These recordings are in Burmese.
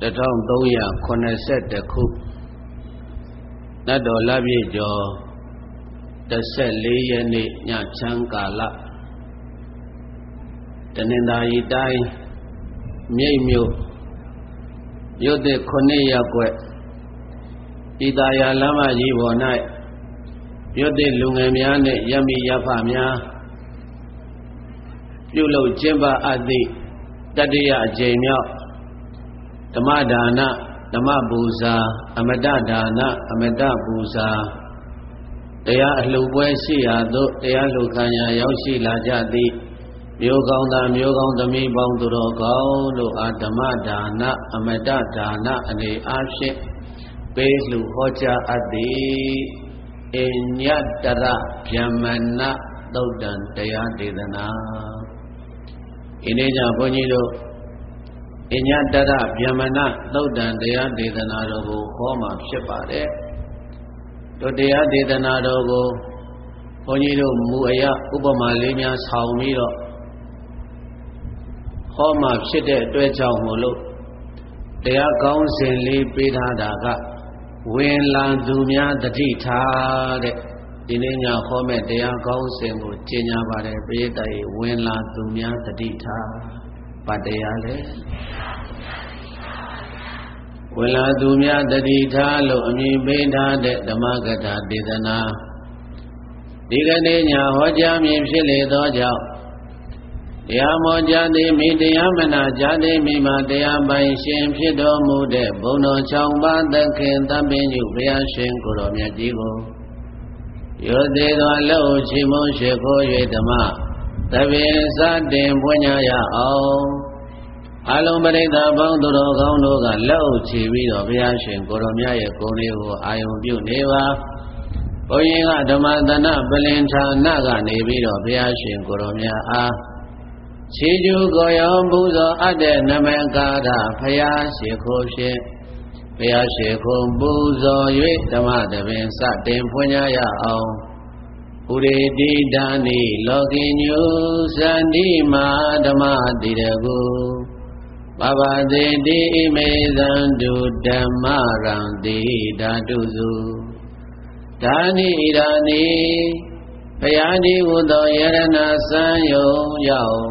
1382ခုနတ်တော်လပြည့်ကျော်14ရက်နေ့ညချမ်းကာလတနင်္သာရီတိုင်းမြိတ်မြို့မြို့သစ်9ရပ်ကွက်ဤသာယာလမ်းမကြီးပေါ်၌မြို့သစ်လူငယ်များနှင့်ရမီရဖများပြုလုပ်ကျင့်ပအပ်သည့်တတိယအကြိမ်မြောက် ဓမ္မဒါနဓမ္မပူဇာအမတဒါနအမတပူဇာတရားအလှပွဲရှိရာသို့တရားလှခံရာရောက်ရှိလာကြသည်မျိုးကောင်းသားမျိုးကောင်းသမီးပေါင်းသူတော်ကောင်းတို့အားဓမ္မဒါနအမတဒါနအနေအားဖြင့်ပေးလှူဟောကြားအပ်သည်အညတရဗျမနသုတ်တံတရားဒေသနာဒီနေ့ကျဘုန်းကြီးတို့ အညတရဗျမနသုတ်တံတရားဒေသနာတော်ကိုဟောမှာဖြစ်ပါတယ်တို့တရားဒေသနာတော်ကိုဘုန်းကြီးတို့မူအယဥပမာလေးများဆောင်ပြီးတော့ဟောမှာဖြစ်တဲ့အတွက်ကြောင့်မို့လို့တရားကောင်းစဉ်လေးပေးထားတာကဝင်လာသူများတတိထားတဲ့ဒီနေ့ညဟောမဲ့တရားကောင်းစဉ်ကိုကျင့်ကြပါတယ်ပရိသတ်ရေဝင်လာသူများတတိထား ဗတ်တရားလေဝင်လာသူများတတိထားလို့အမည်ပေးထားတဲ့ဓမ္မကထာဒေသနာဒီကနေ့ညဟောကြားမည်ဖြစ်လေသောကြောင့်တရားမောကြားသည်မိတရားမနာကြားသည်မိမှာတရားပိုင်ရှင်ဖြစ်တော်မူတဲ့ဘုံတော်၆ပါးသခင်သဗ္ဗညုဘုရားရှင်ကိုတော်မြတ်ကြီးကိုယောသေးသောလက်ချီမုန်းရှိခိုး၍ဓမ္မ သဗ္ဗေစတင်ပွင့်ညာရအောင်အလုံးပရိသတ်ပေါင်းသူတော်ကောင်းတို့ကလက်အုပ်ချီပြီးတော့ဘုရားရှင်ကိုတော်မြတ်ရဲ့ဂုဏ်လေးကိုအာယုံပြုနေပါဘုန်းကြီးကဓမ္မသနပလင်ဌာနကနေပြီးတော့ဘုရားရှင်ကိုတော်မြတ်အားခြေကျူကိုရောပူဇော်အပ်တဲ့နမကာရဖယားရှိခိုးဖြင့်ဘုရားရှိခိုးပူဇော်၍ဓမ္မတပင်စတင်ဖွင့်ကြရအောင် ဥရေတိဒာနိလောကိညုသန္တိမာဓမ္မတိရကုပပတိတိမေသန္တုဓမ္မရံတိဓာတုစုဒါနိဣရာနိဘုရားဒီဟုသောယရဏစံယုံရောက်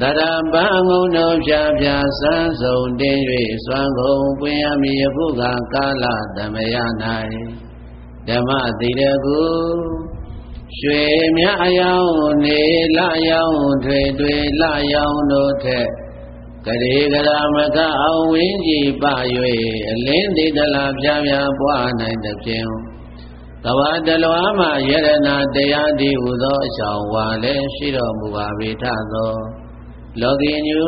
တရပံငုံတို့ဖြာဖြာစံစုံတင်း၍စွမ်းကုန်ပွင့်ရမည်ယခုကကာလသမယ၌ဓမ္မတိရကု ရွှေမြအယောင်နေလယောင်ထွေထွေလယောင်တို့ထက်ကရေကရာမကအောင်ဝင်းကြည်ပ၍အလင်းသေးတလားဖြာဖြာပွားနိုင်သဖြင့်ကဘာတလွားမှယရနာတရားဒီဟုသောအကြောင်းဝါလည်းရှိတော်မူပါပေထသောလောကီညူ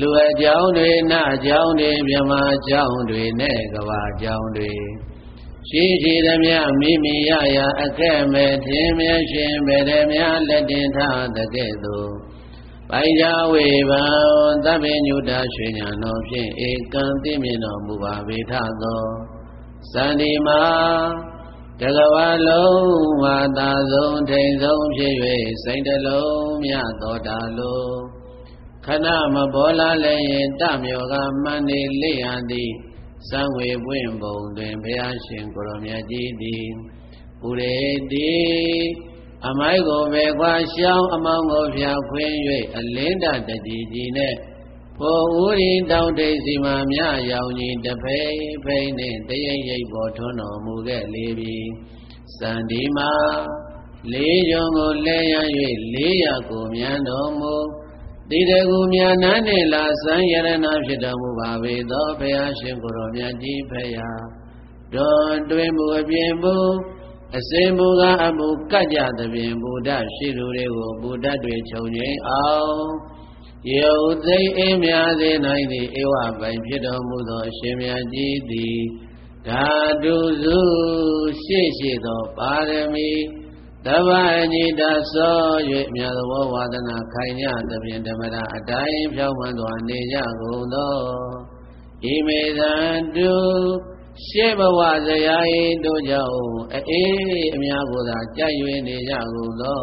လူအကြောင်းတွေနအကြောင်းတွေမြမအကြောင်းတွေနဲ့ကဘာအကြောင်းတွေ ရှိရှိသမျှမိမိရရာအခက်မဲ့ထင်မြရှင်ဗေဒမြလက်တင်ထားတဲ့ကဲ့သို့ပိုင်ကြဝေဘံသဗ္ဗညုတရွှေညာတော်ဖြင့်ဧကံသိမြင်တော်မူပါဝေထသောစန္ဒီမာတကဘာလုံးဝါသာဆုံးထိန်ဆုံးဖြစ်၍စိတ်တလုံးမြတော်တာလိုခဏမဘောလာလည်းရင်တမြော်ကမှန်နေလေရသည် စံဝေပွင့်ဘုံတွင်ဘုရားရှင်ကိုရောမြတ်ကြီးသည်ပုရေတိအမိုက်ကိုပဲခွာရှောင်းအမောင်းကိုဖြာခွင်း၍အလင်းတတတိကြီးနဲ့ဘောဥရိတောင်တိစီမာမြရောင်ကြီးတဖိဖိနှင့်တရိပ်ရိပ်ပေါ်ထွန်းတော်မူခဲ့လေပြီစန္ဒီမာလေးကြုံကိုလဲရ၍လေးရကိုမြန်တော်မူ တိတကူမြာနန်းနှင့်လာစံရဏဖြစ်တော်မူပါပေသောဘုရားရှင်ကိုယ်တော်မြတ်ကြီးဖရာတော်တွင်မူအပြင်မူအစင်မူကားအမူကကြသဖြင့်ဘုဒ္ဓရှိသူတွေကိုဘုဒ္ဓတွေခြုံငိမ့်အောင်ယုတ်သိအင်းများစေနိုင်သည့်ဧဝပိုင်ဖြစ်တော်မူသောအရှင်မြတ်ကြီးသည်ဓာတုစုရှေ့ရှိသောပါရမီ တဗ္ဗအညိတသော၍မြတ်သောဝါဒနာခိုင်ညသဖြင့်ဓမ္မတာအတိုင်းဖြောင်းမှန်စွာနေကြကုန်သောဣမေသံတုရှေ့ဘဝဇရာဤတို့ကြောင့်အေးအများကိုသာကြိုက်၍နေကြကုန်သော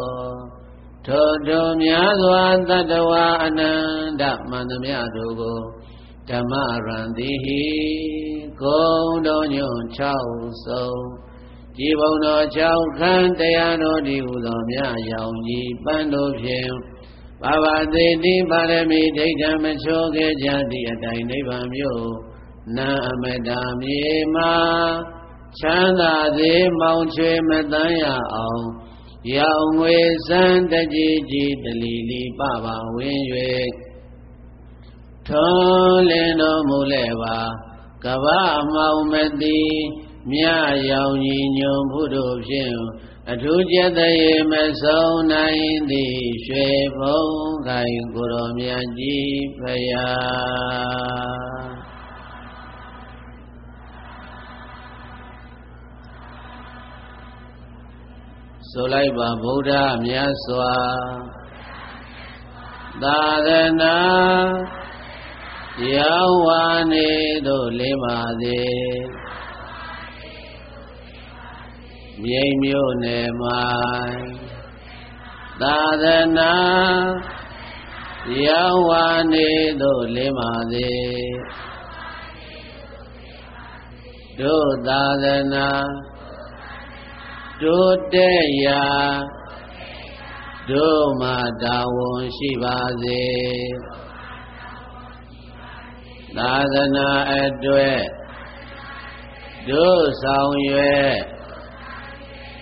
ထိုထိုများစွာတတ္တဝါအနန္တမန္တမြတို့ကိုဓမ္မရံတိဟိဂုံတော်ညွန့်6ဆုံး ဒီဘုံတော်6ခန်းတရားတော်ဒီဟူသောမြရောင်ကြီးပန်းတို့ဖြင့်ဘာဝသေတိပါရမီဒိဋ္ဌံမချောခဲ့ကြသည့်အတိုင်းနိဗ္ဗာန်မြို့နာအမတာမြေမှာချမ်းသာစေမောင်ချွေမတန်းရအောင်ရောင်ငွေစံတကြီးကြီးတလီလီပပဝင်၍ထွန်းလင်းတော်မူလဲပါကဗ္ဗမောင်မတိ မြရောင်ကြီးညွန်ဘုတို့ဖြင့်အထူးကျက်တဲ့မဆုံးနိုင်သည်ရွှေဘုံခိုင်ကိုရောမြတ်ကြီးဖယားဆိုလိုက်ပါဗုဒ္ဓမြတ်စွာသာသနာရောက်ဝါနေတို့လေးပါသေး မြိတ်မြို့နယ်မှာသာသနာရောက်ဝါနေတို့လေးပါသေးတို့သာသနာတိုးတက်ရာတို့မှာတာဝန်ရှိပါစေသာသနာအတွက်တို့ဆောင်ရွယ်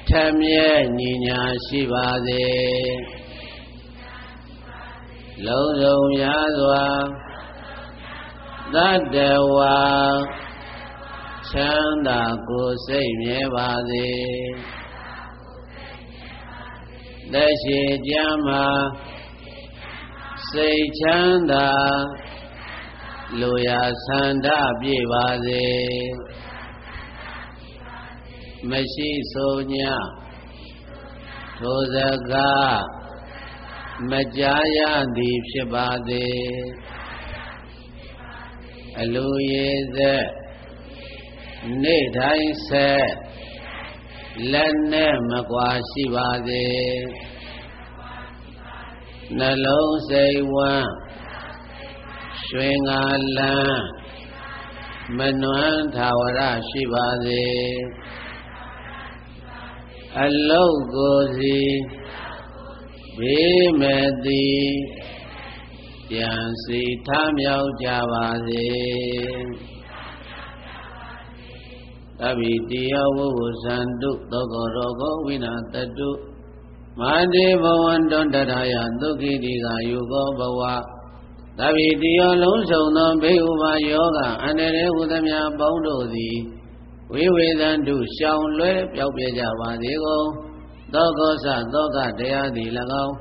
ထမြဲညီညာရှိပါစေလုံးစုံများစွာသတ္တဝါချမ်းသာကိုယ်စိတ်မြဲပါစေသက်ရှိကြမှာစိတ်ချမ်းသာလူရာဆန္ဒပြည့်ပါစေ မရှိဆိုညထိုစကားမကြားရသည်ဖြစ်ပါစေအလူရေသက်နေ့တိုင်းဆက်လက်နဲ့မကွာရှိပါစေနှလုံးစိတ်ဝမ်းရွှင်ငါလန်းမနွမ်းသာဝရရှိပါစေ အလုတ်ကိုစီဘေးမဲ့သည်ပြန်စီထမြောက်ကြပါစေသဗ္ဗိတိယဝုဝဇန္တုသောကောရောဂောဝိနာတတုမာတိဘဝန္တောတထာယဒုက္ခိတိကာယုကောဘဝသဗ္ဗိတိယလုံးစုံသောဘေဥပါယောဂအန္တရေဟုသမျှပေါင်းတို့သည် ဝိဝေသန္တုရှောင်လွဲပျောက်ပြကြပါစေကုန်သောကောသသောကတရားသည်၎င်း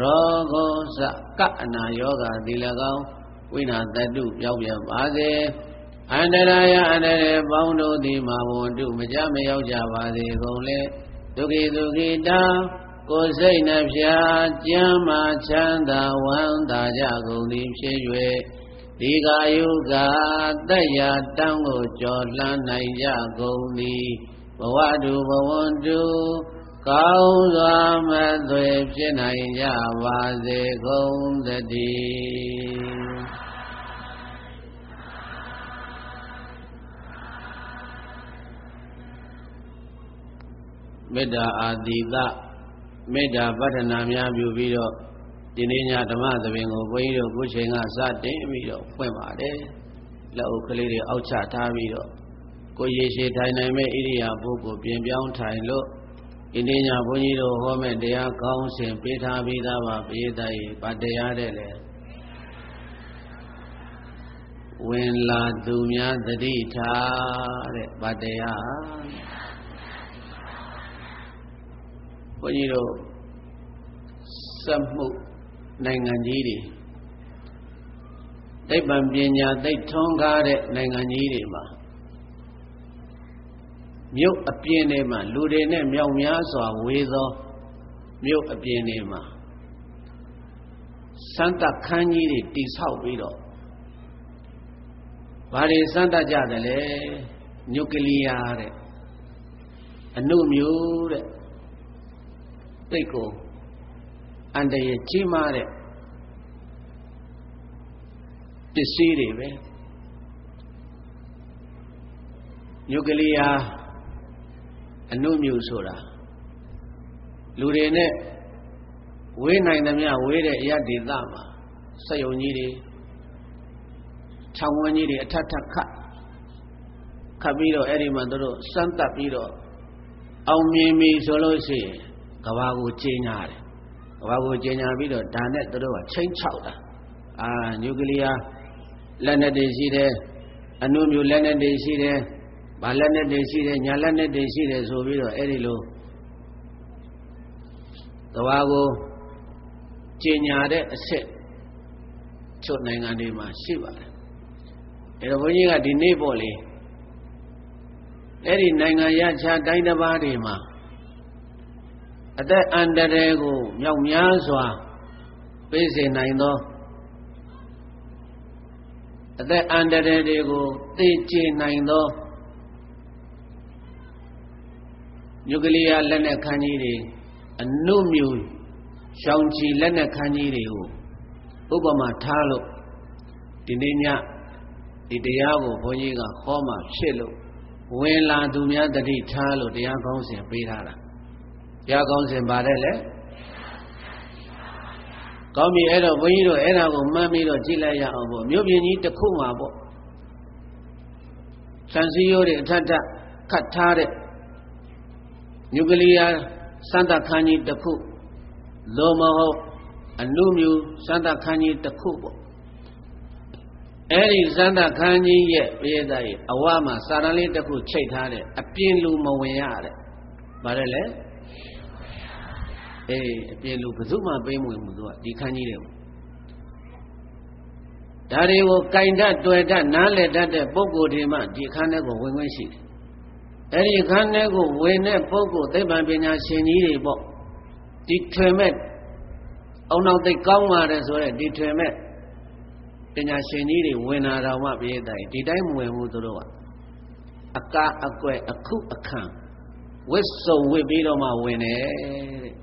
ရောဂောသကအနာယောဂသည်၎င်းဝိနာတတုပျောက်ပြပါစေအန္တရာယအန္တရေပေါင်းတို့သည်မာဝန္တုမကြမရောက်ကြပါစေကုန်လေဒုက္ခိဒုက္ခိတာကိုယ်စိတ်နှဖျားကျမ်းမာချမ်းသာဝမ်းသာကြကုန်သည်ဖြစ်၍ ဒီကာယုကတက်ရတန်းကိုကြော်လှမ်းနိုင်ကြကုန်သည်ဘဝတုဘဝန္တုကောင်းစွာမသွေဖြစ်နိုင်ကြပါစေကုန်သတည်းမေတ္တာအာတိသမေတ္တာပဋ္ဌနာများပြုပြီးတော့ ဒီနေ့ညဓမ္မသဘင်ကိုဘုန်းကြီးတို့ခုချိန်ကစတင်ပြီးတော့ဖွင့်ပါတယ်လက်အုပ်ကလေးတွေအောက်ချထားပြီးတော့ကိုရေရှည်ထိုင်နိုင်မဲ့ဣရိယာပုဂ္ဂိုလ်ပြင်ပြောင်းထိုင်လို့ဒီနေ့ညဘုန်းကြီးတို့ဟောမဲ့တရားကောင်းစဉ်ပေးထားပြီးသားပါပိဋကရေဗတရားတဲ့လေဝင်လာသူများတတိထားတဲ့ဗတရားဘုန်းကြီးတို့စက်မှု နိုင်ငံကြီးတွေသိပ္ပံပညာသိထွန်းကားတဲ့နိုင်ငံကြီးတွေမှာမြို့အပြင်းတွေမှာလူတွေနဲ့မြောက်များစွာဝေသောမြို့အပြင်းတွေမှာစမ်းတခန်းကြီးတွေတိဆောက်ပြီးတော့ဘာတွေစမ်းတကြတယ်လဲညူကလ িয়ার တဲ့အနုမျိုးတဲ့သိတ်ကို အန္တရာယ်ကြီးမားတဲ့ပစ္စည်းတွေပဲညုကလီယာအနုမြူဆိုတာလူတွေနဲ့ဝေးနိုင်သမျှဝေးတဲ့အရာဒေသမှာစက်ယုံကြီးတွေခြောင်ဝန်းကြီးတွေအထက်ထက်ခတ်ခတ်ပြီးတော့အဲ့ဒီမှာတို့စမ်းတက်ပြီးတော့အောင်မြင်ပြီဆိုလို့ရှိရင်ကဘာကိုကျင်းညာတယ် ကဘာကိုကျင်းညာပြီးတော့ဒါနဲ့တို့ကချိန်ချောက်တာအာနျူကလ িয়ার လက်နက်တွေရှိတယ်အနုမြူလက်နက်တွေရှိတယ်ဗာလက်နက်တွေရှိတယ်ညာလက်နက်တွေရှိတယ်ဆိုပြီးတော့အဲ့ဒီလိုကဘာကိုကျင်ညာတဲ့အဆက်ချုပ်နိုင်ငံတွေမှာရှိပါတယ်အဲ့တော့ဘုန်းကြီးကဒီနေ့ပေါ့လေအဲ့ဒီနိုင်ငံရခြားတိုင်းတစ်ပါးတွေမှာ အသက်အန္တရာယ်ကိုမြောက်များစွာပေးစေနိုင်သောအသက်အန္တရာယ်တွေကိုသိကျင်နိုင်သောညုကလ িয়ার လက်နက်ခန်းကြီးတွေအနုမြူရှောင်ချီလက်နက်ခန်းကြီးတွေကိုဥပမာထားလို့ဒီနေ့ညဒီတရားကိုဘုန်းကြီးကဟောမှဖြစ်လို့ဝင်လာသူများတတိထားလို့တရားကောင်းစဉ်ပေးထားတာ တရားကောင်းစဉ်ပါတယ်လေကောင်းပြီအဲ့တော့ဘုန်းကြီးတို့အဲ့ဒါကိုမှတ်ပြီးတော့ကြည့်လိုက်ရအောင်ပေါ့မြို့ပြင်ကြီးတစ်ခုမှာပေါ့ဆန်စီရိုးတွေအထက်ထက်ခတ်ထားတဲ့ညုကလ িয়ার စန္ဒခန်းကြီးတစ်ခုလောမဟုတ်အနုမြူစန္ဒခန်းကြီးတစ်ခုပေါ့အဲ့ဒီစန္ဒခန်းကြီးရဲ့ပြေးသားရဲ့အဝမှာစာရန်လေးတစ်ခုချိတ်ထားတယ်အပြင်းလူမဝင်ရတဲ့ဗါတယ်လေ အေးအပြင်လူဘယ်သူမှပေးမဝင်ဘူးသူကဒီခန်းကြီးတွေကိုဒါတွေကိုကင်တတ်တွေ့တတ်နားလည်တတ်တဲ့ပုဂ္ဂိုလ်တွေမှဒီခန်းထဲကိုဝင်ခွင့်ရှိတယ်အဲ့ဒီခန်းထဲကိုဝင်တဲ့ပုဂ္ဂိုလ်သိပ္ပံပညာရှင်ကြီးတွေပေါ့ဒီထွင်မဲ့အောင်နောက်သိကောင်းပါတယ်ဆိုတော့ဒီထွင်မဲ့ပညာရှင်ကြီးတွေဝင်လာတော့မှပြည့်တယ်ဒီတိုင်းမဝင်ဘူးသူတို့ကအကအကွက်အခုအခန့်ဝစ်စုံဝစ်ပြီးတော့မှဝင်တယ်တဲ့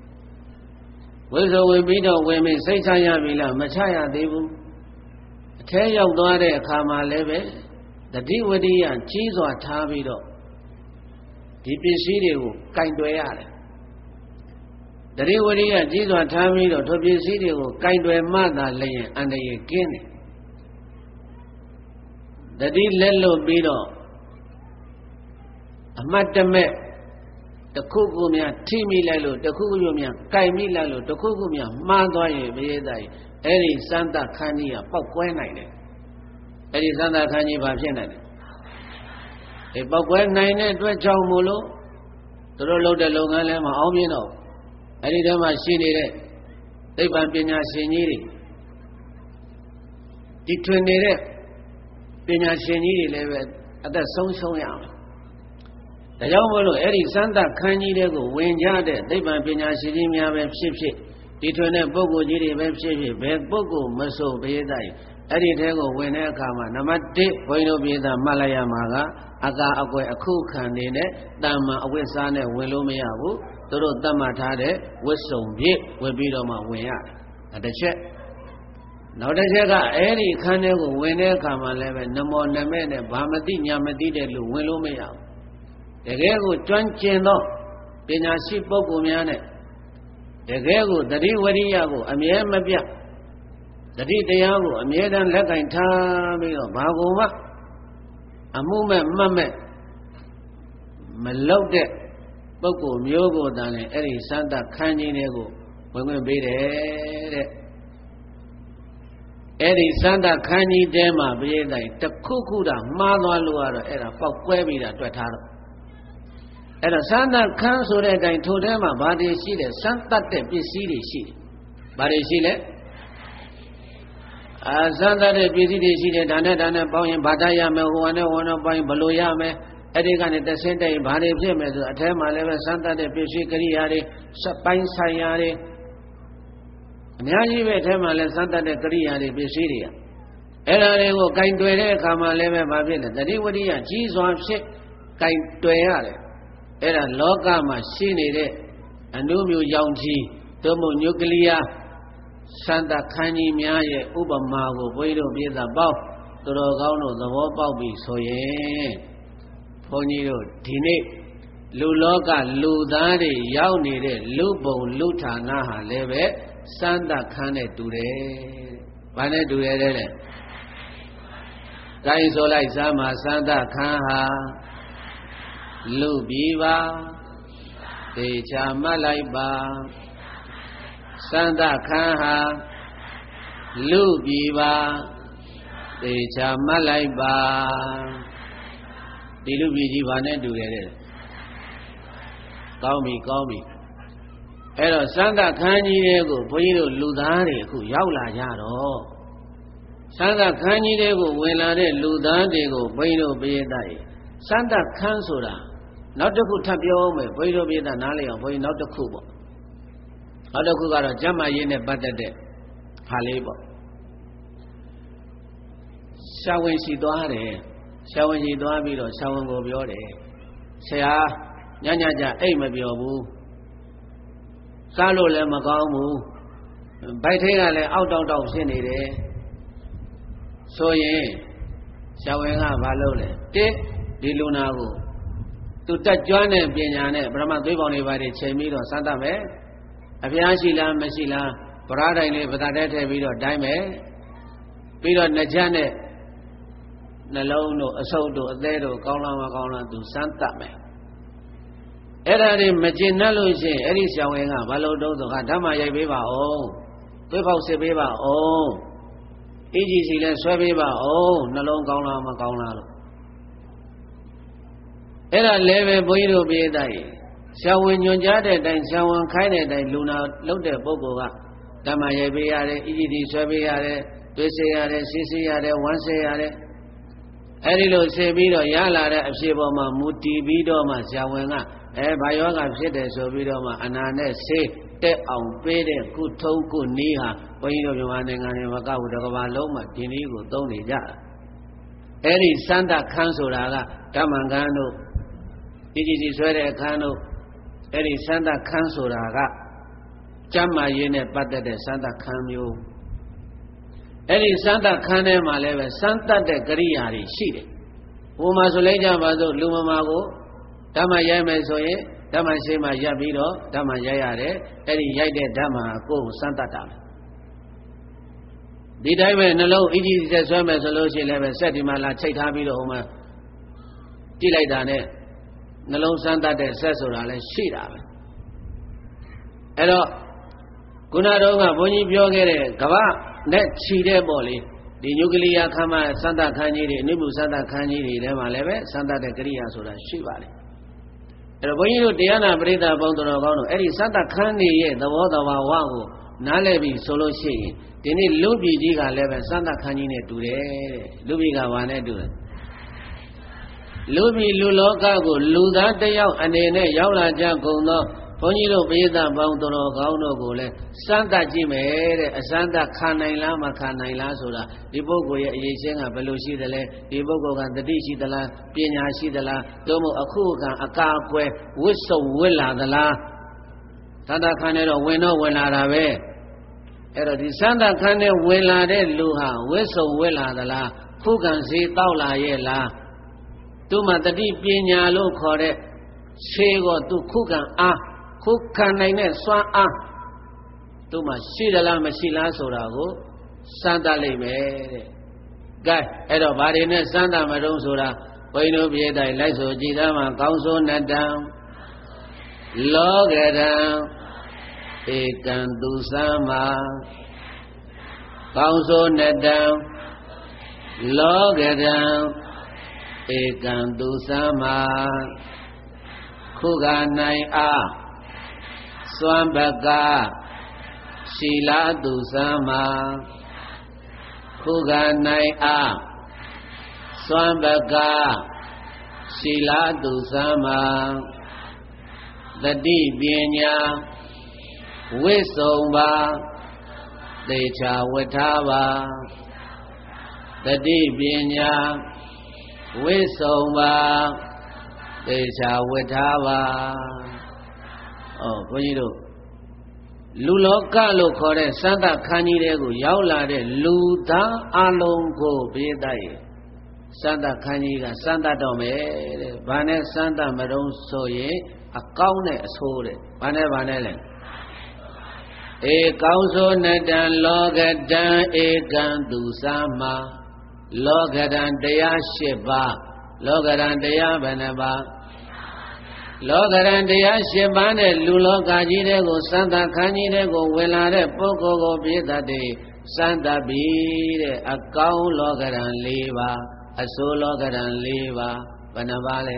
ဝိဇ္ဇဝေပြီးတော့ဝင်ပြီစိတ်ချရပြီလားမချရသေးဘူးအထဲရောက်သွားတဲ့အခါမှာလည်းပဲတတိဝတိယကြီးစွာထားပြီးတော့ဒီပစ္စည်းတွေကိုကင်တွယ်ရတယ်တတိဝတိယကြီးစွာထားပြီးတော့ထိုပစ္စည်းတွေကိုကင်တွယ်မှသာလျင်အန္တရာယ်ကင်းတယ်တတိလက်လွတ်ပြီးတော့အမတ်တမဲ့ တခုခုများထိမိလိုက်လို့တခုခုများကြိုက်မိလိုက်လို့တခုခုများမှားသွားရင်ဘေးသားရင်အဲ့ဒီစမ်းသခန်းကြီးကပောက်ကွဲနိုင်တယ်အဲ့ဒီစမ်းသခန်းကြီးဘာဖြစ်နိုင်လဲဒီပောက်ကွဲနိုင်တဲ့အတွက်ကြောင့်မို့လို့သူတို့လုပ်တဲ့လုပ်ငန်းလည်းမအောင်မြင်တော့အဲ့ဒီတည်းမှာရှိနေတဲ့သိပ္ပံပညာရှင်ကြီးတွေဒီထွင်နေတဲ့ပညာရှင်ကြီးတွေလည်းပဲအသက်ဆုံးရှုံးရအောင် ဒါကြောင့်မလို့အဲ့ဒီစမ်းသပ်ခန်းကြီးတွေကိုဝင်ကြတဲ့သိပ္ပံပညာရှင်ကြီးများပဲဖြစ်ဖြစ်ဒီထွင်တဲ့ပုဂ္ဂိုလ်ကြီးတွေပဲဖြစ်ဖြစ်ဘယ်ပုဂ္ဂိုလ်မဆိုဘေးတိုင်းအဲ့ဒီထဲကိုဝင်တဲ့အခါမှာနံပါတ်1ဘုန်းကြီးတို့ပြည်သားမှတ်လိုက်ရမှာကအကာအကွယ်အခုခံနေတဲ့တာမန်အဝိစားနဲ့ဝင်လို့မရဘူးသူတို့တတ်မှတ်ထားတဲ့ဝစ်စုံပြည့်ဝင်ပြီးတော့မှဝင်ရတယ်တစ်ချက်နောက်တစ်ချက်ကအဲ့ဒီခန်းထဲကိုဝင်တဲ့အခါမှာလည်းပဲနမောနမဲနဲ့ဘာမသိညာမသိတဲ့လူဝင်လို့မရဘူး တကယ်ကိုကျွမ်းကျင်သောပညာရှိပုဂ္ဂိုလ်များနဲ့တကယ်ကိုတတိဝရိယကိုအမြဲမပြတ်တတိတရားကိုအမြဲတမ်းလက်ကင်ထားပြီးတော့ဘာကုန်မှအမှုမဲ့မှတ်မဲ့မလောက်တဲ့ပုဂ္ဂိုလ်မျိုးကိုတန်လေအဲ့ဒီစမ်းသပ်ခန်းကြီးတွေကိုဝင်ဝင်ပေးတယ်တဲ့အဲ့ဒီစမ်းသပ်ခန်းကြီးတဲမှာပြည့်တိုင်းတခုခုတာမှားသွားလို့ကတော့အဲ့ဒါပောက်ကွဲပြီးတာတွေ့ထားတော့ အဲ့တော့စမ်းသပ်ခန်းဆိုတဲ့အတိုင်းထိုထဲမှာဘာတွေရှိလဲစမ်းသပ်တဲ့ပစ္စည်းတွေရှိတယ်ဘာတွေရှိလဲအာစမ်းသပ်တဲ့ပစ္စည်းတွေရှိတယ်ဒါနဲ့ဒါနဲ့ပေါင်းရင်ဘာတရမယ်ဟိုကနေဟိုနဲ့ပေါင်းရင်ဘလို့ရမယ်အဲ့ဒီကနေတဆင်းတဲ့ဘာတွေဖြစ်မယ်ဆိုအထဲမှာလည်းပဲစမ်းသပ်တဲ့ပစ္စည်းကိရိယာတွေစပိုင်းဆိုင်ရာတွေအများကြီးပဲအထဲမှာလည်းစမ်းသပ်တဲ့ကိရိယာတွေပစ္စည်းတွေအဲ့ဒါတွေကိုကင်တွယ်တဲ့အခါမှာလည်းပဲဘာဖြစ်လဲတတိဝရိယကြီးစွာဖြစ်ကင်တွယ်ရတယ် အဲ့ဒါလောကမှာရှိနေတဲ့အနုမျိုးရောင်ကြီးသို့မဟုတ်ညုကလ িয়ার စန္ဒခန်းကြီးများရဲ့ဥပမာကိုဘုန်းကြီးတို့ပြသပေါက်သူတော်ကောင်းတို့သဘောပေါက်ပြီဆိုရင်ဘဘုန်းကြီးတို့ဒီနေ့လူလောကလူသားတွေရောက်နေတဲ့လူပုံလူဌာနဟာလည်းပဲစမ်းသပ်ခန်းနဲ့တူတယ်။ဘာနဲ့တူရဲတဲ့လဲ။ကိုင်းဆိုလိုက်စမ်းမှာစမ်းသပ်ခန်းဟာ လူပြီးပါသေချာမှတ်လိုက်ပါစမ်းသပ်ခန်းဟာလူပြီးပါသေချာမှတ်လိုက်ပါဒီလူပြည်ကြီးဘာနဲ့တူတယ်တဲ့ကောင်းပြီကောင်းပြီအဲ့တော့စန္ဒခန်းကြီးတွေကိုဘုန်းကြီးတို့လူသားတွေအခုရောက်လာကြတော့စန္ဒခန်းကြီးတွေကိုဝင်လာတဲ့လူသားတွေကိုဘုန်းကြီးတို့ပြေးတတ်ရစန္ဒခန်းဆိုတာ နောက်တစ်ခုထပ်ပြောအောင်မယ်ဘုန်းကြီးတို့ပြေးတတ်နားလည်အောင်ဘုန်းကြီးနောက်တစ်ခုပေါ့နောက်တစ်ခုကတော့ကျမ်းမာရေးနဲ့ပတ်သက်တဲ့ဟာလေးပေါ့ရှာဝင်ရှိသွားတယ်ရှာဝင်ရှိသွားပြီးတော့ရှာဝင်ကိုပြောတယ်ဆရာညညကြအိတ်မပြောဘူးစားလို့လည်းမကောင်းဘူးဗိုက်ထဲကလည်းအောက်တောက်တောက်ဖြစ်နေတယ်ဆိုရင်ရှာဝင်ကဘာလုပ်လဲတစ်ဒီလူနာကို သူတက်ကြွတဲ့ပညာနဲ့ပရမသွေးပေါင်တွေပါတွေချိန်ပြီးတော့စမ်းတတ်မယ်အဖျားရှိလားမရှိလားဗရာတိုင်းလေးပသာတဲထည့်ပြီးတော့တိုင်းမယ်ပြီးတော့နှကြနဲ့နှလုံးတို့အဆုပ်တို့အသေးတို့ကောင်းလားမကောင်းလားသူစမ်းတတ်မယ်အဲ့ဒါတွေမကျင်တတ်လို့ရှိရင်အဲ့ဒီဆောင်းဝင်ကဘာလို့တုံးဆိုကဓမ္မရိုက်ပေးပါအောင်သွေးပေါက်စစ်ပေးပါအောင်အီကြီးစီလည်းဆွဲပေးပါအောင်နှလုံးကောင်းလားမကောင်းလားလို့ အဲ့ဒါလည်းပဲဘုန်းကြီးတို့ပြေးတိုင်းဆောင်းဝင်ညွန်ကြားတဲ့အတိုင်းဆောင်းဝင်ခိုင်းတဲ့အတိုင်းလူနာလှုပ်တဲ့ပုဂ္ဂိုလ်ကဓမ္မရိုက်ပေးရတယ်အီကြီးစီဆွဲပေးရတယ်သွေးစေရတယ်စီးစီးရတယ်ဝမ်းစေရတယ်အဲ့ဒီလိုဆေပြီးတော့ရလာတဲ့အဖြစ်ပေါ်မှာမူတည်ပြီးတော့မှဇာဝင်ကအဲဘာယောဂဖြစ်တယ်ဆိုပြီးတော့မှအနာနဲ့ဆေးတက်အောင်ပေးတဲ့ကုထုံးကုနီးဟာဘုန်းကြီးတို့မြန်မာနိုင်ငံတွေမကဘူးတကဘာလုံးမှာဒီနည်းကိုသုံးနေကြတာအဲ့ဒီစန္ဒခန်းဆိုတာကဓမ္မံခန်းတို့ ဒီကြီးကြီးဆွဲတဲ့အခန်းတို့အဲ့ဒီစန္ဒခန်းဆိုတာကကျမ်းမာရေးနဲ့ပတ်သက်တဲ့စန္ဒခန်းမျိုးအဲ့ဒီစမ်းသပ်ခန်းထဲမှာလည်းပဲစမ်းသပ်တဲ့ကရိယာတွေရှိတယ်။ဟိုမှာဆိုလိုက်ကြပါစို့လူမမာကိုဓမ္မရိုက်မယ်ဆိုရင်ဓမ္မရှိမှရပ်ပြီးတော့ဓမ္မရိုက်ရတယ်။အဲ့ဒီရိုက်တဲ့ဓမ္မကိုယ်ကိုစမ်းသပ်တာ။ဒီတိုင်းပဲနှလုံးအကြီးကြီးဆက်ဆွဲမယ်ဆိုလို့ရှိရင်လည်းပဲဆက်ဒီမှာလာချိတ်ထားပြီးတော့ဟိုမှာကြည့်လိုက်တာနဲ့ နှလုံးစမ်းသပ်တဲ့ဆက်ဆိုတာလည်းရှိတာပဲ။အဲ့တော့ခုနတော့ကဘုန်းကြီးပြောခဲ့တဲ့ကမ္ဘာနဲ့ခြီတဲ့ပေါ့လေဒီညုကလီယာခမ်းမစန္ဒခန်းကြီးတွေအနိဗ္ဗုစန္ဒခန်းကြီးတွေထဲမှာလည်းပဲစန္ဒတဲ့ကရိယာဆိုတာရှိပါလေအဲ့တော့ဘုန်းကြီးတို့တရားနာပရိသတ်ပေါင်းတော်ကောင်းတို့အဲ့ဒီစန္ဒခန်းကြီးရဲ့သဘောတဘာဝကိုနားလည်ပြီဆိုလို့ရှိရင်ဒီနေ့လူပြည်ကြီးကလည်းပဲစန္ဒခန်းကြီးနဲ့တူတယ်တဲ့လူပြည်ကဘာနဲ့တူလဲ လူပြည်လူလောကကိုလူသားတယောက်အနေနဲ့ရောက်လာကြကုန်သောဘုန်းကြီးတို့ပိသပေါင်းတော်ကောင်းတို့ကိုလည်းစမ်းသပ်ကြည့်မယ်တဲ့အစမ်းသပ်ခံနိုင်လားမခံနိုင်လားဆိုတာဒီပုဂ္ဂိုလ်ရဲ့အရေးချင်းကဘယ်လိုရှိသလဲဒီပုဂ္ဂိုလ်ကတတိရှိသလားပညာရှိသလားသို့မဟုတ်အခုကအကာအကွယ်ဝစ်စုံဝစ်လာသလားသတ္တခံနဲ့တော့ဝင်တော့ဝင်လာတာပဲအဲ့တော့ဒီစမ်းသပ်ခံနဲ့ဝင်လာတဲ့လူဟာဝစ်စုံဝစ်လာသလားခုခံစေတောက်လာရဲ့လား သူမှတတိပညာလို့ခေါ်တဲ့ရှေးကိုသူခုခံအားခုခံနိုင်တဲ့စွမ်းအားသူ့မှာရှိသလားမရှိလားဆိုတာကိုစမ်းသပ်လိုက်မယ်တဲ့။ကဲအဲ့တော့ဘာတွေနဲ့စမ်းသပ်မတုံးဆိုတာဘုန်းကြီးတို့ပြေးတိုင်းလိုက်ဆိုကြည်သားမှာကောင်းစိုးနတံလောကရံဧကံသူသမ္မာကောင်းစိုးနတံလောကရံ ဧကံသူသမ္မာခုကနိုင်အားစွမ်းပကရှိလာသူသမ္မာခုကနိုင်အားစွမ်းပကရှိလာသူသမ္မာတတိပညာဝိစုံပါသေချာဝဋ္ဌာပါတတိပညာ ဝိစုံပါသေချာဝဋ္ဌာပါဩဘုန်းကြီးတို့လူလောကလို့ခေါ်တဲ့စမ်းသပ်ခန်းကြီးတွေကိုရောက်လာတဲ့လူသားအလုံးကိုပြေးတတ်ရဲ့စန္ဒခန်းကြီးကစန္ဒတော့မယ်တဲ့ဘာနဲ့စန္ဒမတုံးဆိုရင်အကောင်းနဲ့အဆိုးတဲ့ဘာနဲ့ဘာနဲ့လဲဧကောင်းဆိုနတံလောကတံဧကံသူစာမ လောကတံတရား၈ပါးလောကရန်တရားဘယ်နှပါးလောကရန်တရား၈ပါးနဲ့လူလောကကြီးတွေကိုစံတခန်းကြီးတွေကိုဝင်လာတဲ့ပုဂ္ဂိုလ်ကိုပြည့်တတ်တဲ့စံတပြီတဲ့အကောင်းလောကရန်၄ပါးအဆိုးလောကရန်၄ပါးဘယ်နှပါးလဲ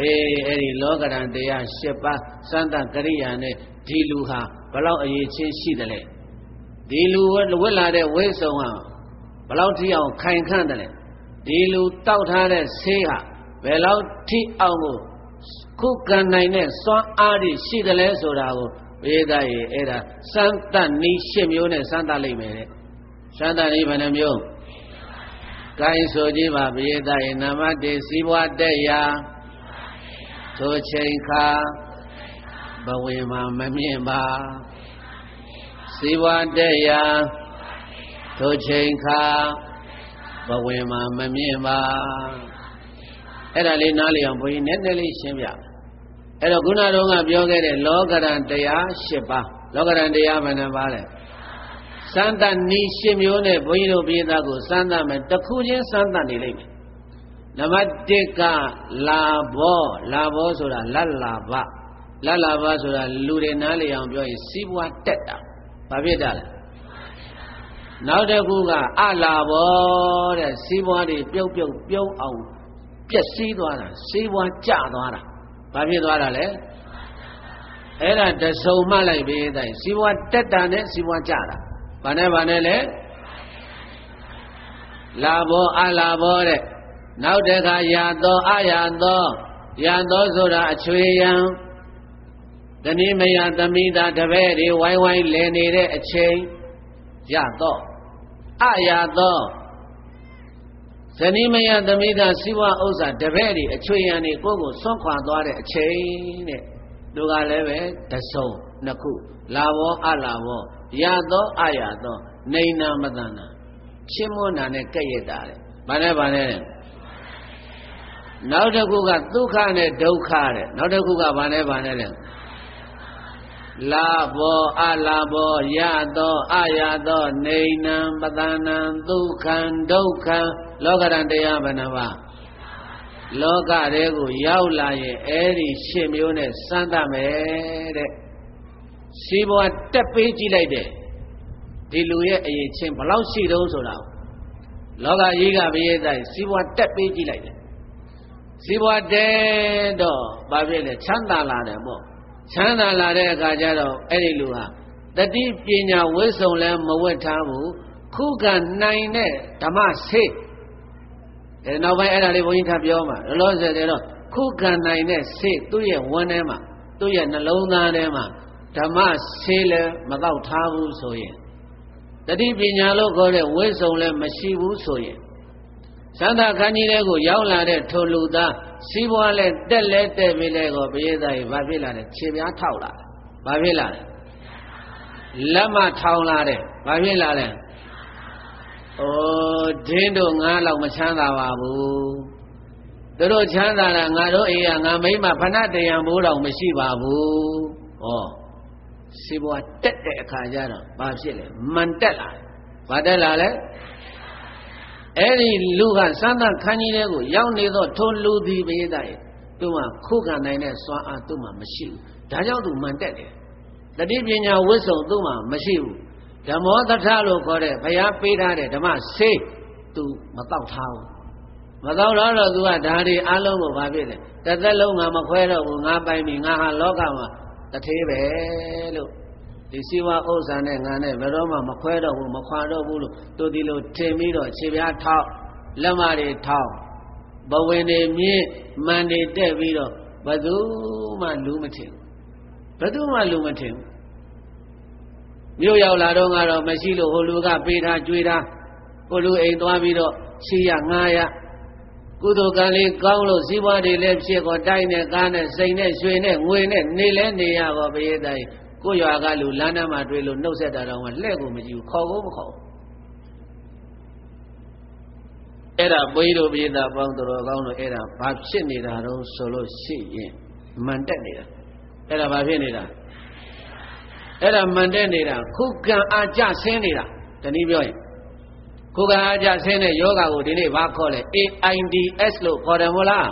အေးအဲ့ဒီလောကရန်တရား၈ပါးစံတကရိယာနဲ့ဒီလူဟာဘလောက်အရေးချင်းရှိတယ်လဲဒီလူဝက်လာတဲ့ဝိဆုံဟာ ဘလောက်ထိအောင်ခိုင်ခန့်တယ်လဲဒီလူတောက်ထားတဲ့ဆေးဟာဘယ်လောက်ထိအောင်ကိုခုခံနိုင်တဲ့စွမ်းအားတွေရှိတယ်လဲဆိုတာကိုဘေးသားရေအဲ့ဒါစမ်းတနီးရှစ်မျိုးနဲ့စမ်းတလိုက်မယ်တဲ့စမ်းတနီးဘယ်နှမျိုးကိုင်းဆိုကြည့်ပါဘေးသားရေနမတေစီးပွားတဲ့ရာထိုချိန်ခါဘဝေမှာမမြင်ပါစီးပွားတဲ့ရာ ထိုချိန်ခါဘဝင်မှာမမြင်ပါအဲ့ဒါလေးနားလည်အောင်ဘုန်းကြီးနည်းနည်းလေးရှင်းပြအဲ့တော့ခုနတုန်းကပြောခဲ့တဲ့လောကရန်တရား၈ပါးလောကရန်တရားဘယ်နှပါလဲစမ်းသနီး၈မျိုးနဲ့ဘုန်းကြီးတို့ပြည်သားကိုစမ်းသမယ်တစ်ခုချင်းစမ်းသနေလိမ့်မယ်နံပါတ်1ကလာဘောလာဘောဆိုတာလတ်လာဘလတ်လာဘဆိုတာလူတွေနားလည်အောင်ပြောရင်စီးပွားတက်တာဘာဖြစ်တာလဲ နောက်တစ်ခုကအလာဘောတဲ့စီးပွားတွေပြုတ်ပြုတ်ပြုံးအောင်ပျက်စီးသွားတာစီးပွားကျသွားတာဘာဖြစ်သွားတာလဲအဲ့ဒါတဆုံမှလိုက်ပြီးတိုင်းစီးပွားတက်တာနဲ့စီးပွားကျတာဘာနဲ့ဘာနဲ့လဲလာဘောအလာဘောတဲ့နောက်တခါရာသောအရာသောရာသောဆိုတာအချွေယံတဏိမယသမိတာတပည့်တွေဝိုင်းဝိုင်းလဲနေတဲ့အချိန်ရတော့ အရာသောဇနီးမယသမိသားစိဝဥစ္စာတပည့်တွေအချွေရန်တွေကိုကိုဆွန့်ခွာသွားတဲ့အချိန်တဲ့သူကလည်းပဲတဆုံနှစ်ခုလာဘောအလာဘောရသောအရာသောနေနာမတနာချင်းမွနာနဲ့ကဲ့ရဲ့တာတဲ့ဘာနဲ့ဘာနဲ့နောက်တစ်ခုကဒုက္ခနဲ့ဒုက္ခတဲ့နောက်တစ်ခုကဘာနဲ့ဘာနဲ့လဲ လာဘောအလာဘောရသောအရသောနေနံပတနံဒုက္ခံဒုက္ခံလောကရန်တရားဘယ်နှပါလောကတွေကိုရောက်လာရင်အဲ့ဒီရှင်းမျိုးနဲ့စမ်းသမယ်တဲ့စီးပွားတက်ပေးကြည့်လိုက်တဲ့ဒီလူရဲ့အရေးချင်းဘလောက်ရှိတုံးဆိုတာလောကကြီးကဘိယတိုင်းစီးပွားတက်ပေးကြည့်လိုက်တယ်စီးပွားတဲတော့ဘာဖြစ်လဲချမ်းသာလာတယ်ပေါ့ ချမ်းသာလာတဲ့အခါကျတော့အဲ့ဒီလူဟာတတိပညာဝိဆုံလည်းမဝတ်ထားဘူးခုခံနိုင်တဲ့ဓမ္မဆေးအဲနောက်ပိုင်းအဲ့ဒါလေးဘုန်းကြီးထပ်ပြောမှာလောလောဆယ်တည်းတော့ခုခံနိုင်တဲ့ဆေးသူ့ရဲ့ဝန်းထဲမှာသူ့ရဲ့နှလုံးသားထဲမှာဓမ္မဆေးလည်းမတော့ထားဘူးဆိုရင်တတိပညာလို့ခေါ်တဲ့ဝိဆုံလည်းမရှိဘူးဆိုရင်သန္တာခန်းကြီးတွေကိုရောက်လာတဲ့ထိုလူသား စီးပွားလဲတက်လဲတက်ပြီးလဲကိုပရိသတ်ကြီးဘာဖြစ်လာလဲခြေပြားထောက်လာတယ်ဘာဖြစ်လာလဲလက်မထောင်လာတယ်ဘာဖြစ်လာလဲဩဒင်းတို့ငါးလောက်မချမ်းသာပါဘူးသူတို့ချမ်းသာတာငါတို့အိမ်ကငါမိမဖဏတယံဘိုးတော်မရှိပါဘူးဩစီးပွားတက်တဲ့အခါကျတော့ဘာဖြစ်လဲမန်တက်လာဘာတက်လာလဲ အဲ့ဒီလူကစမ်းသပ်ခန်းကြီးတဲ့ကိုရောက်နေတော့ထိုလူသည်ဘေးသားရဲ့သူ့မှာခုခံနိုင်တဲ့စွမ်းအားသူ့မှာမရှိဘူးဒါကြောင့်သူမှန်တက်တယ်တတိပညာဝိဆုံသူ့မှာမရှိဘူးဓမ္မောတထလို့ခေါ်တဲ့ဘုရားပေးထားတဲ့ဓမ္မဆေးသူမတော့ထားဘူးမတော့တော့တော့သူကဓာရီအလုံးကိုဘာဖြစ်လဲတစ်သက်လုံးငါမခွဲတော့ဘူးငါပိုင်ပြီငါဟာလောကမှာတထေးပဲလို့ ဒီစီဝါဥစ္စာနဲ့ငါနဲ့ဘယ်တော့မှမခွဲတော့ဘူးမခွာတော့ဘူးလို့သူဒီလိုထင်ပြီးတော့ခြေပြားထောက်လက်မတွေထောက်ဘဝင်တွေမြင့်မန်တွေတက်ပြီးတော့ဘယ်သူမှလူမထင်ဘယ်သူမှလူမထင်မြို့ရောက်လာတော့ကတော့မရှိလို့ဟိုလူကပေးထားကြွေးထားဟိုလူအိမ်သွားပြီးတော့ရှိရငားရကုသိုလ်ကံလေးကောင်းလို့ဇီဝတွေလည်းဖြစ်ကောတိုင်းနဲ့ကားနဲ့စိန်နဲ့ရွှေနဲ့ငွေနဲ့နေလဲနေရကောဘယေတိုင် ကိုရွာကလူလမ်းထဲမှာတွေ့လို့နှုတ်ဆက်တာတော့မှလှဲ့ကိုမကြည့်ဘူးခေါ်ကိုမခေါ်အဲ့ဒါဘုန်းကြီးတို့ပြည်သားပေါင်းတော်ကောင်းတို့အဲ့ဒါဘာဖြစ်နေတာတော့ဆိုလို့ရှိရင်မန်တက်နေတာအဲ့ဒါဘာဖြစ်နေတာအဲ့ဒါမန်တက်နေတာခုကံအာကြဆင်းနေတာတနည်းပြောရင်ခုကံအာကြဆင်းတဲ့ယောဂကိုဒီနေ့ဘာခေါ်လဲ AIDS လို့ခေါ်တယ်မို့လား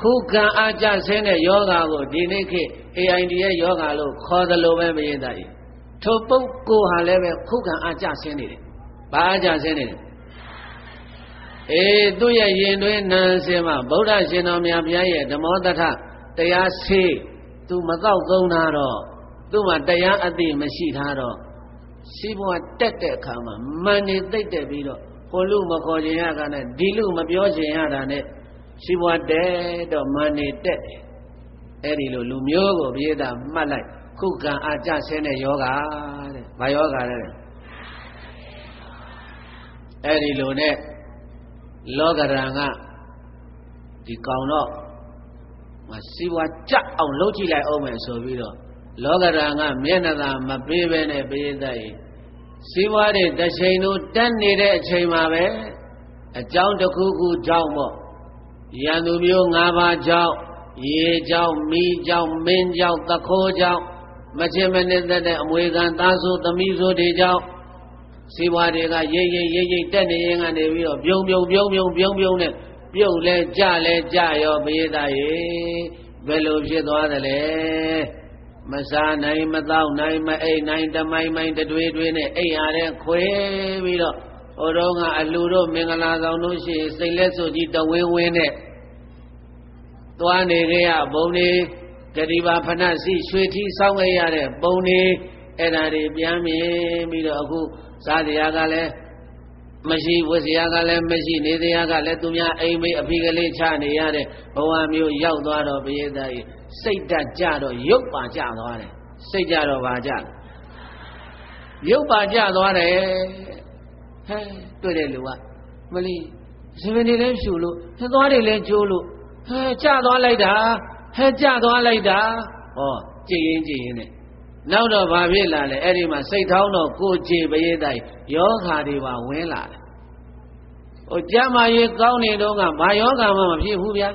ခုကံအာကြဆင်းတဲ့ယောဂကိုဒီနေ့ခေတ် AIDS ရဲ့ယောဂလို့ခေါ်သလိုပဲမရင်သားကြီးထိုပုဂ္ဂိုလ်ဟာလည်းပဲခုကံအာကြဆင်းနေတယ်ဘာအာကြဆင်းနေတယ်အေးသူ့ရဲ့ရင်တွင်းနံစင်မှာဗုဒ္ဓရှင်တော်မြတ်ဘုရားရဲ့ဓမ္မောတထတရားဆေးသူမတော့သုံးတာတော့သူ့မှာတရားအသိမရှိထားတော့စီးပွားတက်တဲ့အခါမှာမန်နေသိတဲ့ပြီးတော့ဟိုလူမခေါ်ခြင်းရတာနဲ့ဒီလူမပြောခြင်းရတာနဲ့ စီးပွားတက်တော့မန်နေတက်တယ်အဲ့ဒီလိုလူမျိုးကိုပြေးတာမှတ်လိုက်ခုကံအာကြဆင်းတဲ့ယောဂတဲ့ဘာယောဂလဲအဲ့ဒီလိုနဲ့လောကရန်ကဒီကောင်တော့မစီဝါကြအောင်လှုပ်ကြည့်လိုက်အောင်မယ်ဆိုပြီးတော့လောကရန်ကမျက်နှာသာမပေးဘဲနဲ့ပေးတတ်ရင်စီဝါတွေတစ်ချိန်လုံးတက်နေတဲ့အချိန်မှာပဲအကြောင်းတစ်ခုခုကြောင့်ပေါ့ ရန်သူမျိုး၅ပါးကြောင့်ရေကြောင့်မီးကြောင့်မင်းကြောင့်သခိုးကြောင့်မချင်မနစ်သက်တဲ့အမွေခံသားဆိုသမီးဆိုတွေကြောင့်စီးပွားတွေကရိပ်ရိပ်ရိပ်ရိပ်တက်နေရင်ကနေပြီးတော့ပြုံပြုံပြုံပြုံပြုံပြုံနဲ့ပြုတ်လဲကြလဲကြရောပေးသားရေဘယ်လိုဖြစ်သွားသလဲမစားနိုင်မတော့နိုင်မအိတ်နိုင်တမိုင်းမိုင်းတွေးတွေးနဲ့အိတ်ရတဲ့ခွေပြီးတော့ ဟိုတော့ကအလူတို့မင်္ဂလာဆောင်တို့ရှိစိတ်လက်ဆိုကြီးတဝင်းဝင်းနဲ့သွားနေကြရဘုံနေဂတိပါဖဏစီရွှေထီဆောင်းခဲ့ရတဲ့ပုံနေအဲ့ဒါတွေပြန်မြင်ပြီးတော့အခုစားတရားကလည်းမရှိဝတ်စရာကလည်းမရှိနေတရားကလည်းသူများအိမ်မေးအဖိကလေးချနေရတဲ့ဘဝမျိုးရောက်သွားတော့ဘုရားသားကြီးစိတ်ဓာတ်ကြတော့ရုပ်ပါကြသွားတယ်စိတ်ကြတော့ပါကြရုပ်ပါကြသွားတယ် ဟဲတွေ့တဲ့လူကမလီဇင်နေလည်းဖြူလို့သသွားတွေလည်းကျိုးလို့ဟဲကြသွားလိုက်တာဟဲကြသွားလိုက်တာဟောကြည်ရင်ကြည်ရင်နဲ့နောက်တော့ဘာဖြစ်လာလဲအဲ့ဒီမှာစိတ်ထောင်းတော့ကိုကြည်ပရိသတ်ယောဂါတွေပါဝင်လာတယ်ဟိုကြမ်းမာရေးကောင်းနေတော့ကဘာယောဂါမှမဖြစ်ဘူးဗျာ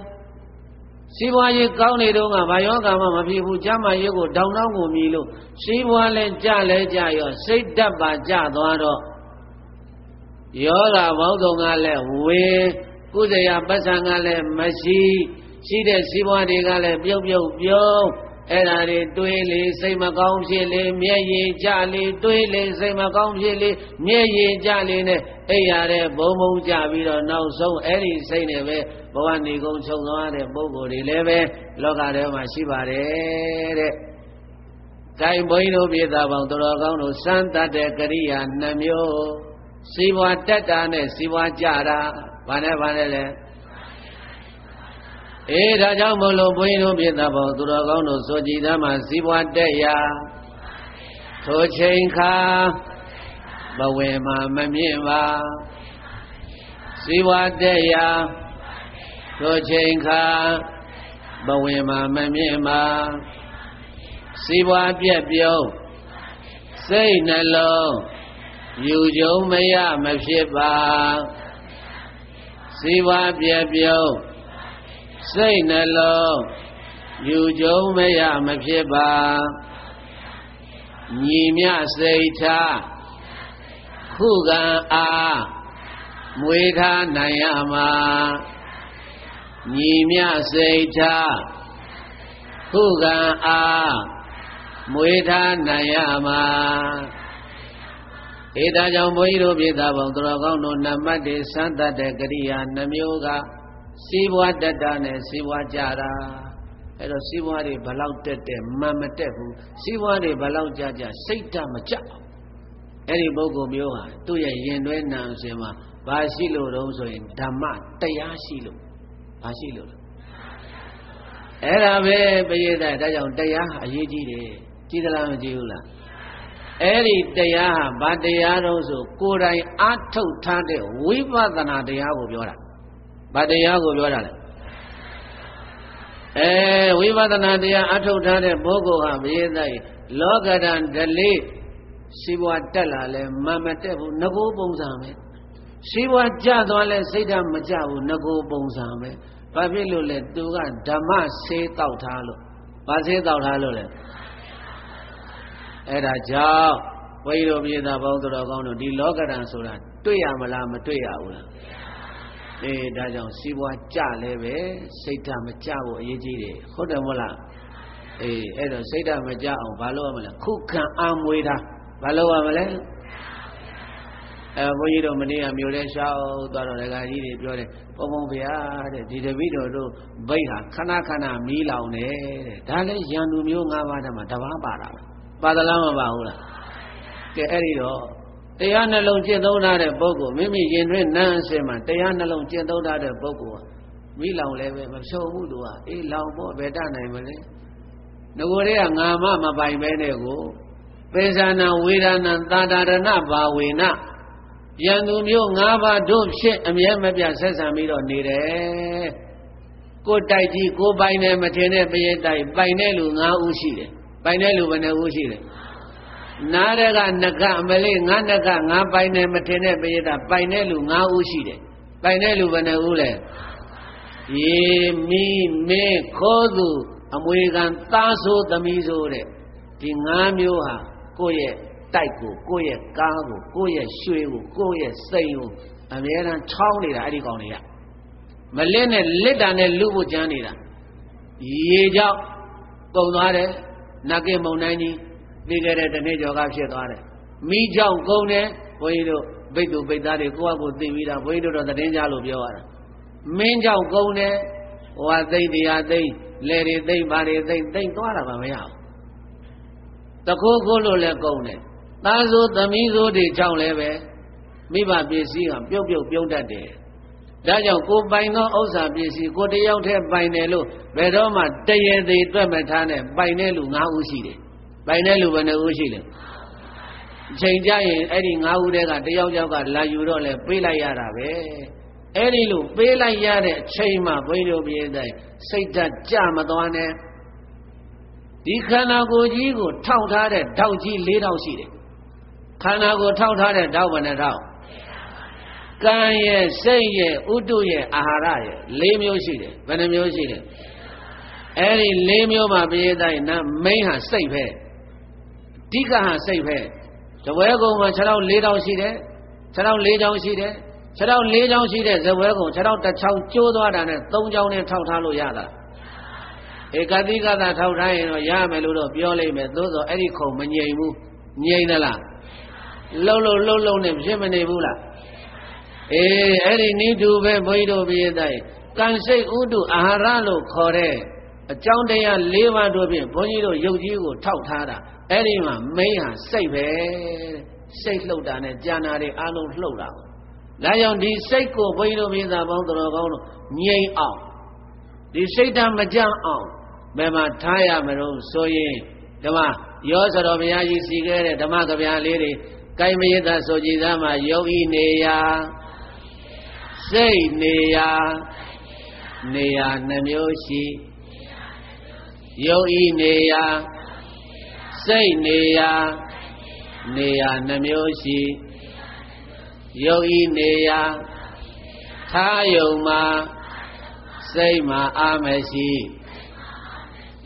စီးပွားရေးကောင်းနေတော့ကဘာယောဂါမှမဖြစ်ဘူးကြမ်းမာရေးကိုတောင်းတောင်းကိုမြည်လို့စီးပွားလဲကြလဲကြရောစိတ်တက်ပါကြသွားတော့ ယောဂါဘောင်းတော်ကလည်းဝေကုသရာပတ်စံကလည်းမရှိရှိတဲ့စီးပွားတွေကလည်းပြုတ်ပြုတ်ပြုတ်အဲ့ဒါတွေတွေးလေစိတ်မကောင်းဖြစ်လေမျက်ရည်ကျလေတွေးလေစိတ်မကောင်းဖြစ်လေမျက်ရည်ကျလေနဲ့အိပ်ရတဲ့ဘုံဘုံကြပြီးတော့နောက်ဆုံးအဲ့ဒီစိတ်နဲ့ပဲဘဝနေကုန်ချုပ်သွားတဲ့ပုဂ္ဂိုလ်တွေလည်းပဲလောကထဲမှာရှိပါတယ်တဲ့။ကိုင်ဘုန်းကြီးတို့ပြည်သားပေါင်းတော်ကောင်းတို့စမ်းတတ်တဲ့ကရိယာနှမျိုး စီဝါတက်တာနဲ့စီဝါကြတာဘာနဲ့ဘာနဲ့လဲအေးဒါကြောင့်မလို့ဘုန်းကြီးတို့ပြည်သားပေါင်းသူတော်ကောင်းတို့ဆိုကြည်သားမှာစီးပွားတက်ရာထိုချိန်ခါဘဝေမှာမမြင့်ပါစီးပွားတက်ရာထိုချိန်ခါဘဝေမှာမမြင့်ပါစီးပွားပြက်ပြုံးစိတ်နှလုံး ယူကြုံမရမဖြစ်ပါစီးပွားပြက်ပြုံးစိတ်နှလုံးယူကြုံမရမဖြစ်ပါညီမြစိတ်ထားခုခံအားမွေထားနိုင်ရမှာညီမြစိတ်ထားခုခံအားမွေထားနိုင်ရမှာ ဧဒါကြောင့်ဘုန်းကြီးတို့ပြည်သားပေါင်းသူတော်ကောင်းတို့နမတ်တွေစမ်းတတ်တဲ့ကရိယာနှမျိုးကစီးပွားတက်တာနဲ့စီးပွားကြတာအဲ့တော့စီးပွားတွေဘလောက်တက်တယ်မှန်မတက်ဘူးစီးပွားတွေဘလောက်ကြကြစိတ်ဓာတ်မကြအဲ့ဒီပုဂ္ဂိုလ်မျိုးဟာသူ့ရဲ့ရင်တွဲနာမ်ရှင်မှာဘာရှိလို့တုံးဆိုရင်ဓမ္မတရားရှိလို့ဘာရှိလို့လဲအဲ့ဒါပဲပရိသတ်ဒါကြောင့်တရားဟာအရေးကြီးတယ်ကြည်သလားမကြည်ဘူးလား အဲ့ဒီတရားဟာဘာတရားတုံးဆိုကိုယ်တိုင်အာထုတ်ထားတဲ့ဝိပဿနာတရားကိုပြောတာဗာတရားကိုပြောတာလေအဲဝိပဿနာတရားအထုတ်ထားတဲ့ပုဂ္ဂိုလ်ဟာဘယင်းသားလောကဒံဒလိစီဘွားတက်လာလဲမမတက်ဘူးငကိုးပုံစံပဲရှိဘွားကြသွားလဲစိတ်ဓာတ်မကြဘူးငကိုပုံစံပဲဘာဖြစ်လို့လဲသူကဓမ္မဆေးတောက်ထားလို့ဘာဆေးတောက်ထားလို့လဲ အဲ့ဒါကြောင့်ဘုန်းကြီးတို့ပြည်သားပေါင်းတော်ကောင်းတို့ဒီလောကဓာတ်ဆိုတာတွေ့ရမလားမတွေ့ရဘူးလားအေးဒါကြောင့်စီးပွားကြလဲပဲစိတ်ဓာတ်မကြဖို့အရေးကြီးတယ်ဟုတ်တယ်မဟုတ်လားအေးအဲ့တော့စိတ်ဓာတ်မကြအောင်ဘာလုပ်ရမလဲခုခံအာမွေတာဘာလုပ်ရမလဲအဲဘုန်းကြီးတို့မနေ့ကမြို့ထဲရှောက်သွားတော့ဒကာကြီးတွေပြောတယ်ပုံပုံဗျာတဲ့ဒီတပည့်တော်တို့ဘိတ်ဟာခဏခဏမီးလောင်တယ်တဲ့ဒါလည်းရန်သူမျိုး၅ပါးတည်းမှာတပားပါတာပါ သလားမပါဘူးလားကဲအဲ့ဒီတော့တရားနှလုံးကျင့်သုံးထားတဲ့ပုဂ္ဂိုလ်မိမိရင်တွင်နန်းအစင်မှာတရားနှလုံးကျင့်သုံးထားတဲ့ပုဂ္ဂိုလ်ကမိလောင်လည်းပဲမဖြုံဘူးသူကအေးလောင်ဖို့ဘယ်တတ်နိုင်မလဲငကိုယ်တွေကငါမမပိုင်ပဲတဲ့ကိုပေဇာနာဝေဒနာသာတာရဏဘာဝေနယံသူမျိုး၅ပါးတို့ဖြင့်အမြဲမပြတ်ဆက်ဆံပြီးတော့နေတယ်ကိုတိုက်ကြီးကိုပိုင်တယ်မထင်တဲ့ပရိတိုက်ပိုင်တဲ့လူ၅ဦးရှိတယ် ပိုင်တဲ့လူဘယ်နှဦးရှိတယ်နားရကနကအမလေးငါနကငါပိုင်တယ်မထင်တဲ့ပရိသတ်ပိုင်တဲ့လူ၅ဦးရှိတယ်ပိုင်တဲ့လူဘယ်နှဦးလဲရေမီမင်းခိုးသူအမွေခံသားဆိုးသမီးဆိုးတဲ့ဒီ၅မျိုးဟာကိုယ့်ရဲ့တိုက်ကိုကိုယ့်ရဲ့ကားကိုကိုယ့်ရဲ့ရွှေကိုကိုယ့်ရဲ့စိတ်ကိုအမြဲတမ်းချောင်းနေတာအဲ့ဒီကောင်တွေကမလစ်နဲ့လစ်တာနဲ့လူဖို့ကြမ်းနေတာရေကြောင့်ကုန်သွားတယ် နဂေမုံတိုင်းကြီးပြီးခဲ့တဲ့တနေ့ကျော်ကဖြစ်သွားတယ်မိကြောင့်ကုန်တယ်ဘုန်းကြီးတို့ဘိတ်သူဘိတ်သားတွေကိုယ့်အကိုသိပြီးတာဘုန်းကြီးတို့တော့သတင်းကြလို့ပြောရတာမင်းကြောင့်ကုန်တယ်ဟိုဟာသိမ့်တရားသိမ့်လေတွေသိမ့်ပါတွေသိမ့်သိမ့်သွားတာမှမရဘူးတခိုးခိုးလို့လည်းကုန်တယ်သားဆိုသမီးဆိုတွေကြောင့်လည်းပဲမိဘပစ္စည်းကပြုတ်ပြုတ်ပြုံးတတ်တယ် ဒါကြောင့်ကိုပိုင်သောဥစ္စာပစ္စည်းကိုတယောက်တည်းပိုင်တယ်လို့ဘယ်တော့မှတရေသေးတွက်မထားနဲ့ပိုင်တဲ့လူ၅ဦးရှိတယ်ပိုင်တဲ့လူဘယ်နှဦးရှိလဲအချိန်ကြရင်အဲ့ဒီ၅ဦးတည်းကတယောက်ယောက်ကလာယူတော့လဲပေးလိုက်ရတာပဲအဲ့ဒီလိုပေးလိုက်ရတဲ့အချိန်မှဘုန်းကြီးတို့ပြည်တဲ့စိတ်ဓာတ်ကြမသွားနဲ့ဒီခန္ဓာကိုယ်ကြီးကိုထောက်ထားတဲ့တောက်ကြီး၄တောက်ရှိတယ်ခန္ဓာကိုယ်ထောက်ထားတဲ့တောက်ဘယ်နှတောက် ကံရဲ့စိတ်ရဲ့ဥတုရဲ့အာဟာရရဲ့၄မျိုးရှိတယ်ဘယ်နှမျိုးရှိတယ်အဲ့ဒီ၄မျိုးမှာပြည့်တဲ့နာမိန်းဟာစိတ်ပဲဓိကဟာစိတ်ပဲဇပွဲကုံမှာ6တောက်4တောက်ရှိတယ်6တောက်4ချောင်းရှိတယ်6တောက်4ချောင်းရှိတဲ့ဇပွဲကုံ6တောက်1ချောင်းကျိုးသွားတာနဲ့3ချောင်းနဲ့ထောက်ထားလို့ရတာဧကတိကသာထောက်ထားရင်တော့ရမယ်လို့တော့ပြောလိုက်မယ်သို့သောအဲ့ဒီခုံမငြိမ်ဘူးငြိမ်သလားလှုပ်လှုပ်လှုပ်လှုပ်နဲ့ဖြစ်မနေဘူးလား အေးအဲ့ဒီနိတူပဲဘုန်းကြီးတို့ပြည့်တဲ့ကံစိတ်ဥတုအာဟာရလို့ခေါ်တဲ့အကြောင်းတရား၄ပါးတို့ဖြင့်ဘုန်းကြီးတို့ယုတ်ကြီးကိုထောက်ထားတာအဲ့ဒီမှာမိန်းဟာစိတ်ပဲစိတ်လှုပ်တာနဲ့ကြာနာတွေအလုံးလှုပ်တာဒါကြောင့်ဒီစိတ်ကိုဘုန်းကြီးတို့ပြည်သားပေါင်းတော်ကောင်းတို့ငြိမ်အောင်ဒီစိတ်ဓာတ်မကြအောင်ဘယ်မှာထားရမလို့ဆိုရင်ဓမ္မရောစတော်ဘုရားကြီးစီခဲ့တဲ့ဓမ္မကဗျာလေးတွေကိုင်မရတဆိုကြည်သားမှာယုတ်ဤနေရာ စိတ်နေရာနေရာနှမျိုးရှိယုတ်ဤနေရာစိတ်နေရာနေရာနှမျိုးရှိယုတ်ဤနေရာထားယုံမှာစိတ်မှာအာမရှိ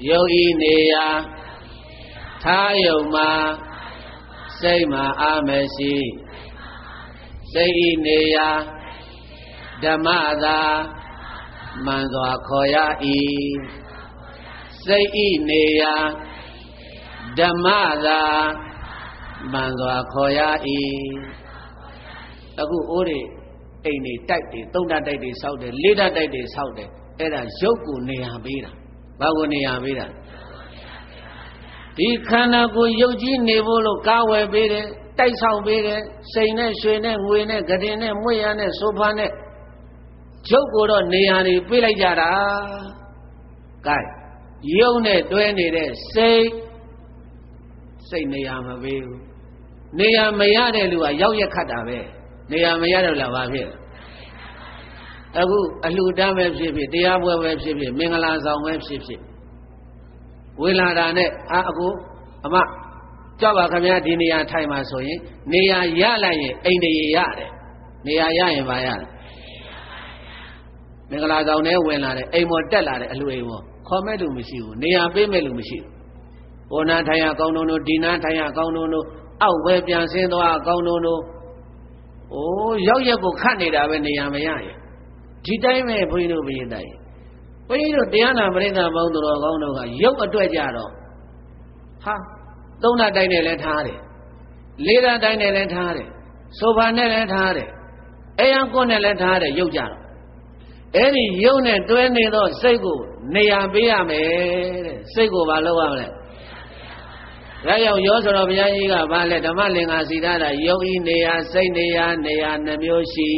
ယုတ်ဤနေရာထားယုံမှာစိတ်မှာအာမရှိစိတ်ဤနေရာ ဓမ္မသာမှန်စွာခေါ်ရ၏စိတ်ဤနေရာဓမ္မသာမှန်စွာခေါ်ရ၏အခုအိုးတွေအိမ်တွေတိုက်တွေသုံးဓာတ်တိုက်တွေစောက်တယ်လေးဓာတ်တိုက်တွေစောက်တယ်အဲ့ဒါရုပ်ကိုနေရာပေးတာဘာကိုနေရာပေးတာဒီခန္ဓာကိုယ်ရုပ်ကြီးနေဖို့လို့ကားဝယ်ပေးတယ်တိုက်ဆောင်ပေးတယ်စိန်နဲ့ရွှေနဲ့ငွေနဲ့ဂရင်နဲ့မွေရနဲ့ဆိုဖာနဲ့ ရုပ်ကိုတော့နေရာတွေပေးလိုက်ကြတာကဲရုပ်နဲ့တွဲနေတဲ့စိတ်စိတ်နေရာမပေးဘူးနေရာမရတဲ့လူကရောက်ရက်ခတ်တာပဲနေရာမရတော့လားဘာဖြစ်အခုအလှူတန်းပဲဖြစ်ဖြစ်တရားပွဲပဲဖြစ်ဖြစ်မင်္ဂလာဆောင်ပဲဖြစ်ဖြစ်ဝေလာတာနဲ့အာအကူအမကြောက်ပါခင်ဗျာဒီနေရာထိုင်မှာဆိုရင် နေရာရလိုက်ရင်အိမ်တရေရတယ်နေရာရရင်ပါရ မင်္ဂလာဆောင်ထဲဝင်လာတယ်အိမ်ပေါ်တက်လာတယ်အလူအိမ်ပေါ်ခေါ်မဲ့လူမရှိဘူးနေရာပေးမဲ့လူမရှိဘူးဟိုနာထိုင်ရကောင်းတုံးတို့ဒီနာထိုင်ရကောင်းတုံးတို့အောက်ပဲပြန်ဆင်းသွားကောင်းတုံးတို့အိုးရောက်ရက်ကိုခတ်နေတာပဲနေရာမရရင်ဒီတိုင်းပဲဘုန်းကြီးတို့ဘုရားတိုင်ဘုန်းကြီးတို့တရားနာပရိသတ်ပေါင်းတော်ကောင်းတို့ကရုပ်အတွက်ကြတော့ဟာသုံးနာတိုင်းနဲ့လည်းထားတယ်လေးနာတိုင်းနဲ့လည်းထားတယ်ဆိုဖာနဲ့လည်းထားတယ်အဲရကွန်းနဲ့လည်းထားတယ်ရုပ်ကြတော့ အဲ့ဒီရုပ်နဲ့တွဲနေသောစိတ်ကိုနေရာပေးရမယ်တဲ့စိတ်ကိုမလုပ်ရမလဲဒါကြောင့်ရောဆိုတော့ဘုရားကြီးကဗာလဲဓမ္မလင်္ကာစီထားတာယုတ်ဤနေရာစိတ်နေရာနေရာနှမျိုးရှိ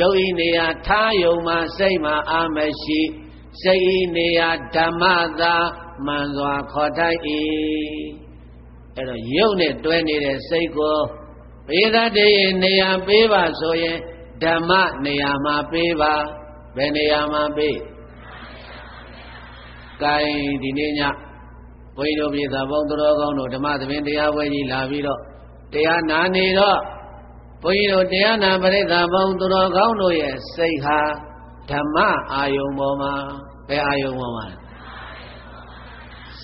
ယုတ်ဤနေရာထားယုံမှာစိတ်မှာအာမရှိစိတ်ဤနေရာဓမ္မသာမှန်စွာခေါ်ထိုက်၏အဲ့တော့ယုတ်နဲ့တွဲနေတဲ့စိတ်ကိုပေသတည်းနေရာပေးပါဆိုရင်ဓမ္မနေရာမှာပေးပါ ဘယ်နေရာမှာပေးကိုင်းဒီနေ့ညဘုန်းကြီးတို့ပြည်သာပေါင်းတော်ကောင်းတို့ဓမ္မသဘင်တရားပွဲကြီးလာပြီးတော့တရားနာနေတော့ဘုန်းကြီးတို့တရားနာပရိသတ်ပေါင်းတော်ကောင်းတို့ရဲ့စိတ်ဟာဓမ္မအာယုံပေါ်မှာဘယ်အာယုံပေါ်မှာ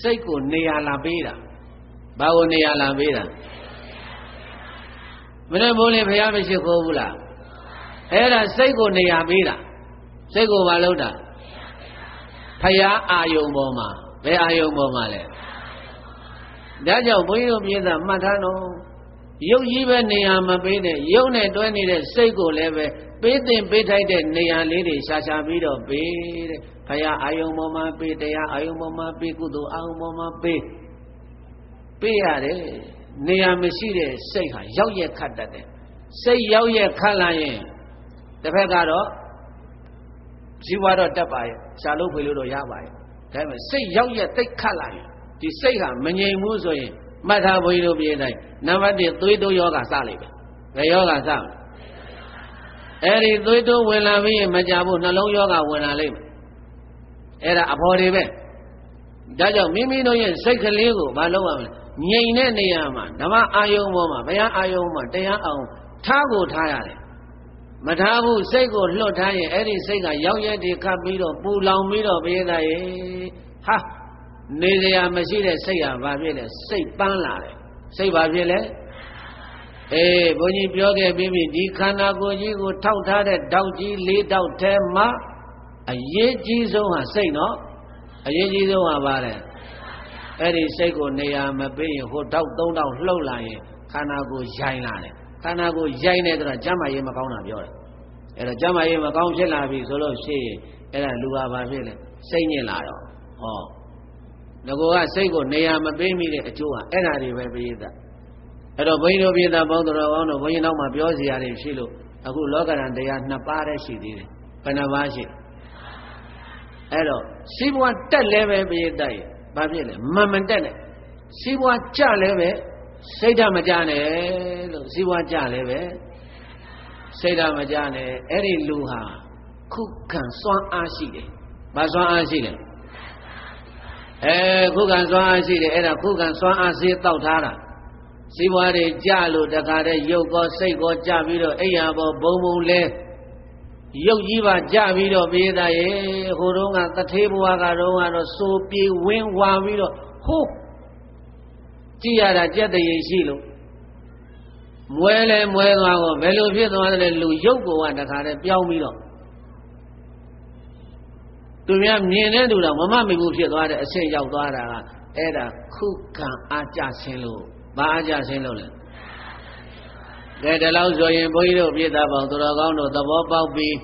စိတ်ကိုနေရာလာပေးတာဘာကိုနေရာလာပေးတာမနေ့ဘုန်းလေးဘုရားမရှိခိုးဘူးလားအဲ့ဒါစိတ်ကိုနေရာပေးတာ စိတ်ကိုမလုပ်တာဖရာအာယုံပေါ်မှာဘယ်အာယုံပေါ်မှာလဲဒါကြောင့်ဘုန်းကြီးတို့ပြည်သားမှတ်ထားတော့ရုပ်ကြီးပဲနေရာမပေးနဲ့ရုပ်နဲ့တွဲနေတဲ့စိတ်ကိုလည်းပဲပေးတင်ပေးထိုက်တဲ့နေရာလေးတွေရှာရှာပြီးတော့ပေးတဲ့ဖရာအာယုံပေါ်မှာပေးတရားအာယုံပေါ်မှာပေးကုသိုလ်အာယုံပေါ်မှာပေးပေးရတယ်နေရာမရှိတဲ့စိတ်ဟာရောက်ရက်ခတ်တတ်တယ်စိတ်ရောက်ရက်ခတ်လာရင်တစ်ဖက်ကတော့ ဇီဝတော့တက်ပါရဲ့ရှာလို့ဖွေလို့တော့ရပါရဲ့ဒါပေမဲ့စိတ်ရောက်ရက်တိတ်ခတ်လာရင်ဒီစိတ်ဟာမငြိမ်ဘူးဆိုရင်မှတ်ထားဘုန်းကြီးတို့ပြေးတိုင်းနံပါတ်1သွေးတိုးယောဂစလိုက်ပဲဘယ်ယောဂစမလဲအဲ့ဒီသွေးတိုးဝင်လာပြီးရင်မကြဘူးနှလုံးယောဂဝင်လာလိမ့်မယ်အဲ့ဒါအဖော်တွေပဲဒါကြောင့်မိမိတို့ရဲ့စိတ်ကလေးကိုမလုပ်ရမလဲငြိမ်တဲ့နေရာမှာဓမ္မအာယုံပေါ်မှာဘုရားအာယုံမှာတရားအောင်ထားကိုထားရတယ် မထားဘူးစိတ်ကိုလွတ်ထားရင်အဲ့ဒီစိတ်ကရောက်ရက်တွေခတ်ပြီးတော့ပူလောင်ပြီးတော့ပြေးသားရဲ့ဟာနေစရာမရှိတဲ့စိတ်ဟာဘာဖြစ်လဲစိတ်ပန်းလာတယ်စိတ်ဘာဖြစ်လဲအေးဘုန်းကြီးပြောခဲ့ပြီးပြီဒီခန္ဓာကိုယ်ကြီးကိုထောက်ထားတဲ့တောက်ကြီးလေးတောက်ထဲမှာအရေးကြီးဆုံးဟာစိတ်နော်အရေးကြီးဆုံးဟာဘာလဲအဲ့ဒီစိတ်ကိုနေရာမပေးရင်ဟိုတောက်သုံးတောက်လှုပ်လာရင်ခန္ဓာကိုယ်ရိုင်းလာတယ် ခန္ဓာကိုယ်ရိုင်းနေတော့ကျမ်းမာရေးမကောင်းတာပြောတယ်အဲ့တော့ကျမ်းမာရေးမကောင်းဖြစ်လာပြီဆိုလို့ရှိရင်အဲ့ဒါလူဟာဘာဖြစ်လဲစိတ်ညစ်လာတော့ဟောငကိုကစိတ်ကိုနေရာမပေးမိတဲ့အကျိုးဟာအဲ့ဒါတွေပဲပိဋကအဲ့တော့ဘုန်းကြီးတို့ပိဋကပေါင်းတော်ကောင်းတို့ဘုန်းကြီးနောက်မှာပြောစီရတယ်ရှိလို့အခုလောကရန်တရားနှစ်ပါးတည်းရှိသေးတယ်ဘယ်နှပါးရှိအဲ့တော့စီးပွားတက်လဲပဲပိဋကရဲ့ဘာဖြစ်လဲမမတက်နဲ့စီးပွားကြလဲပဲ စိတ်ဓာတ်မကြနဲ့လို့စီးပွားကြလဲပဲစိတ်ဓာတ်မကြနဲ့အဲ့ဒီလူဟာခုခံစွမ်းအားရှိတယ်ဘာစွမ်းအားရှိလဲအဲခုခံစွမ်းအားရှိတယ်အဲ့ဒါခုခံစွမ်းအားစေးတောက်ထားတာစီးပွားတွေကြလို့တခါတည်းရုပ်ကောစိတ်ကောကြပြီးတော့အိယာဘောဘုံဘုံလဲရုပ်ကြီးပါကြပြီးတော့ပြေးသားရဲ့ဟိုတုန်းကတထေးဘွားကတော့ကတော့စိုးပြေးဝင်းဝါပြီးတော့ဟိုး ကြည့်ရတာကြက်တရေရှိလို့မွဲလဲမွဲသွားတော့ဘယ်လိုဖြစ်သွားလဲလူရုပ်ကောကတခါတည်းပြောင်းပြီးတော့သူများမြင်တဲ့သူတော့မမမိဘူးဖြစ်သွားတဲ့အဆင့်ရောက်သွားတာကအဲ့ဒါခုခံအားကြဆင်းလို့ဘာအားကြဆင်းလို့လဲကဲဒီလောက်ဆိုရင်ဘုန်းကြီးတို့ပြည်သားပေါင်းသူတော်ကောင်းတို့သဘောပေါက်ပြီး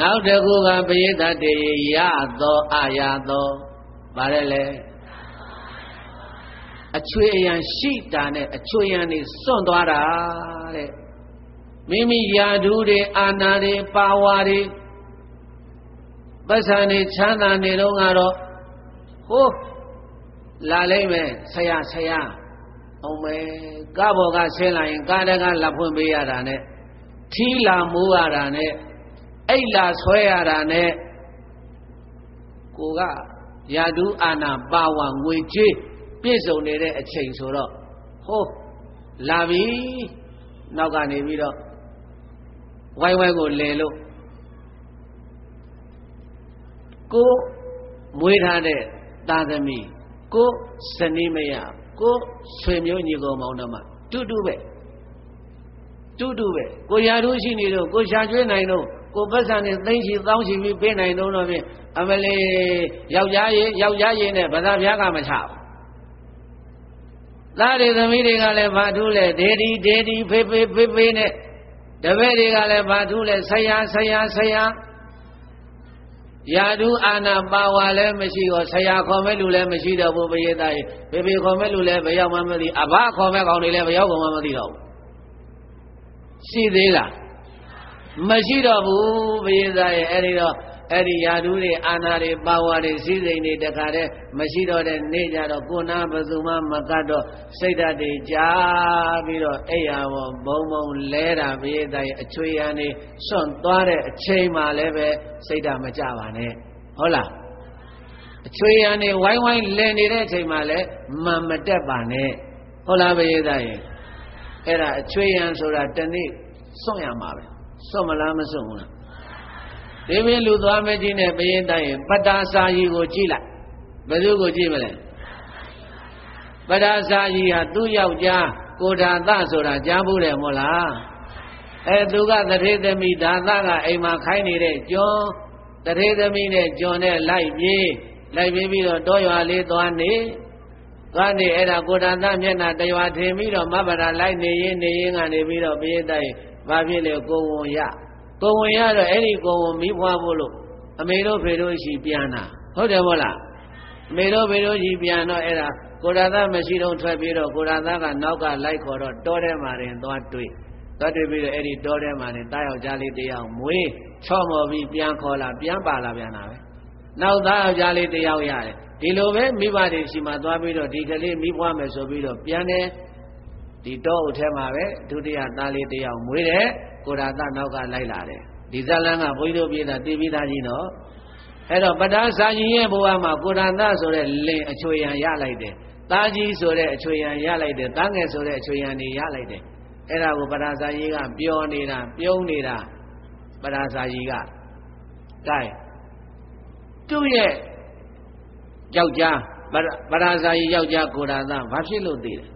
နောက်တစ်ခုကပရိသတ်တေရသောအာရသောဗါရဲလေ အချွေအရန်ရှိတာနဲ့အချွေရန်နေစွန့်သွားတာတဲ့မိမိယာဓုတွေအာနာတွေပါဝါတွေပတ်စံနေချမ်းသာနေတော့ကတော့ဟိုးလာလိုက်မယ်ဆရာဆရာအောင်မယ်ကားဘော်ကဆင်းလာရင်ကားတကလက်ဖွင့်ပေးရတာနဲ့ထီးလာမိုးရတာနဲ့အိတ်လာဆွဲရတာနဲ့ကိုကယာဒူးအာနာပါဝါငွေကြေး ပြည့်စုံနေတဲ့အချိန်ဆိုတော့ဟိုးလာပြီနောက်ကနေပြီးတော့ဝိုင်းဝိုင်းကိုလဲလို့ကိုမွေးထားတဲ့သာသမီကိုဇနီးမရကိုဆွေမျိုးညီကောင်မောင်နှမတူတူပဲတူတူပဲကိုရာထူးရှိနေတော့ကိုရှာကျွေးနိုင်တော့ကိုပတ်စံနဲ့သိမ့်ချီတောင်းချီပြီးပေးနိုင်တော့တော့ဖြင့်အမလေးယောက်ျားရေးယောက်ျားရေးနဲ့ဗသာဖျားကမချဘူး သားတွေသမီးတွေကလည်းဘာထူးလဲဒေဒီဒေဒီဖေးဖေးဖေးဖေးနဲ့တပည့်တွေကလည်းဘာထူးလဲဆရာဆရာဆရာယာဒုအာနာပါဝါလည်းမရှိတော့ဆရာခေါ်မဲ့လူလည်းမရှိတော့ဘူးဘယေသားရေဖေဖေခေါ်မဲ့လူလည်းဘယ်ရောက်မှမသိအဘခေါ်မဲ့ကောင်တွေလည်းဘယ်ရောက်မှမသိတော့ဘူးရှိသေးလားမရှိတော့ဘူးဘယေသားရေအဲ့ဒီတော့ အဲ့ဒီယာဓုတွေအာနာတွေပါဝါတွေစည်းစိမ်တွေတခါတည်းမရှိတော့တဲ့နေ့ကြတော့ကိုနာဘသူမှမကတ်တော့စိတ်ဓာတ်တွေကြာပြီးတော့အိယာဘောဘုံဘုံလဲတာဘိသရဲ့အချွေရန်တွေစွန့်သွားတဲ့အချိန်မှလည်းပဲစိတ်ဓာတ်မကြပါနဲ့ဟုတ်လားအချွေရန်တွေဝိုင်းဝိုင်းလဲနေတဲ့အချိန်မှလည်းမန်မတက်ပါနဲ့ဟုတ်လားဘိသရဲ့အဲ့ဒါအချွေရန်ဆိုတာတနေ့စွန့်ရမှာပဲစွန့်မလားမစွန့်ဘူးလား ဒီမင်းလူသွားမကြီးနဲ့ဘရင်တိုင်းပတ္တာစာကြီးကိုကြည့်လိုက်ဘယ်သူကိုကြည့်မလဲပတ္တာစာကြီးဟာသူ့ယောက်ျားကိုဓာသဆိုတာကြားဘူးတယ်မို့လားအဲသူကတထေသမီးဓာသကအိမ်မှာခိုင်းနေတဲ့ကျွန်းတထေသမီးနဲ့ကျွန်းနဲ့လိုက်ပြေးလိုက်ပြေးပြီးတော့တောရွာလေးသွားနေသွားနေအဲ့ဒါကိုဓာသမျက်နှာတရွာထင်ပြီးတော့မဗရာလိုက်နေရင်နေရင်ကနေပြီးတော့ပြေးတိုင်းဘာဖြစ်လဲကိုဝန်ရ ကိုဝင်ရတော့အဲ့ဒီကိုဝင်မိဖွားဖို့လို့အမေတို့ဖေတို့ရှိပြန်တာဟုတ်တယ်မို့လားအမေတို့ဖေတို့ရှိပြန်တော့အဲ့ဒါကိုရာသားမရှိတော့ထွက်ပြီးတော့ကိုရာသားကနောက်ကလိုက်ခေါ်တော့တောထဲမှာတင်သွားတွေ့သွားတွေ့ပြီးတော့အဲ့ဒီတောထဲမှာတင်တားယောက်ျားလေးတယောက်မွေးချော့မော်ပြီးပြန်ခေါ်လာပြန်ပါလာပြန်တာပဲနောက်သားယောက်ျားလေးတယောက်ရတယ်ဒီလိုပဲမိဘတွေရှိမှသွားပြီးတော့ဒီကလေးမိဖွားမယ်ဆိုပြီးတော့ပြန်တယ်ဒီတောအုပ်ထဲမှာပဲဒုတိယသားလေးတယောက်မွေးတယ် ကိုရာသနောက်ကလိုက်လာတယ်ဒီဇလန်းကဘုန်းကြီးတို့ပြေးတာသိပြီးသားကြီးနော်အဲ့တော့ပဒါစာကြီးရဲ့ဘဝမှာကိုရာသဆိုတဲ့လင်အချွေရန်ရလိုက်တယ်သားကြီးဆိုတဲ့အချွေရန်ရလိုက်တယ်သားငယ်ဆိုတဲ့အချွေရန်နေရလိုက်တယ်အဲ့ဒါကိုပဒါစာကြီးကပျော်နေတာပြုံးနေတာပဒါစာကြီးကကဲသူ့ရဲ့ယောက်ျားပဒါစာကြီးယောက်ျားကိုရာသဘာဖြစ်လို့သိလဲ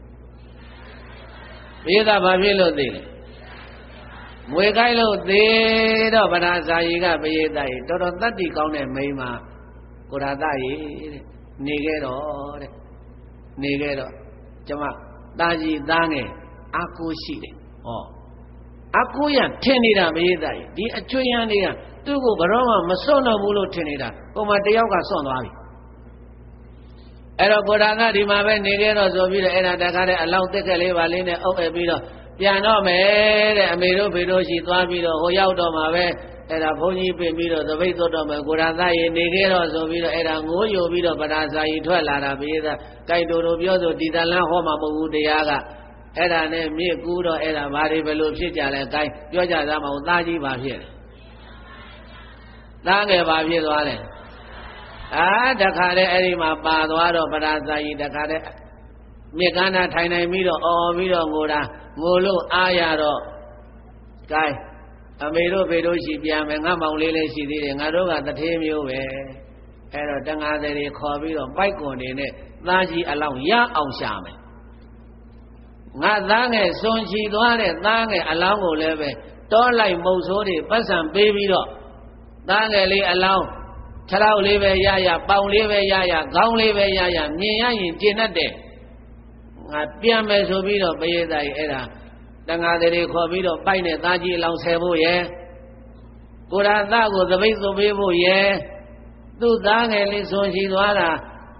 ဘေးသားဘာဖြစ်လို့သိလဲ မွေခိုင်းလို့သေးတော့ဗရာဇာယီကပရိသတ်ကြီးတော်တော်တတ္တိကောင်းတဲ့မိန်းမကိုရာသကြီးတဲ့နေခဲ့တော့တဲ့နေခဲ့တော့ကျမတာကြီးသားငယ်အာကိုရှိတယ်ဟောအကိုရထင်နေတာပရိသတ်ကြီးဒီအချွေရန်တွေကသူ့ကိုဘရောမှမစွန့်တော့ဘူးလို့ထင်နေတာဟိုမှာတယောက်ကစွန့်သွားပြီအဲ့တော့ကိုရာကဒီမှာပဲနေခဲ့တော့ဆိုပြီးတော့အဲ့ဒါတခါတည်းအလောင်းတက်ကလေးပါလေးနဲ့အုပ်အပ်ပြီးတော့ ပြန်တော့မယ်တဲ့အမေတို့ဖေတို့ရှိသွားပြီးတော့ဟိုရောက်တော့မှပဲအဲ့ဒါဘုန်းကြီးပြင်ပြီးတော့သပိတ်သွတ်တော့မယ်ကိုရာသားရေနေခဲ့တော့ဆိုပြီးတော့အဲ့ဒါငိုးယိုပြီးတော့ပဒါစာကြီးထွက်လာတာပြေးသားကြိုက်တူတို့ပြောဆိုဒီတလန်းဟောမှာမဟုတ်ဘူးတရားကအဲ့ဒါနဲ့မြစ်ကူးတော့အဲ့ဒါဘာတွေဘယ်လိုဖြစ်ကြလဲကြိုက်ပြောကြသားမအောင်သားကြီးပါဖြစ်တယ်သားငယ်ပါဖြစ်သွားတယ်အာတခါတည်းအဲ့ဒီမှာပါသွားတော့ပဒါစာကြီးတခါတည်းမြစ်ကမ်းနာထိုင်နိုင်ပြီးတော့အော်ပြီးတော့ငိုတာ ငိုလို့အားရတော့ကဲအမေတို့ဖေတို့ရှိပြန်မယ်ငါမောင်လေးလေးရှိသေးတယ်ငါတို့ကတထေးမျိုးပဲအဲ့တော့တန်ဃာတွေခေါ်ပြီးတော့ပိုက်ကွန်တွေနဲ့သားကြီးအလောင်းရအောင်ရှာမယ်ငါသားငယ်စွန်ချီသွားတဲ့သားငယ်အလောင်းကိုလည်းပဲတောလိုက်မုတ်ဆိုးတွေပတ်စံပေးပြီးတော့သားငယ်လေးအလောင်းခြေထောက်လေးပဲရရပေါင်လေးပဲရရခေါင်းလေးပဲရရမြင်ရရင်ကျင်တတ်တယ် ငါပြန်မယ်ဆိုပြီးတော့ပရိသတ်ကြီးအဲ့ဒါတန်ဃာတွေခေါ်ပြီးတော့ပိုက်နဲ့သားကြီးအလောင်းဆယ်ဖို့ရယ်ကိုရာသကိုသပိတ်သွပေးဖို့ရယ်သူ့သားငယ်လေးဆွန်ရှိသွားတာ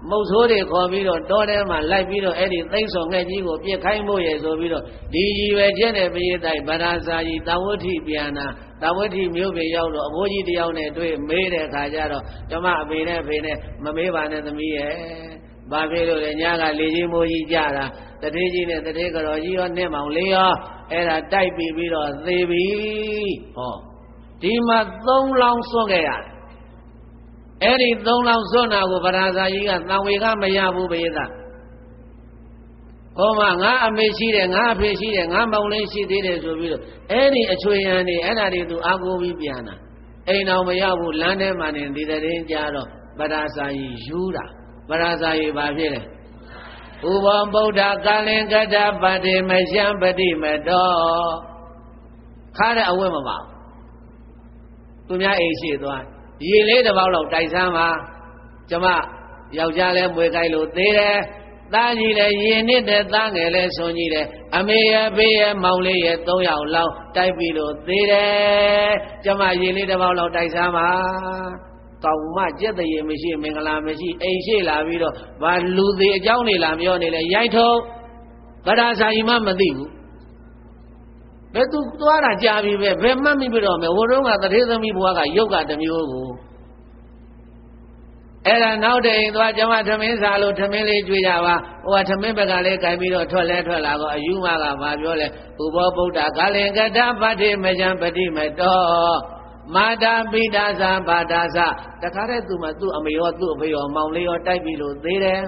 မုတ်ဆိုးတွေခေါ်ပြီးတော့တောထဲမှာလိုက်ပြီးတော့အဲ့ဒီသိမ့်ဆောင်ငှက်ကြီးကိုပြစ်ခိုင်းဖို့ရယ်ဆိုပြီးတော့ဒီရည်ရွယ်ချက်နဲ့ပရိသတ်ဗရာဇာကြီးတာဝဋ္ဌိပြန်တာတာဝဋ္ဌိမျိုးပေရောက်တော့အဘိုးကြီးတယောက်နဲ့တွေ့မေးတဲ့အခါကျတော့ဓမ္မအဖေနဲ့ဖေနဲ့မမေးပါနဲ့သမီးရဲ့ ဘာဖြစ်လို့လဲညာကလေကြီးမိုးကြီးကြတာတတိကြီးနဲ့တတိကတော်ကြီးရောနှင်းမောင်လေးရောအဲ့ဒါတိုက်ပြီးပြီးတော့သေပြီဟောဒီမှာသုံးလောင်းစွန့်ခဲ့ရတယ်အဲ့ဒီသုံးလောင်းစွန့်တာကိုဗရာဇာကြီးကသံဝေကမရဘူးဘေးသားဟောမှာငါအမေရှိတယ်ငါအဖေရှိတယ်ငါမောင်လေးရှိသေးတယ်ဆိုပြီးတော့အဲ့ဒီအချွေရန်နေအဲ့ဒါတွေသူအာကိုပြီးပြန်တာအိမ်တော်မရောက်ဘူးလမ်းထဲမှာနေဒီတဲ့ရင်ကြတော့ပရာစာယီယူတာ ပရာစာယီဘာဖြစ်လဲဥပံဗုဒ္ဓကာလင်ကတ္တပတိမရှံပတိမတော်ခါတဲ့အဝတ်မပါသူများအိမ်ရှိသွားရေလေးတစ်ပေါက်လောက်တိုက်ဆန်းပါကျမယောက်ျားလဲမွေကြိုက်လို့သေးတယ်သားကြီးလည်းရင်နစ်တဲ့သားငယ်လည်းဆွန်ကြီးတယ်အမေရဲ့ဖေးရဲ့မောင်လေးရဲ့၃ယောက်လောက်တိုက်ပြီးလို့သေးတယ်ကျမရေလေးတစ်ပေါက်လောက်တိုက်ဆန်းပါ ကောင်းမကြက်တရေမရှိမင်္ဂလာမရှိအိမ်ရှိလာပြီးတော့ဘာလူသေးအကြောင်းနေလာပြောနေလဲရိုက်ထုံးဗဒာစာကြီးမှမသိဘူးဘယ်သူသွားတာကြာပြီပဲဘယ်မှတ်မိပြီးတော့မယ်ဝရုံးကတထေသမီးဘွားကယုတ်ကတမျိုးကိုအဲ့ဒါနောက်တအိမ်သွားကျမထမင်းစားလို့ထမင်းလေးကြွေးကြပါဟိုကထမင်းဘက်ကလေးကြိုင်ပြီးတော့ထွက်လဲထွက်လာတော့အယူမကဘာပြောလဲဥဘောဗုဒ္ဓကာလင်ကတပတိမယံပတိမတော မာတာပိတာသာဘာတာသတခါတည်းသူမှသူ့အမေရောသူ့အဖေရောမောင်လေးရောတိုက်ပြီးလို့သေးတယ်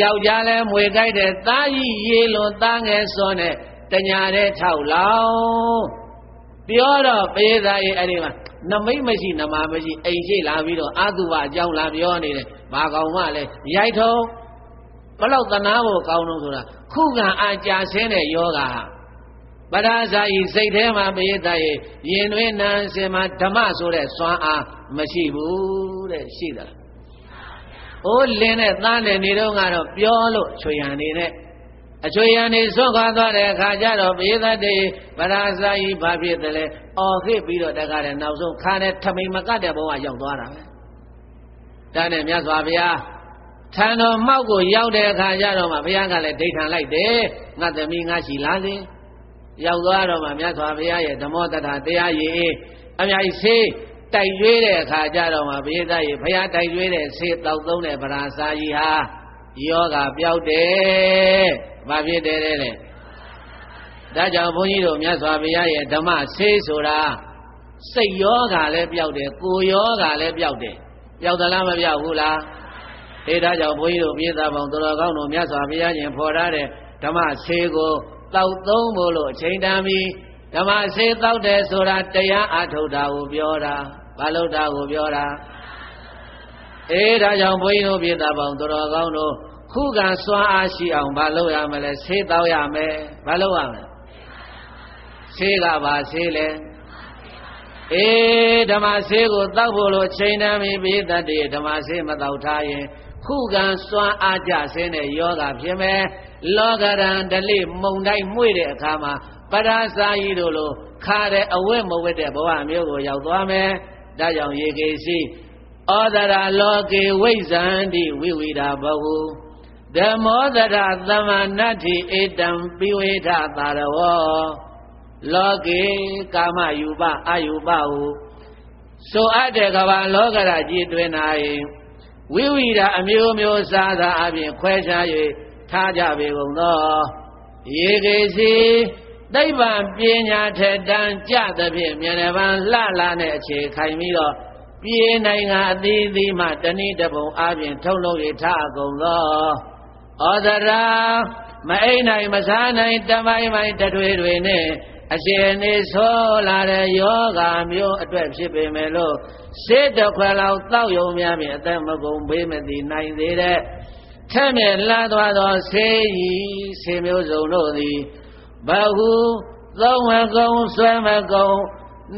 ယောက်ျားလဲမွေကြိုက်တဲ့သားကြီးရေလွန်သားငယ်စောနဲ့တညာတဲ့ထောက်လောင်ပြောတော့ပေသားရဲ့အဲ့ဒီမှာနမိတ်မရှိနမမရှိအိမ်ရှိလာပြီးတော့အာတုဘအကြောင်းလာပြောနေတယ်ဘာကောင်မှလဲရိုက်ထုံးဘလောက်တနာဖို့ကောင်းတော့ဆိုတာခုခံအာကြာဆင်းတဲ့ယောဂဟာ ပဒါဇာဤစိတ်ထဲမှာပေသားရဲ့ရင်တွင်နံစင်မှာဓမ္မဆိုတဲ့စွမ်းအားမရှိဘူးတဲ့ရှိသလား။အိုးလင်းတဲ့သားနဲ့နေတော့ကတော့ပြောလို့ချွေရန်နေတဲ့။အချွေရန်နေဆွတ်ခွာသွားတဲ့အခါကျတော့ဘေးသက်တေပရာဇာယီဘာဖြစ်တယ်လဲအော်ခဲ့ပြီးတော့တကားတဲ့နောက်ဆုံးခါနဲ့ထမိန်မကတ်တဲ့ဘုံကရောက်သွားတာပဲဒါနဲ့မြတ်စွာဘုရားထံတော်မောက်ကိုရောက်တဲ့အခါကျတော့မှဘုရားကလည်းဒိဋ္ဌံလိုက်တယ်ငါသမီးငါရှိလားစေ ရောက်သွားတော့မှမြတ်စွာဘုရားရဲ့ဓမ္မောတထတရားရည်အများကြီးဆေးတိုက်ရွေးတဲ့အခါကျတော့မှဘုရားသားကြီးဘုရားတိုက်ရွေးတဲ့ဆေးတောက်သုံးတဲ့ပရာစာကြီးဟာယောဂပျောက်တယ်။ဘာဖြစ်တယ်လဲ။ဒါကြောင့်ဘုန်းကြီးတို့မြတ်စွာဘုရားရဲ့ဓမ္မဆေးဆိုတာစိတ်ယောဂလည်းပျောက်တယ်ကိုယ်ယောဂလည်းပျောက်တယ်။ပျောက်သလားမပျောက်ဘူးလား။အဲဒါကြောင့်ဘုန်းကြီးတို့မြေသားပေါင်းတော်ကောင်းတို့မြတ်စွာဘုရားရှင်ဖော်ထားတဲ့ဓမ္မဆေးကို တောက်သုံးဖို့လို့အချိန်တန်ပြီးဓမ္မဆေးတောက်တယ်ဆိုတာတရားအထုတ်တာကိုပြောတာဘာလို့တာကိုပြောတာအေးဒါကြောင့်ဘုန်းကြီးတို့ပြည်သားပေါင်းတော်ကောင်းတို့ခုခံစွမ်းအားရှိအောင်မလုပ်ရမလဲဆေးတောက်ရမယ်မလုပ်ရမလဲဆေးကပါဆေးလဲအေးဓမ္မဆေးကိုတောက်ဖို့လို့ချိန်တမ်းပြီးပြည်သက်တည်းဓမ္မဆေးမတောက်ထားရင်ခုခံစွမ်းအားကြဆင်းတဲ့ယောဂဖြစ်မယ် လောကရန်ဒလိမုံတိုင်းမှုတဲ့အခါမှာပရာစာယီတို့လိုခါတဲ့အဝတ်မဝတ်တဲ့ဘဝမျိုးကိုရောက်သွားမယ်ဒါကြောင့်ရေကေစီဩဒရာလောကေဝိဇန္တိဝိဝိဒာဘဟုဓမ္မောဒရာသမဏတ္ထိဧတံပိဝေထသာရဝောလောကေကာမယူပအယူပဟုဆိုအပ်တဲ့ကဘာလောကရကြည်တွင်၌ဝိဝိဒအမျိုးမျိုးစားသာအပြင်ခွဲခြား၍ ထားကြပေကုန်သောရေကေစီသိဗ္ဗံပညာထက်တန်းကြသဖြင့်မြန်ရပန်းလှလာတဲ့အခြေခိုင်ပြီးတော့ပြေနိုင်ငံအသီးသီးမှတဏိတပုံအပြင်ထုတ်လို့ရထအကုန်သောဩဒရာမအိမ်နိုင်မစားနိုင်တမိုင်းမိုင်းတတွေတွေနဲ့အရှင်နေဆိုလာတဲ့ယောဂါမျိုးအတွက်ဖြစ်ပေမဲ့လို့စေတခွက်လောက်တောက်ယုံများဖြင့်အသက်မကုန်ဘေးမသိနိုင်သေးတဲ့ ထက်မြက်လာသွားသောဆေးဤဆေးမျိုးစုံတို့သည်ဘဟုသုံးမကုံဆွဲမကုံ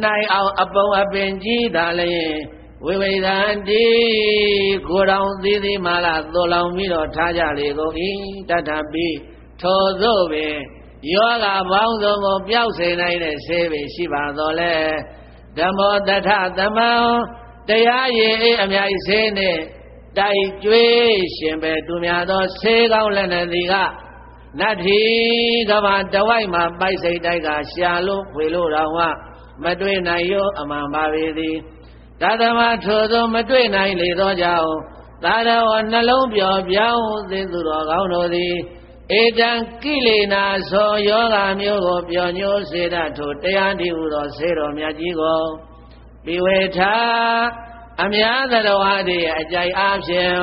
နိုင်အောင်အပုံအပင်ကြီးသာလျင်ဝိဝိဒန္တိကိုယ်တော်သေးသေးမှလာသို့လောင်ပြီးတော့ထားကြလေကုန်၏တတ္ထပိထိုသို့ပင်ယောဂဘောင်းစုံကိုပျောက်စေနိုင်တဲ့ဆေးပဲရှိပါတော့လေဓမ္မောတထသမံတရားရည်အများကြီးဆေးနဲ့ တိုက်ကျွေးရှင်ပဲသူများသောဆေးကောင်းလက်နဲ့ဒီကနတ္ထိကဘာတဝိုက်မှာပိုက်စိတ်တိုက်ကရှာလို့ဖွေလို့တော်ဝမတွေ့နိုင်ရောအမှန်ပါပေသည်ဒါသမထိုသောမတွေ့နိုင်လေသောကြောင့်သာတော်နှလုံးပျော်ပြောင်းသိသူတော်ကောင်းတို့သည်ဧတံကိလေနာသောယောဂမျိုးကိုပျော်ညိုစေတတ်ထိုတရားတည်ဟူသောဆေတော်မြတ်ကြီးကိုပိဝေထာ အများသတော်ဟာဒီအကြိုက်အားဖြင့်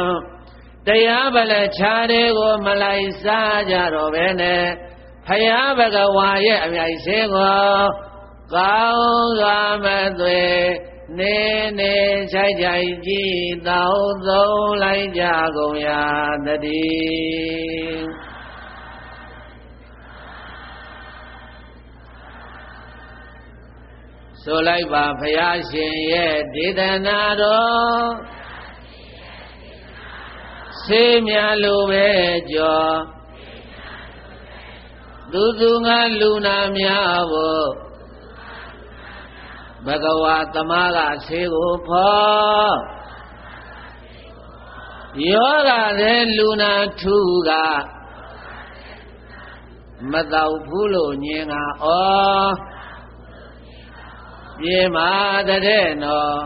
တရားဗလဲခြားတွေကိုမလိုက်စားကြတော့ပဲနဲ့ဖယားဘဂဝါရဲ့အမြိုက်စင်းကိုကောင်းစွာမသွေနေနေခြိုက်ခြိုက်ကြည့်တောင်းသုံးလိုက်ကြကုန်ရာတည်း ဆိုလိုက်ပါဖယားရှင်ရဲ့ဒေသနာတော်ဆေးမြလိုပဲကြော်သူသူငါလူနာများဖို့ဘဂဝါသမားကဆေးကိုဖော်ယောဂတဲ့လူနာထူကမတော့ဘူးလို့ညင်ကဩ ပြေမာတဲ့နော်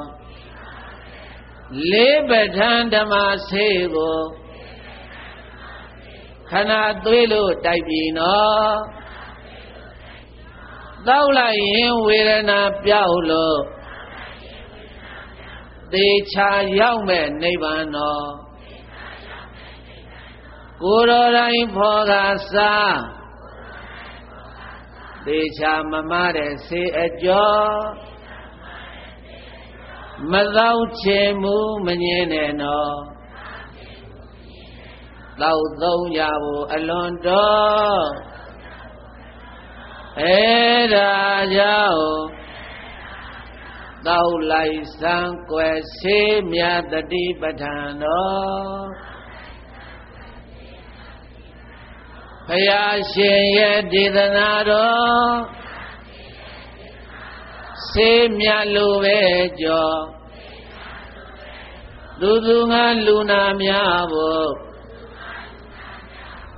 လေးပဋ္ဌာန်းဓမ္မဆေးကိုခဏသွေးလို့တိုက်ပြီနော်တောက်လိုက်ရင်ဝေဒနာပြောက်လို့သေချာရောက်မဲ့နိဗ္ဗာန်တော်ကိုယ်တော်တိုင်းဖော်သာစား သေချာမမတဲ့ဆေးအကျော်မသောချေမှုမငြင်းနဲ့နော်သောက်သုံးကြဖို့အလွန်တော်အဲဒါကြောင့်တောက်လိုက်စံကွယ်ဆေးမြတ်တတိပဋ္ဌာန်တော် ဖယားရှင်ရဲ့ဒေသနာတော်ဆေးမြတ်လိုပဲကြောသူသူငါလူနာများဖို့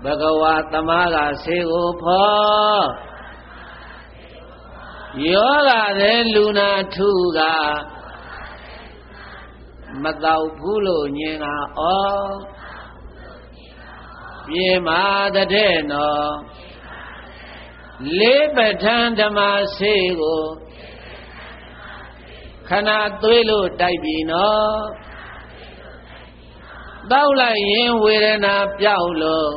ဘဂဝါသမားကဆေးကိုဖော်ယောဂတဲ့လူနာထုကမတော့ဘူးလို့ညင်ကဩ ပြေမာတဲ့နော်လေးပဋ္ဌာန်းဓမ္မဆေးကိုခဏသွေးလို့တိုက်ပြီနော်တောက်လိုက်ရင်ဝေဒနာပြောက်လို့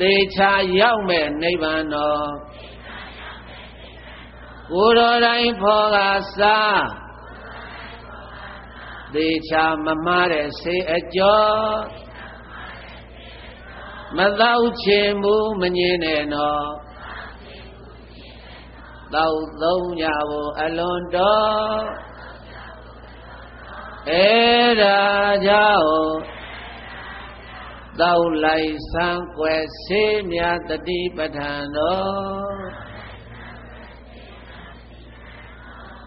သေချာရောက်မဲ့နိဗ္ဗာန်တော်ကိုယ်တော်တိုင်းဖော်ကစားသေချာမမားတဲ့ဆေးအကျော် မတော့ချင်ဘူးမငြင်းနဲ့နော်တောက်သုံးကြဖို့အလွန်တော်အဲဒါကြောင့်တောက်လိုက်ဆန်းကွယ်ဆေးမြတ်တတိပဋ္ဌာန်တော်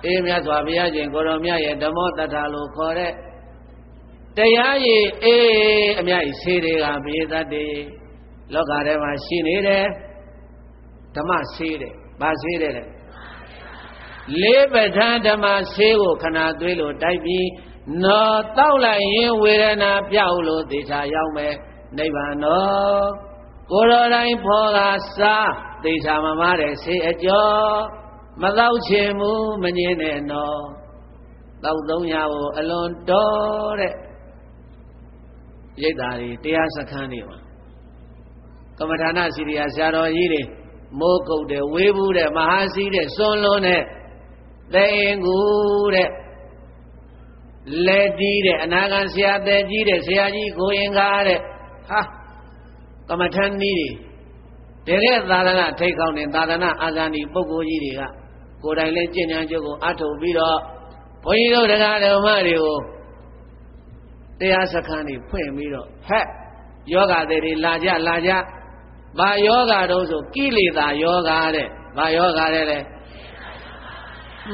အေးမြတ်စွာဘုရားရှင်ကိုရောမြတ်ရဲ့ဓမ္မောတတ္ထာလို့ခေါ်တဲ့ တရားရည်အေးအမြတ်ဆေးတွေကဘေးသတ္တေလောကထဲမှာရှိနေတယ်ဓမ္မဆေးတယ်ဗာဆေးတယ်လေလေးပဋ္ဌာန်းဓမ္မဆေးကိုခဏသွေးလို့တိုက်ပြီးနော်တောက်လိုက်ရင်ဝေဒနာပြောက်လို့သေချာရောက်မယ်နိဗ္ဗာန်တော်ကိုယ်တော်တိုင်းဖော်တာစားသေချာမမားတဲ့ဆေးအကျော်မတော့ချင်ဘူးမငြင်းနဲ့နော်တောက်သုံးရဖို့အလွန်တော်တဲ့ ရိတ်သားတွေတရားစခန်းတွေမှာကမ္မထာနစီရိယာဆရာတော်ကြီးတွေမိုးကုတ်တဲ့ဝေးဘူးတဲ့မဟာစီးတဲ့စွန်းလွန်းတဲ့သေင်ကူတဲ့လက်တီးတဲ့အနာဂံဆရာတဲ့ကြီးတဲ့ဆရာကြီးကိုရင်ကားတဲ့ဟာကမ္မထန်နီးတွေတကယ်သာသနာထိတ်ကောင်းတဲ့သာသနာအာဇာနည်ပုဂ္ဂိုလ်ကြီးတွေကကိုယ်တိုင်လည်းကျင့်ကြံကြုတ်ကိုအထုတ်ပြီးတော့ဘုန်းကြီးတို့တရားဓမ္မတွေကို တရားစခန်းတွေဖွင့်ပြီးတော့ဟဲ့ယောဂတွေလာကြလာကြဘာယောဂတုံးဆိုကိလေသာယောဂတဲ့ဘာယောဂတဲ့လဲ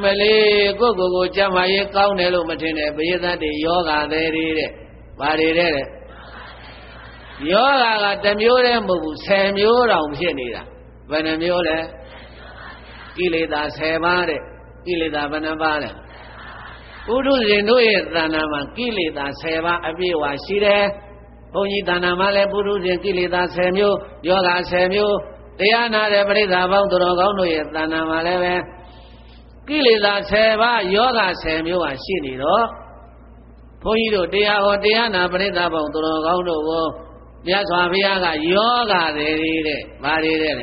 မလေးကိုကိုကိုကြမ်းမာရေးကောင်းတယ်လို့မထင်နဲ့ပရိသတ်တွေယောဂသည်တွေတဲ့ဘာတွေတဲ့တဲ့ယောဂကတစ်မျိုးတည်းမဟုတ်ဘူး10မျိုးတောင်ဖြစ်နေတာဘယ်နှမျိုးလဲကိလေသာ10ပါးတဲ့ကိလေသာဘယ်နှပါးလဲ ပုထုဇဉ်တို့ရဲ့တဏ္ဍာမှာကိလေသာ10ပါးအပြည့်အဝရှိတယ်ဘုန်းကြီးတဏ္ဍာမှာလည်းပုထုဇဉ်ကိလေသာ10မျိုးယောဂ10မျိုးတရားနာတဲ့ပရိသတ်ပေါင်းသူတော်ကောင်းတို့ရဲ့တဏ္ဍာမှာလည်းပဲကိလေသာ10ပါးယောဂ10မျိုးဟာရှိနေတော့ဘုန်းကြီးတို့တရားဟောတရားနာပရိသတ်ပေါင်းသူတော်ကောင်းတို့ကိုမြတ်စွာဘုရားကယောဂတွေတဲ့ဗါတွေတဲ့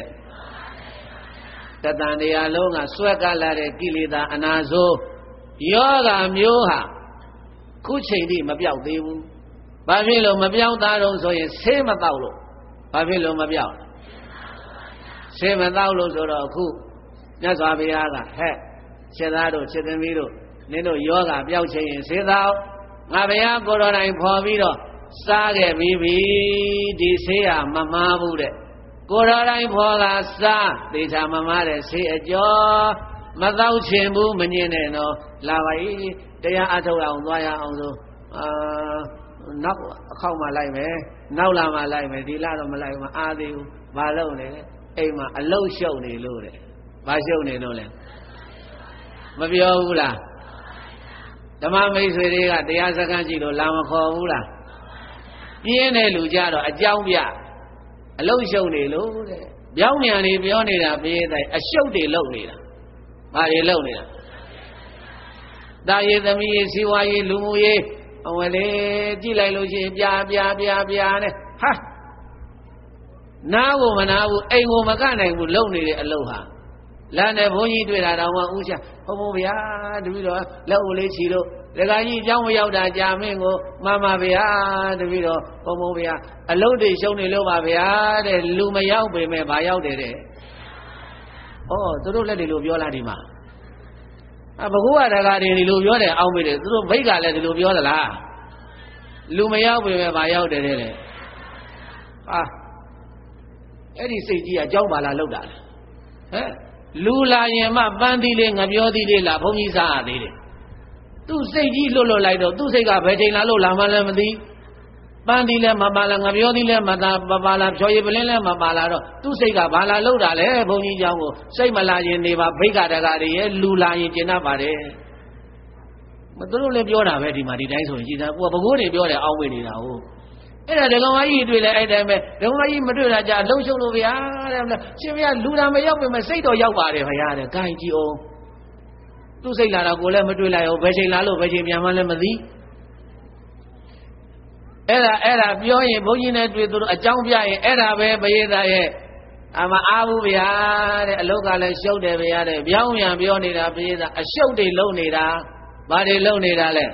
တတန်တရားလုံးကဆွဲကလာတဲ့ကိလေသာအနာဆိုး ယောဂမျိုးဟာခုချိန်ထိမပြောက်သေးဘူး။ဘာဖြစ်လို့မပြောက်သားတော့ဆိုရင်ဆေးမတော့လို့ဘာဖြစ်လို့မပြောက်ဆေးမတော့လို့ဆိုတော့အခုမြတ်စွာဘုရားကဟဲ့ခြေသားတို့ခြေသမီးတို့နင်တို့ယောဂပျောက်ခြင်းရင်ဆေးသောငါဘုရားကိုယ်တော်တိုင်ဖော်ပြီးတော့စားခဲ့ပြီးပြီဒီဆေးရမမားဘူးတဲ့ကိုယ်တော်တိုင်ဖော်ကစားသေချာမမားတဲ့ဆေးအကျော် မတော့ချင်ဘူးမငင်နဲ့တော့လာပါ ਈ တရားအထုတ်အောင်သွားရအောင်ဆိုအာနောက်အခောက်မှလိုက်မယ်နောက်လာမှလိုက်မယ်ဒီလာတော့မလိုက်ဘူးမအားသေးဘူးဘာလုပ်လဲအိမ်မှာအလုတ်ရှုပ်နေလို့တဲ့ဘာရှုပ်နေလို့လဲမပြောဘူးလားဓမ္မမိတ်ဆွေတွေကတရားစခန်းကြည့်လို့လာမခေါ်ဘူးလားပြင်းတဲ့လူကြတော့အကြောင်းပြအလုတ်ရှုပ်နေလို့တဲ့ပြောင်းမြန်နေပြောနေတာပြေးတိုင်းအရှုပ်တွေလုံနေတာ ဘာတွေလုံနေတာတာရည်သမီးရေးစီဝါရေးလူမှုရေးအဝလေကြည့်လိုက်လို့ရှိရင်ပြာပြာပြာပြာနဲ့ဟာနားကိုမနာဘူးအိမ်ကိုမကနိုင်ဘူးလုံနေတဲ့အလုပ်ဟာလမ်းနဲ့ဘုန်းကြီးတွေ့တာတော့မှဥချဘုံဘုံဗျာတပည့်တော်လက်ဦးလေးချီလို့ဒကာကြီးအကြောင်းမရောက်တာကြာမင်းကိုမမဗျာတပည့်တော်ဘုံဘုံဗျာအလုတ်တွေရှုံနေလို့ပါဗျာတဲ့လူမရောက်ပေမဲ့ဘာရောက်တယ်တဲ့ ဩသူတို့လက်တွေလို့ပြောလာဒီမှာအဘကုဝဒကာတွေဒီလိုပြောတယ်အောင်းမေးတယ်သူတို့ဘိတ်ကလည်းဒီလိုပြောသလားလူမရောက်ပေမဲ့ဘာရောက်တယ်တဲ့ဟာအဲ့ဒီစိတ်ကြီးကအကြောင်းပါလားလောက်တာလေဟဲ့လူလာရင်မှပန်းသီးလေးငပြောသီးလေးလာဘုန်းကြီးစားရသေးတယ်သူ့စိတ်ကြီးလွတ်လွတ်လိုက်တော့သူ့စိတ်ကဘယ်ချိန်လာလို့လာမှလည်းမသိ ပန်းသီးလည်းမပါလာငပြောသီးလည်းမသာမပါလာဖြော်ရည်ပလင်းလည်းမပါလာတော့သူ့စိတ်ကဘာလာလောက်တာလဲဘုန်းကြီးเจ้าကိုစိတ်မလာရင်နေပါဘိက္ခတကာတွေရဲ့လူလာရင်ကျင်တတ်ပါတယ်မသူတို့လည်းပြောတာပဲဒီမှာဒီတိုင်းဆိုရင်ကြည်သာကိုကဘကိုးတွေပြောတယ်အောင်းမေးနေတာဟုတ်အဲ့ဒါဒကမကြီးတွေ့လဲအဲ့တိုင်းပဲဒကမကြီးမတွေ့တာကြာလှုပ်ရှုပ်လို့ဗျာတဲ့ရှင်ဗျာလူတာမရောက်ပေမဲ့စိတ်တော့ရောက်ပါတယ်ဗျာတဲ့ဂိုင်းကြည့်အောင်သူ့စိတ်လာတာကိုလည်းမတွေ့လိုက်အောင်ဘယ်ချိန်လာလို့ဘယ်ချိန်ပြန်မှလည်းမသိ အဲ့ဒါအဲ့ဒါပြောရင်ဘုန်းကြီးနဲ့တွေ့သူတို့အကြောင်းပြရင်အဲ့ဒါပဲပရိသတ်ရဲ့အမအားဘူးဗျာတဲ့အလုတ်ကလည်းရှုပ်တယ်ဗျာတဲ့ပြောင်းပြန်ပြောနေတာပရိသတ်အရှုပ်တွေလုံနေတာဘာတွေလုံနေတာလဲ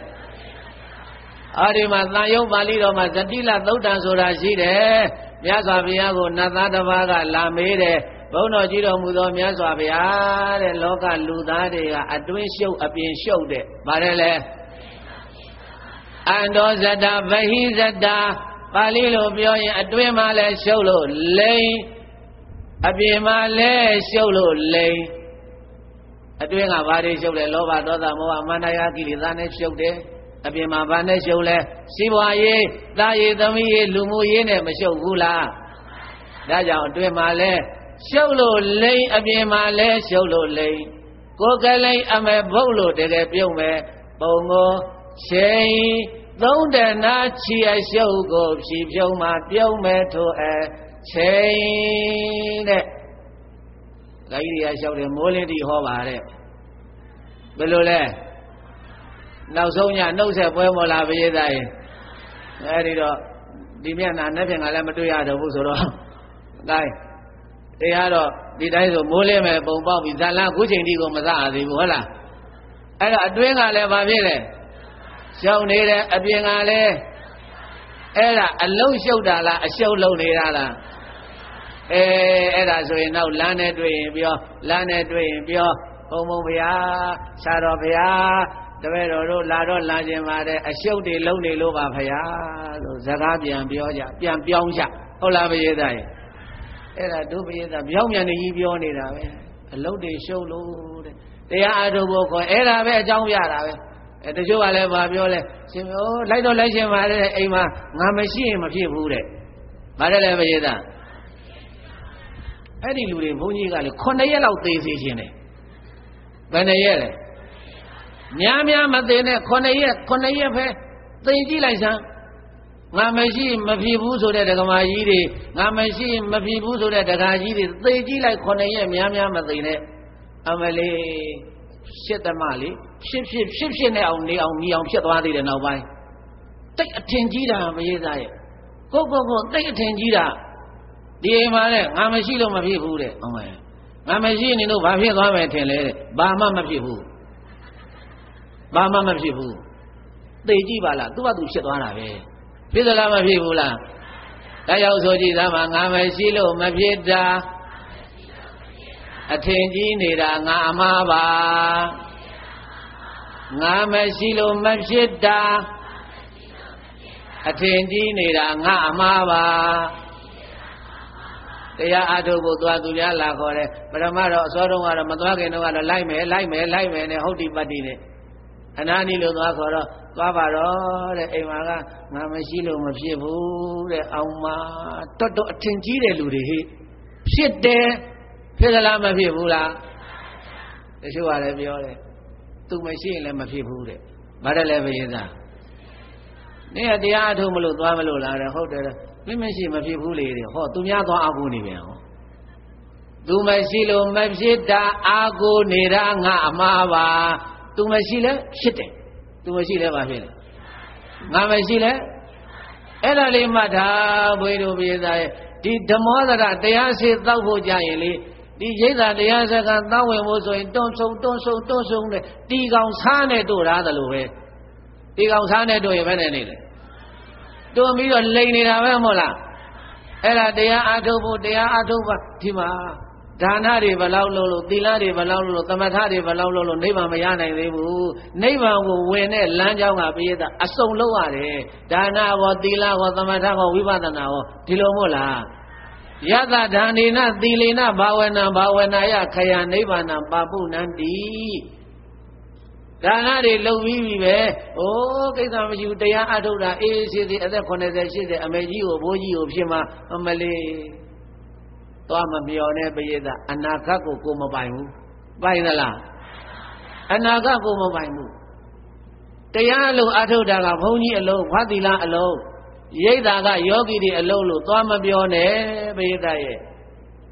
အာဒီမှာသံယုတ်ပါဠိတော်မှာဇတိလသုတ်တံဆိုတာရှိတယ်မြတ်စွာဘုရားကိုနတ်သားတစ်ပါးကလာမေးတယ်ဘုန်းတော်ကြီးတော်မူသောမြတ်စွာဘုရားတဲ့လောကလူသားတွေကအတွင်းရှုပ်အပြင်ရှုပ်တဲ့ဗါတယ်လေ အန္တောဇတဗဟိဇတပါဠိလိုပြောရင်အတွင်းမှာလည်းရှုပ်လို့လိန်အပြင်မှာလည်းရှုပ်လို့လိန်အတွင်းကဘာတွေရှုပ်လဲလောဘဒေါသမောဟမာနယာကိလေသာနဲ့ရှုပ်တယ်အပြင်မှာဘာနဲ့ရှုပ်လဲစီးပွားရေးသားရေးသမီးရေးလူမှုရေးနဲ့မရှုပ်ဘူးလားဒါကြောင့်အတွင်းမှာလဲရှုပ်လို့လိန်အပြင်မှာလဲရှုပ်လို့လိန်ကိုယ်ကလိန်အမေဘုတ်လို့တကယ်ပြုံးမယ်ပုံကိုချိန် သုံးတနာချီအရှုပ်ကိုဖြီးဖြုံးမှာပြုံးမယ်ထိုအချိန်တဲ့ဂိုင်းရီရလျှောက်တယ်မိုးလင်းတိဟောပါတဲ့ဘယ်လိုလဲနောက်ဆုံးညနှုတ်ဆက်ပွဲမော်လာပရိသတ်ရင်အဲဒီတော့ဒီမျက်နှာနဲ့ဖြင့်ကလည်းမတွေ့ရတော့ဘူးဆိုတော့အဲတရားတော့ဒီတိုင်းဆိုမိုးလင်းမယ်ပုံပေါက်ပြီးဇာလန်းခုချိန်ထိကိုမစရသေးဘူးဟုတ်လားအဲ့တော့အတွင်းကလည်းဘာဖြစ်လဲ ရှောင်းနေတယ်အပြင်ကလည်းအဲ့ဒါအလုံးရှုပ်တာလားအရှုပ်လုံးနေတာလားအဲအဲ့ဒါဆိုရင်နောက်လမ်းနဲ့တွေ့ရင်ပြောလမ်းနဲ့တွေ့ရင်ပြောဘုံဘုံဗျာရှားတော်ဗျာတပည့်တော်တို့လာတော့လာခြင်းပါတယ်အရှုပ်တွေလုံးနေလို့ပါဖရာလို့စကားပြန်ပြောကြပြန်ပြောင်းကြဟုတ်လားပရိသတ်ရဲ့အဲ့ဒါတို့ပရိသတ်ပြောင်းပြန်နေကြီးပြောနေတာပဲအလုတ်တွေရှုပ်လို့တဲ့တရားအထုတ်ဖို့ခေါ်အဲ့ဒါပဲအကြောင်းပြတာပဲ အဲတချို့ကလည်းဗာပြောလဲရှင်ဩလိုက်တော့လိုက်ရှင်ပါတယ်အိမ်မှာငါမရှိရင်မဖြစ်ဘူးတဲ့ဗါတယ်လေပရိသတ်အဲ့ဒီလူတွေဘုန်းကြီးကလေ9ရက်လောက်သေစေခြင်းတယ်ဘယ်နှရက်လဲများများမသိနဲ့9ရက်9ရက်ပဲသိကြည့်လိုက်စမ်းငါမရှိမဖြစ်ဘူးဆိုတဲ့ဒကမာကြီးတွေငါမရှိမဖြစ်ဘူးဆိုတဲ့ဒကာကြီးတွေသိကြည့်လိုက်9ရက်များများမသိနဲ့အမလေးရှစ်သမလေး ဖြစ်ဖြစ်ဖြစ်ဖြစ်နဲ့အောင်နေအောင်ညီအောင်ဖြစ်သွားသေးတယ်နောက်ပိုင်းတိတ်အထင်ကြီးတာဘယေသားရဲ့ကိုကိုကိုတိတ်အထင်ကြီးတာဒီအိမ်မှာလေငါမရှိလို့မဖြစ်ဘူးတဲ့ဟုတ်မယ်ငါမရှိနေလို့ဘာဖြစ်သွားမယ်ထင်လဲတဲ့ဘာမှမဖြစ်ဘူးဘာမှမဖြစ်ဘူးသိကြည့်ပါလားသူ့ဘာသူဖြစ်သွားတာပဲဖြစ်သလားမဖြစ်ဘူးလားဒါရောက်ဆိုကြည့်သားမှာငါမရှိလို့မဖြစ်တာအထင်ကြီးနေတာငါအမှားပါ ငါမရှိလို့မဖြစ်တာအထင်ကြီးနေတာငါအမှားပါတရားအထုတ်ဖို့သွားသူများလာခေါ်တယ်ပရမတော့အစောတုန်းကတော့မသွားခင်တုန်းကတော့လိုက်မယ်လိုက်မယ်လိုက်မယ်နဲ့ဟုတ်တိပတ္တိနဲ့အနာနီလို့သွားခေါ်တော့သွားပါတော့တဲ့အိမ်မှာကငါမရှိလို့မဖြစ်ဘူးတဲ့အောင်မတော်တော်အထင်ကြီးတဲ့လူတွေဟိဖြစ်တယ်ဖြစ်သလားမဖြစ်ဘူးလားတချို့ကလည်းပြောတယ် သူမရှိရင်လည်းမဖြစ်ဘူးတဲ့ဘာတယ်လဲဘယင်းသားနေရတရားအထုတ်မလို့သွားမလို့လားတဲ့ဟုတ်တယ်မင်းမရှိမဖြစ်ဘူးလေတဲ့ဟောသူများသွားအာကိုနေပြန်ဟောသူမရှိလို့မဖြစ်တာအာကိုနေတာငါအမှားပါသူမရှိလဲဖြစ်တယ်သူမရှိလဲဘာဖြစ်လဲငါမရှိလဲအဲ့ဒါလေးမှတ်ထားဘွေတို့ပြေသားရဲ့ဒီဓမ္မောဒရတရားစေတောက်ဖို့ကြရင်လေ ဒီရိတ်တာတရားစကားတောင်းဝင်ဖို့ဆိုရင်တွန်းဆုံတွန်းဆုံတွန်းဆုံနဲ့တီကောင်စားနဲ့တို့ရားတယ်လို့ပဲတီကောင်စားနဲ့တို့ရင်ဘယ်နဲ့နေလဲတွန်းပြီးတော့လိန်နေတာပဲမဟုတ်လားအဲ့ဒါတရားအားထုတ်ဖို့တရားအားထုတ်ပါဒီမှာဒါနတွေဘလောက်လို့လို့သီလတွေဘလောက်လို့လို့သမထတွေဘလောက်လို့လို့နိဗ္ဗာန်မရနိုင်သေးဘူးနိဗ္ဗာန်ကိုဝင်တဲ့လမ်းကြောင်းကပိယတာအစုံလို့ရတယ်ဒါနဘောသီလဘောသမထဘောဝိပဿနာဘောဒီလိုမို့လား ယတဒါနေနသီလေနဘာဝနာဘာဝနာယခယနိဗ္ဗာန်ပါပုဏ္ဏတိဒါနတွေလုပ်ပြီးပြီပဲ။အိုးကိစ္စမရှိဘူးတရားအထုတ်တာအေးရှိသေးအသက်80 80အမေကြီးကိုဘိုးကြီးကိုဖြစ်မှာအမလေးသွားမမျော်နဲ့ပရိသတ်အနာဂတ်ကိုကိုမပိုင်ဘူးပိုင်သလားအနာဂတ်ကိုမပိုင်ဘူးတရားအလုံးအထုတ်တာကဘုန်းကြီးအလုံးဖတ်သီလအလုံး ရိတ်တာကယောဂီတွေအလုံးလို့သွားမပြောနဲ့ပရိသတ်ရဲ့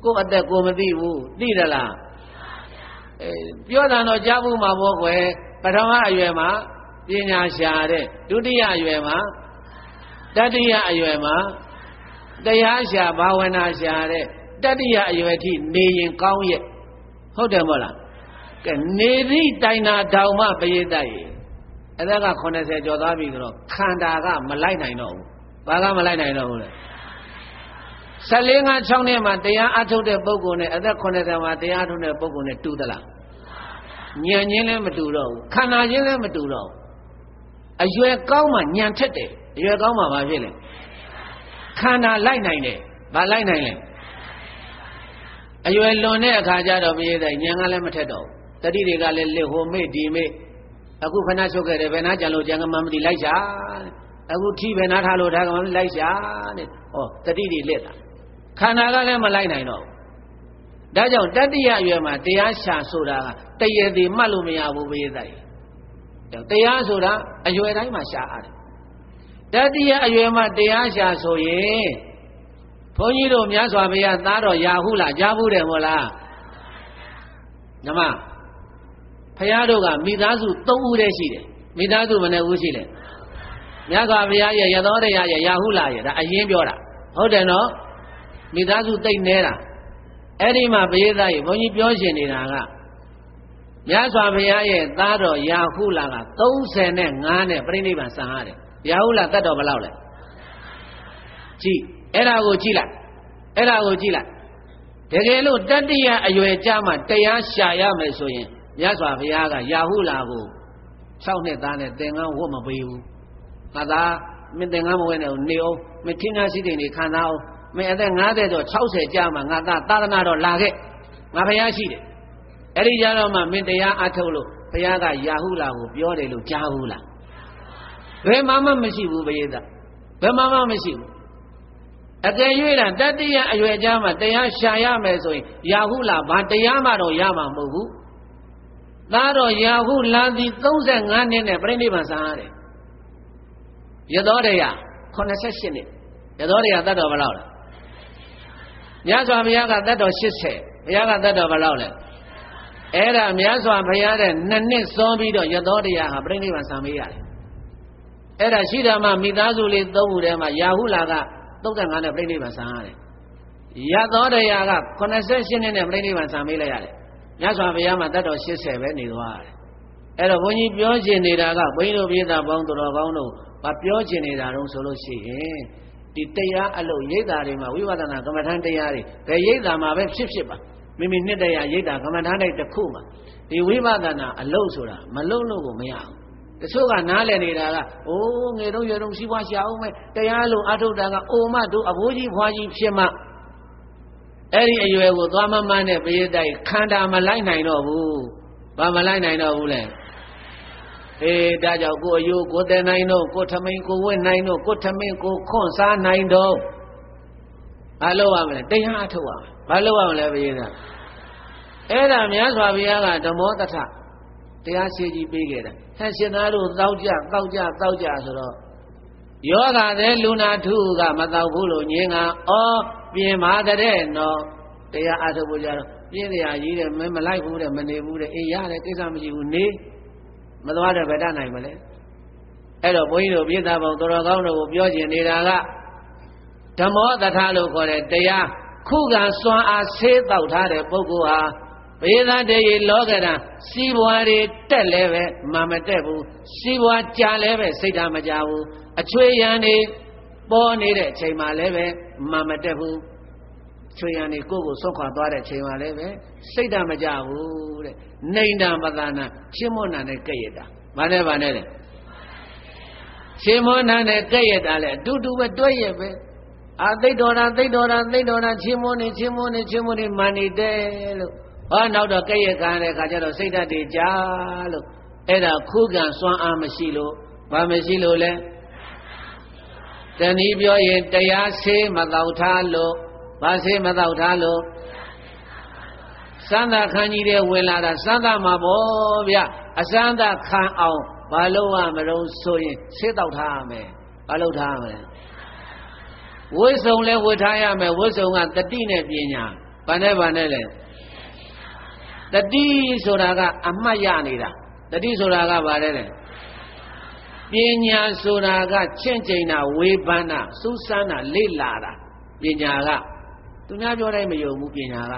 ကိုယ်အသက်ကိုမသိဘူးသိသလားအဲပြောတာတော့ကြားဘူးမှာပေါ့ကွယ်ပထမအရွယ်မှာပညာရှာတဲ့ဒုတိယအရွယ်မှာတတိယအရွယ်မှာတရားရှာဘာဝနာရှာတဲ့တတိယအရွယ်ထိနေရင်ကောင်းရဲ့ဟုတ်တယ်မဟုတ်လားကဲနေသည့်တိုင်နာတောင်မှပရိသတ်ရေအသက်က80ကျော်သွားပြီဆိုတော့ခန္ဓာကမလိုက်နိုင်တော့ဘူး ဘာကမလိုက်နိုင်တော့ဘူးလဲ14 5 6နှစ်မှာတရားအထုတ်တဲ့ပုဂ္ဂိုလ်နဲ့အသက်80မှာတရားထုတ်တဲ့ပုဂ္ဂိုလ်နဲ့တူသလားညံချင်းလည်းမတူတော့ဘူးခန္ဓာချင်းလည်းမတူတော့ဘူးအရွယ်ကောင်းမှညံထက်တယ်အရွယ်ကောင်းမှဘာဖြစ်လဲခန္ဓာလိုက်နိုင်တယ်ဘာလိုက်နိုင်လဲအရွယ်လွန်တဲ့အခါကျတော့ပြည့်တဲ့ညံကလည်းမထက်တော့ဘူးတတိတွေကလည်းလက်ဟိုမေ့ဒီမေ့အခုခဏချုပ်ခဲ့တယ်ဘယ်နာကြံလို့ကြံကမှမသိလိုက်ရှာ အခုထိပဲနားထားလို့ဒါကမှလိုက်ရှာတဲ့ဟောတတိတွေလက်တာခန္ဓာကလည်းမလိုက်နိုင်တော့ဘူးဒါကြောင့်တတိယအရွယ်မှာတရားရှာဆိုတာကတရေသေးမှတ်လို့မရဘူးဘေးတိုက်တရားဆိုတာအရွယ်တိုင်းမှာရှာရတယ်တတိယအရွယ်မှာတရားရှာဆိုရင်ဘုန်းကြီးတို့မြတ်စွာဘုရားသားတော်ရာဟုလားကြားဘူးတယ်မို့လားဓမ္မဖရာတို့ကမိသားစု၃ဦးတည်းရှိတယ်မိသားစုမနဲ့ဦးရှိတယ် မြတ်စွာဘုရားရဲ့ရသောတရားရဲ့ရာဟုလားရဲ့ဒါအရင်ပြောတာဟုတ်တယ်နော်မိသားစုတိတ်နေတာအဲ့ဒီမှာဘုရားသားရေဘုန်းကြီးပြောရှင်နေတာကမြတ်စွာဘုရားရဲ့သားတော်ရာဟုလာက35နဲ့ပြိဋိဘံဆံရတယ်ရာဟုလာတတ်တော်ဘယ်လောက်လဲကြည့်အဲ့ဒါကိုကြည့်လိုက်အဲ့ဒါကိုကြည့်လိုက်တကယ်လို့တတ္တိယအရွယ်ကြမှာတရားရှာရမယ်ဆိုရင်မြတ်စွာဘုရားကရာဟုလာကို6နှစ်သားနဲ့သင်္ကန်းဝတ်မပေးဘူး ငါသာမင်းသင်္ကန်းမဝဲနဲ့နေအောင်မထင်းသားရှိတဲ့နေခံစားအောင်မင်းအသက်50ကျော်60ကြာမှငါသာသာသနာတော်လာခဲ့ငါဘုရားရှိတယ်အဲ့ဒီကြတော့မှမင်းတရားအထုတ်လို့ဘုရားကရာဟုလာကိုပြောတယ်လို့ကြားဘူးလားဘယ်မှမမရှိဘူးဘုရားဘယ်မှမမရှိဘူးအကယ်၍လားတတိယအရွယ်ကြားမှာတရားရှာရမယ်ဆိုရင်ရာဟုလာဘာတရားမှတော့ရမှာမဟုတ်ဘူးသားတော်ရာဟုလာသည်35နှစ်နဲ့ပြိဋိဘံဆံရတယ် ရသောတရား88နှစ်ရသောတရားတတ်တော်ဘယ်လောက်လဲမြတ်စွာဘုရားကတတ်တော်80ဘုရားကတတ်တော်ဘယ်လောက်လဲအဲ့ဒါမြတ်စွာဘုရားတဲ့နှစ်နှစ်စောပြီးတော့ရသောတရားဟာပြိဋိဘံဆံမေးရတယ်အဲ့ဒါရှိဓမ္မမိသားစုလေးသုံးခုထဲမှာယာဟုလာက35နဲ့ပြိဋိဘံဆံရတယ်ရသောတရားက88နှစ်နဲ့ပြိဋိဘံဆံမေးလိုက်ရတယ်မြတ်စွာဘုရားမှာတတ်တော်80ပဲနေသွားတယ်အဲ့တော့ဘုန်းကြီးပြောချင်နေတာကဘုန်းကြီးတို့ပြည်သားပေါင်းတော်ကောင်းတို့ မပြောချင်နေတာတော့ဆိုလို့ရှိရင်ဒီတရားအလုပ်ရိတ်တာတွေမှာဝိပဿနာကမ္မထန်တရားတွေဘယ်ရိတ်တာမှာပဲဖြစ်ဖြစ်ပါမိမိနှစ်တရားရိတ်တာကမ္မထန်တိုင်းတစ်ခုမှာဒီဝိပဿနာအလုပ်ဆိုတာမလုပ်လို့ကိုမရဘူးတချို့ကနားလည်နေတာကအိုးငယ်တော့ရွယ်တော့စီးပွားရှာအောင်မယ်တရားလုံးအထုတ်တာကအိုမတို့အဘိုးကြီးဖွားကြီးဖြစ်မှအဲ့ဒီအရွယ်ကိုသွားမမှန်းတဲ့ပရိသတ်ခန္ဓာမလိုက်နိုင်တော့ဘူးဘာမလိုက်နိုင်တော့ဘူးလဲ အေးဒါကြောင့်ကိုအယိုးကိုတဲ့နိုင်တော့ကိုထမိန်ကိုဝင့်နိုင်တော့ကိုထမိန်ကိုခွန့်စားနိုင်တော့ဘာလို့ရမလဲတရားအထုတ်ရမယ်ဘာလို့ရမလဲပရိသတ်အဲ့ဒါမြတ်စွာဘုရားကဓမ္မောတထတရားရှိကြီးပေးခဲ့တာဟဲ့ရှင်သားတို့တောက်ကြတောက်ကြတောက်ကြဆိုတော့ယောဂတဲ့လူနာထုကမတောက်ဘူးလို့ညင်ကဩပြင်ပါတဲ့နော်တရားအထုတ်ဖို့ကြတော့ပြင်းတရားကြီးတယ်မမလိုက်ဘူးတဲ့မနေဘူးတဲ့အေးရတယ်ကိစ္စမရှိဘူးနေ မသွားတဲ့ဗဒနိုင်မလဲအဲ့တော့ဘုန်းကြီးတို့ပြည်သားပေါင်းတော်တော်ကောင်းတို့ကိုပြောကျင်နေတာကဓမ္မောတထလို့ခေါ်တဲ့တရားခုခံစွမ်းအားဆေးတောက်ထားတဲ့ပုဂ္ဂိုလ်ဟာဘေးသားတရေလောကရန်စီးပွားတွေတက်လဲပဲမမတက်ဘူးစီးပွားကြာလဲပဲစိတ်ဓာတ်မကြဘူးအချွေရန်တွေပေါ်နေတဲ့အချိန်မှလည်းပဲမမတက်ဘူးချွေရန်တွေကိုယ့်ကိုဆုတ်ခွာသွားတဲ့အချိန်မှလည်းပဲစိတ်ဓာတ်မကြဘူးတဲ့ နှိမ်တံပသနာချင်းမွန်းနာနဲ့ကြက်ရတာဘာနဲ့ဘာနဲ့လဲချင်းမွန်းနာနဲ့ကြက်ရတာလဲအတူတူပဲတွဲရပဲအာသိတော်တာသိတော်တာသိတော်တာချင်းမွန်းနေချင်းမွန်းနေချင်းမွန်းနေမှန်နေတယ်လို့ဟောနောက်တော့ကြက်ရခံတဲ့ခါကျတော့စိတ်ဓာတ်တွေကြာလို့အဲ့ဒါခုခံစွမ်းအားမရှိလို့ဘာမရှိလို့လဲတဏီပြောရင်တရားဆေးမတော့ထားလို့ဘာဆေးမတော့ထားလို့ စမ်းသာခံကြီးတဲ့ဝင်လာတာစမ်းသာမှာပေါ့ဗျအစမ်းသာခံအောင်ဘာလို့ရမလို့ဆိုရင်ဆေးတော့ထားရမယ်ဘာလို့ထားရမလဲဝိစုံလဲဝတ်ထားရမယ်ဝိစုံကတတိနဲ့ပညာဘာနဲ့ဘာနဲ့လဲတတိဆိုတာကအမှတ်ရနေတာတတိဆိုတာကဘာလဲလဲပညာဆိုတာကချင့်ချိန်တာဝေဖန်တာစူးစမ်းတာလေ့လာတာပညာကသူများပြောတိုင်းမယုံဘူးပညာက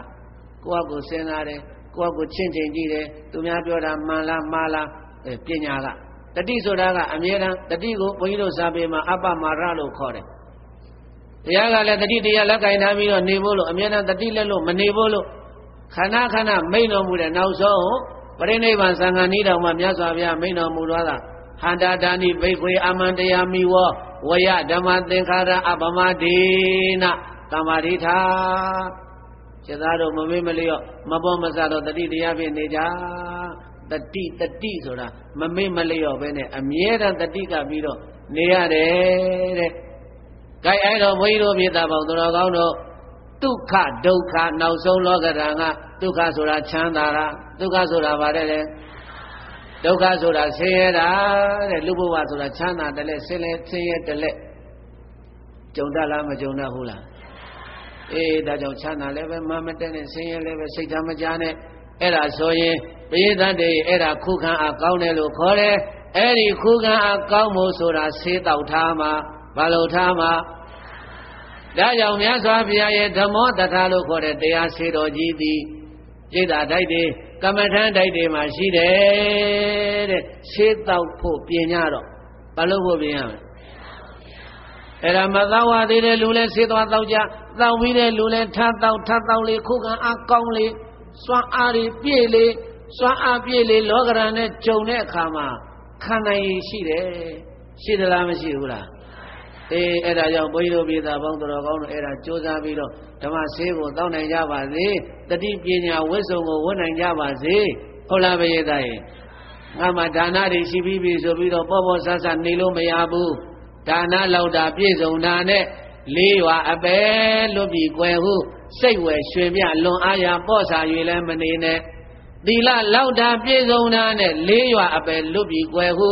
ကိုယ့်အကိုစဉ်းစားတယ်ကိုယ့်အကိုချင့်ချိန်ကြည့်တယ်သူများပြောတာမှန်လားမှားလားအဲပညာကတတိဆိုတာကအမြဲတမ်းတတိကိုဘုန်းကြီးတို့စာပေမှာအပ္ပမာရလို့ခေါ်တယ်တရားကလည်းတတိတရားလက်ကင်ထားပြီးတော့နေဖို့လို့အမြဲတမ်းတတိလက်လို့မနေဖို့လို့ခဏခဏမိန်တော်မူတဲ့နောက်ဆုံးပရိနိဗ္ဗာန်သံဃာနီးတော်မှာမြတ်စွာဘုရားမိန်တော်မူသွားတာဟန္တာဒါနိဘိက္ခွေအမန္တရားမိဝဝယဓမ္မသင်္ခါရအပမဒေနတမ္မာရိထာ စေသားတို့မမေ့မလျော့မပေါ်မစတော့တတိတရားဖြင့်နေကြတတိတတိဆိုတာမမေ့မလျော့ပဲနဲ့အမြဲတမ်းတတိကပြီးတော့နေရတယ်တဲ့။ကြိုက်အဲ့တော့ဘုန်းကြီးတို့ပြည်သားပေါင်းတော်ကောင်းတို့ဒုက္ခဒုက္ခနောက်ဆုံးလောကဓာတ်ကဒုက္ခဆိုတာချမ်းသာတာဒုက္ခဆိုတာဗါတဲ့လေဒုက္ခဆိုတာဆင်းရဲတာတဲ့လူဘဝဆိုတာချမ်းသာတယ်လေဆင်းလဲဆင်းရဲတယ်လေကြုံတတ်လားမကြုံတတ်ဘူးလား အေးဒါကြောင့်ချမ်းသာလည်းပဲမမတက်နဲ့ဆင်းရဲလည်းပဲစိတ်ဓာတ်မကြနဲ့အဲ့ဒါဆိုရင်ပရိသတ်တွေအဲ့ဒါခုခံအကောင်းတယ်လို့ခေါ်တယ်အဲ့ဒီခုခံအကောင်းမှုဆိုတာဆေးတောက်ထားမှာဘာလို့ထားမှာဒါကြောင့်မြတ်စွာဘုရားရဲ့ဓမ္မောတထာလို့ခေါ်တဲ့တရားဆေးတော်ကြီးသည်စိတ်ဓာတ်တိုက်တွေကမ္မထမ်းတိုက်တွေမှာရှိတယ်တဲ့ဆေးတောက်ဖို့ပြင်ကြတော့ဘာလို့ဖို့ပြင်ရမလဲအဲ့ဒါမသောဝသေးတဲ့လူလဲဆေးသွားတောက်ကြ တောက်ပြီးတဲ့လူလဲထပ်တောက်ထပ်တောက်လေခုခံအကောင်းလေစွမ်းအားတွေပြည့်လေစွမ်းအားပြည့်လေလောကရန်နဲ့ဂျုံတဲ့အခါမှာခံနိုင်ရရှိတယ်ရှိသလားမရှိဘူးလားအေးအဲ့ဒါကြောင့်ဘုန်းကြီးတို့ပြည်သားပေါင်းတော်ကောင်းတို့အဲ့ဒါစ조사ပြီးတော့ဓမ္မဆေးကိုတောင်းနိုင်ကြပါစေတတိပညာဝိစုံကိုဝတ်နိုင်ကြပါစေဟုတ်လားဘယေသားရဲ့ငါမှဒါနတွေရှိပြီးပြီဆိုပြီးတော့ပေါ့ပေါ့ဆဆနေလို့မရဘူးဒါနလောက်တာပြည့်စုံတာနဲ့ လေးရွာအပဲလွတ်ပြီးကွယ်ဟုစိတ်ဝယ်ရွှင်ပြလွန်အားရပေါ့စာ၍လည်းမနေနဲ့သီလလောက်တာပြည့်စုံတာနဲ့လေးရွာအပဲလွတ်ပြီးကွယ်ဟု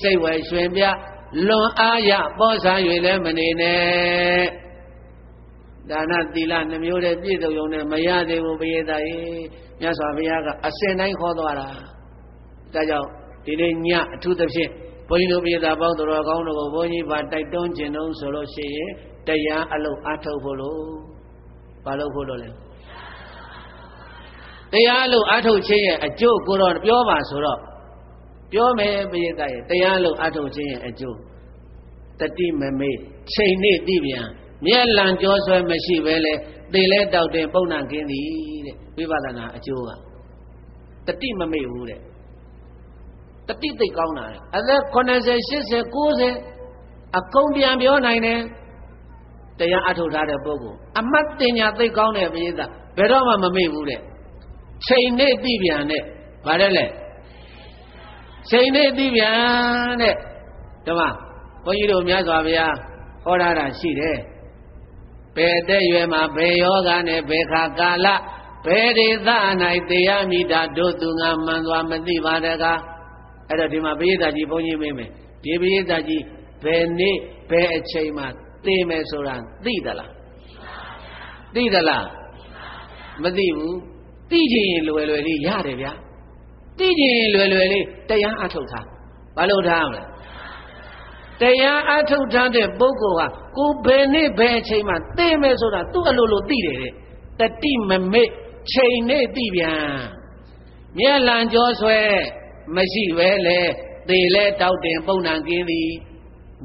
စိတ်ဝယ်ရွှင်ပြလွန်အားရပေါ်စား၍လည်းမနေနဲ့ဒါနသီလနှမျိုးတည်းပြည့်စုံုံနဲ့မရသေးဘူးဘုရားသားကြီးမြတ်စွာဘုရားကအစင်တိုင်းခေါ်သွားတာဒါကြောင့်ဒီနေ့ညအထူးသဖြင့်ဘုန်းကြီးတို့ပြည်သားပေါင်းတော်ကောင်းတို့ကိုဘုန်းကြီးပါတိုက်တွန်းခြင်းတော့ဆိုလို့ရှိရင် တရားအလုပ်အထုတ်ဖို့လို့ဘာလို့ဖို့လို့လဲတရားလို့အထုတ်ခြင်းရဲ့အကျိုးကိုတော့ပြောပါဆိုတော့ပြောမယ်ပရိသတ်ရဲ့တရားလို့အထုတ်ခြင်းရဲ့အကျိုးတတိမမေချိန်နေသိပြန်မျက်လံကြောဆွဲမရှိပဲလေသေလဲတောက်တင်ပုံနာခင်းသည်တဲ့ဝိပဿနာအကျိုးကတတိမမေ့ဘူးတဲ့တတိသိကောင်းတာတဲ့အသက်80 80 90အကုန်ပြန်ပြောနိုင်တယ် တရားအထုတ်ထားတဲ့ပုဂ္ဂိုလ်အမတ်တင်ညာသိကောင်းတဲ့ပရိသတ်ဘယ်တော့မှမမေ့ဘူးတဲ့ချိန်နေသိပြန်တဲ့ဗါတယ်လေချိန်နေသိပြန်တဲ့ဓမ္မဘုန်းကြီးတို့မြတ်စွာဘုရားဟောထားတာရှိတယ်ဘယ်တဲ့ရွယ်မှာဘယ်ယောဂနဲ့ဘယ်ခါကာလဘယ်ဒေသ၌တရားမိတာတို့သူငါမှန်စွာမသိပါတကားအဲ့တော့ဒီမှာပရိသတ်ကြီးဘုန်းကြီးမေးမယ်ဒီပရိသတ်ကြီးဘယ်နေ့ဘယ်အချိန်မှာ သိမယ်ဆိုတာသိသလားသိသလားမသိဘူးသိချင်ရင်လွယ်လွယ်လေးရတယ်ဗျာသိချင်ရင်လွယ်လွယ်လေးတရားအထုတ်ထားဘာလို့ထားမလဲတရားအထုတ်ထားတဲ့ပုဂ္ဂိုလ်ဟာကိုဘယ်နေ့ဘယ်အချိန်မှသိမယ်ဆိုတာသူ့အလိုလိုသိတယ်တဲ့တတိမမေ့ချိန်နဲ့သိပြန်မျက်လံကြောဆွဲမရှိပဲလေသေလဲတောက်တင်ပုံနံကင်းသည်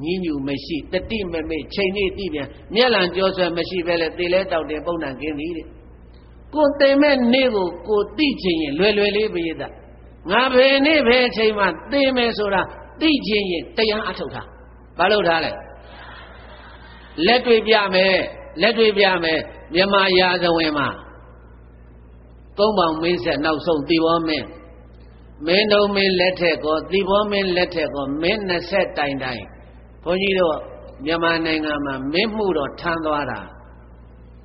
ညီညူမရှိတတိမမေ့ချိန်နဲ့သိပြန်မျက်လံကြောဆွဲမရှိပဲလေသေလဲတောက်တင်ပုံနံကင်းသည်တဲ့ကိုသိမဲ့နေ့ကိုကိုသိချင်ရင်လွယ်လွယ်လေးပြရတာငါဘယ်နေ့ဘယ်အချိန်မှသိမယ်ဆိုတာသိချင်ရင်တရားအထုတ်ထားဘာလို့ထားလဲလက်တွေ့ပြမယ်လက်တွေ့ပြမယ်မြန်မာရာဇဝင်မှာသုံးပေါင်မင်းဆက်နောက်ဆုံးတိဘောမင်းမင်းတို့မင်းလက်ထက်ကောတိဘောမင်းလက်ထက်ကောမင်း20တိုင်တိုင် ဘုန်းကြီးတို့မြန်မာနိုင်ငံမှာမင်းမှုတော့ထမ်းသွားတာ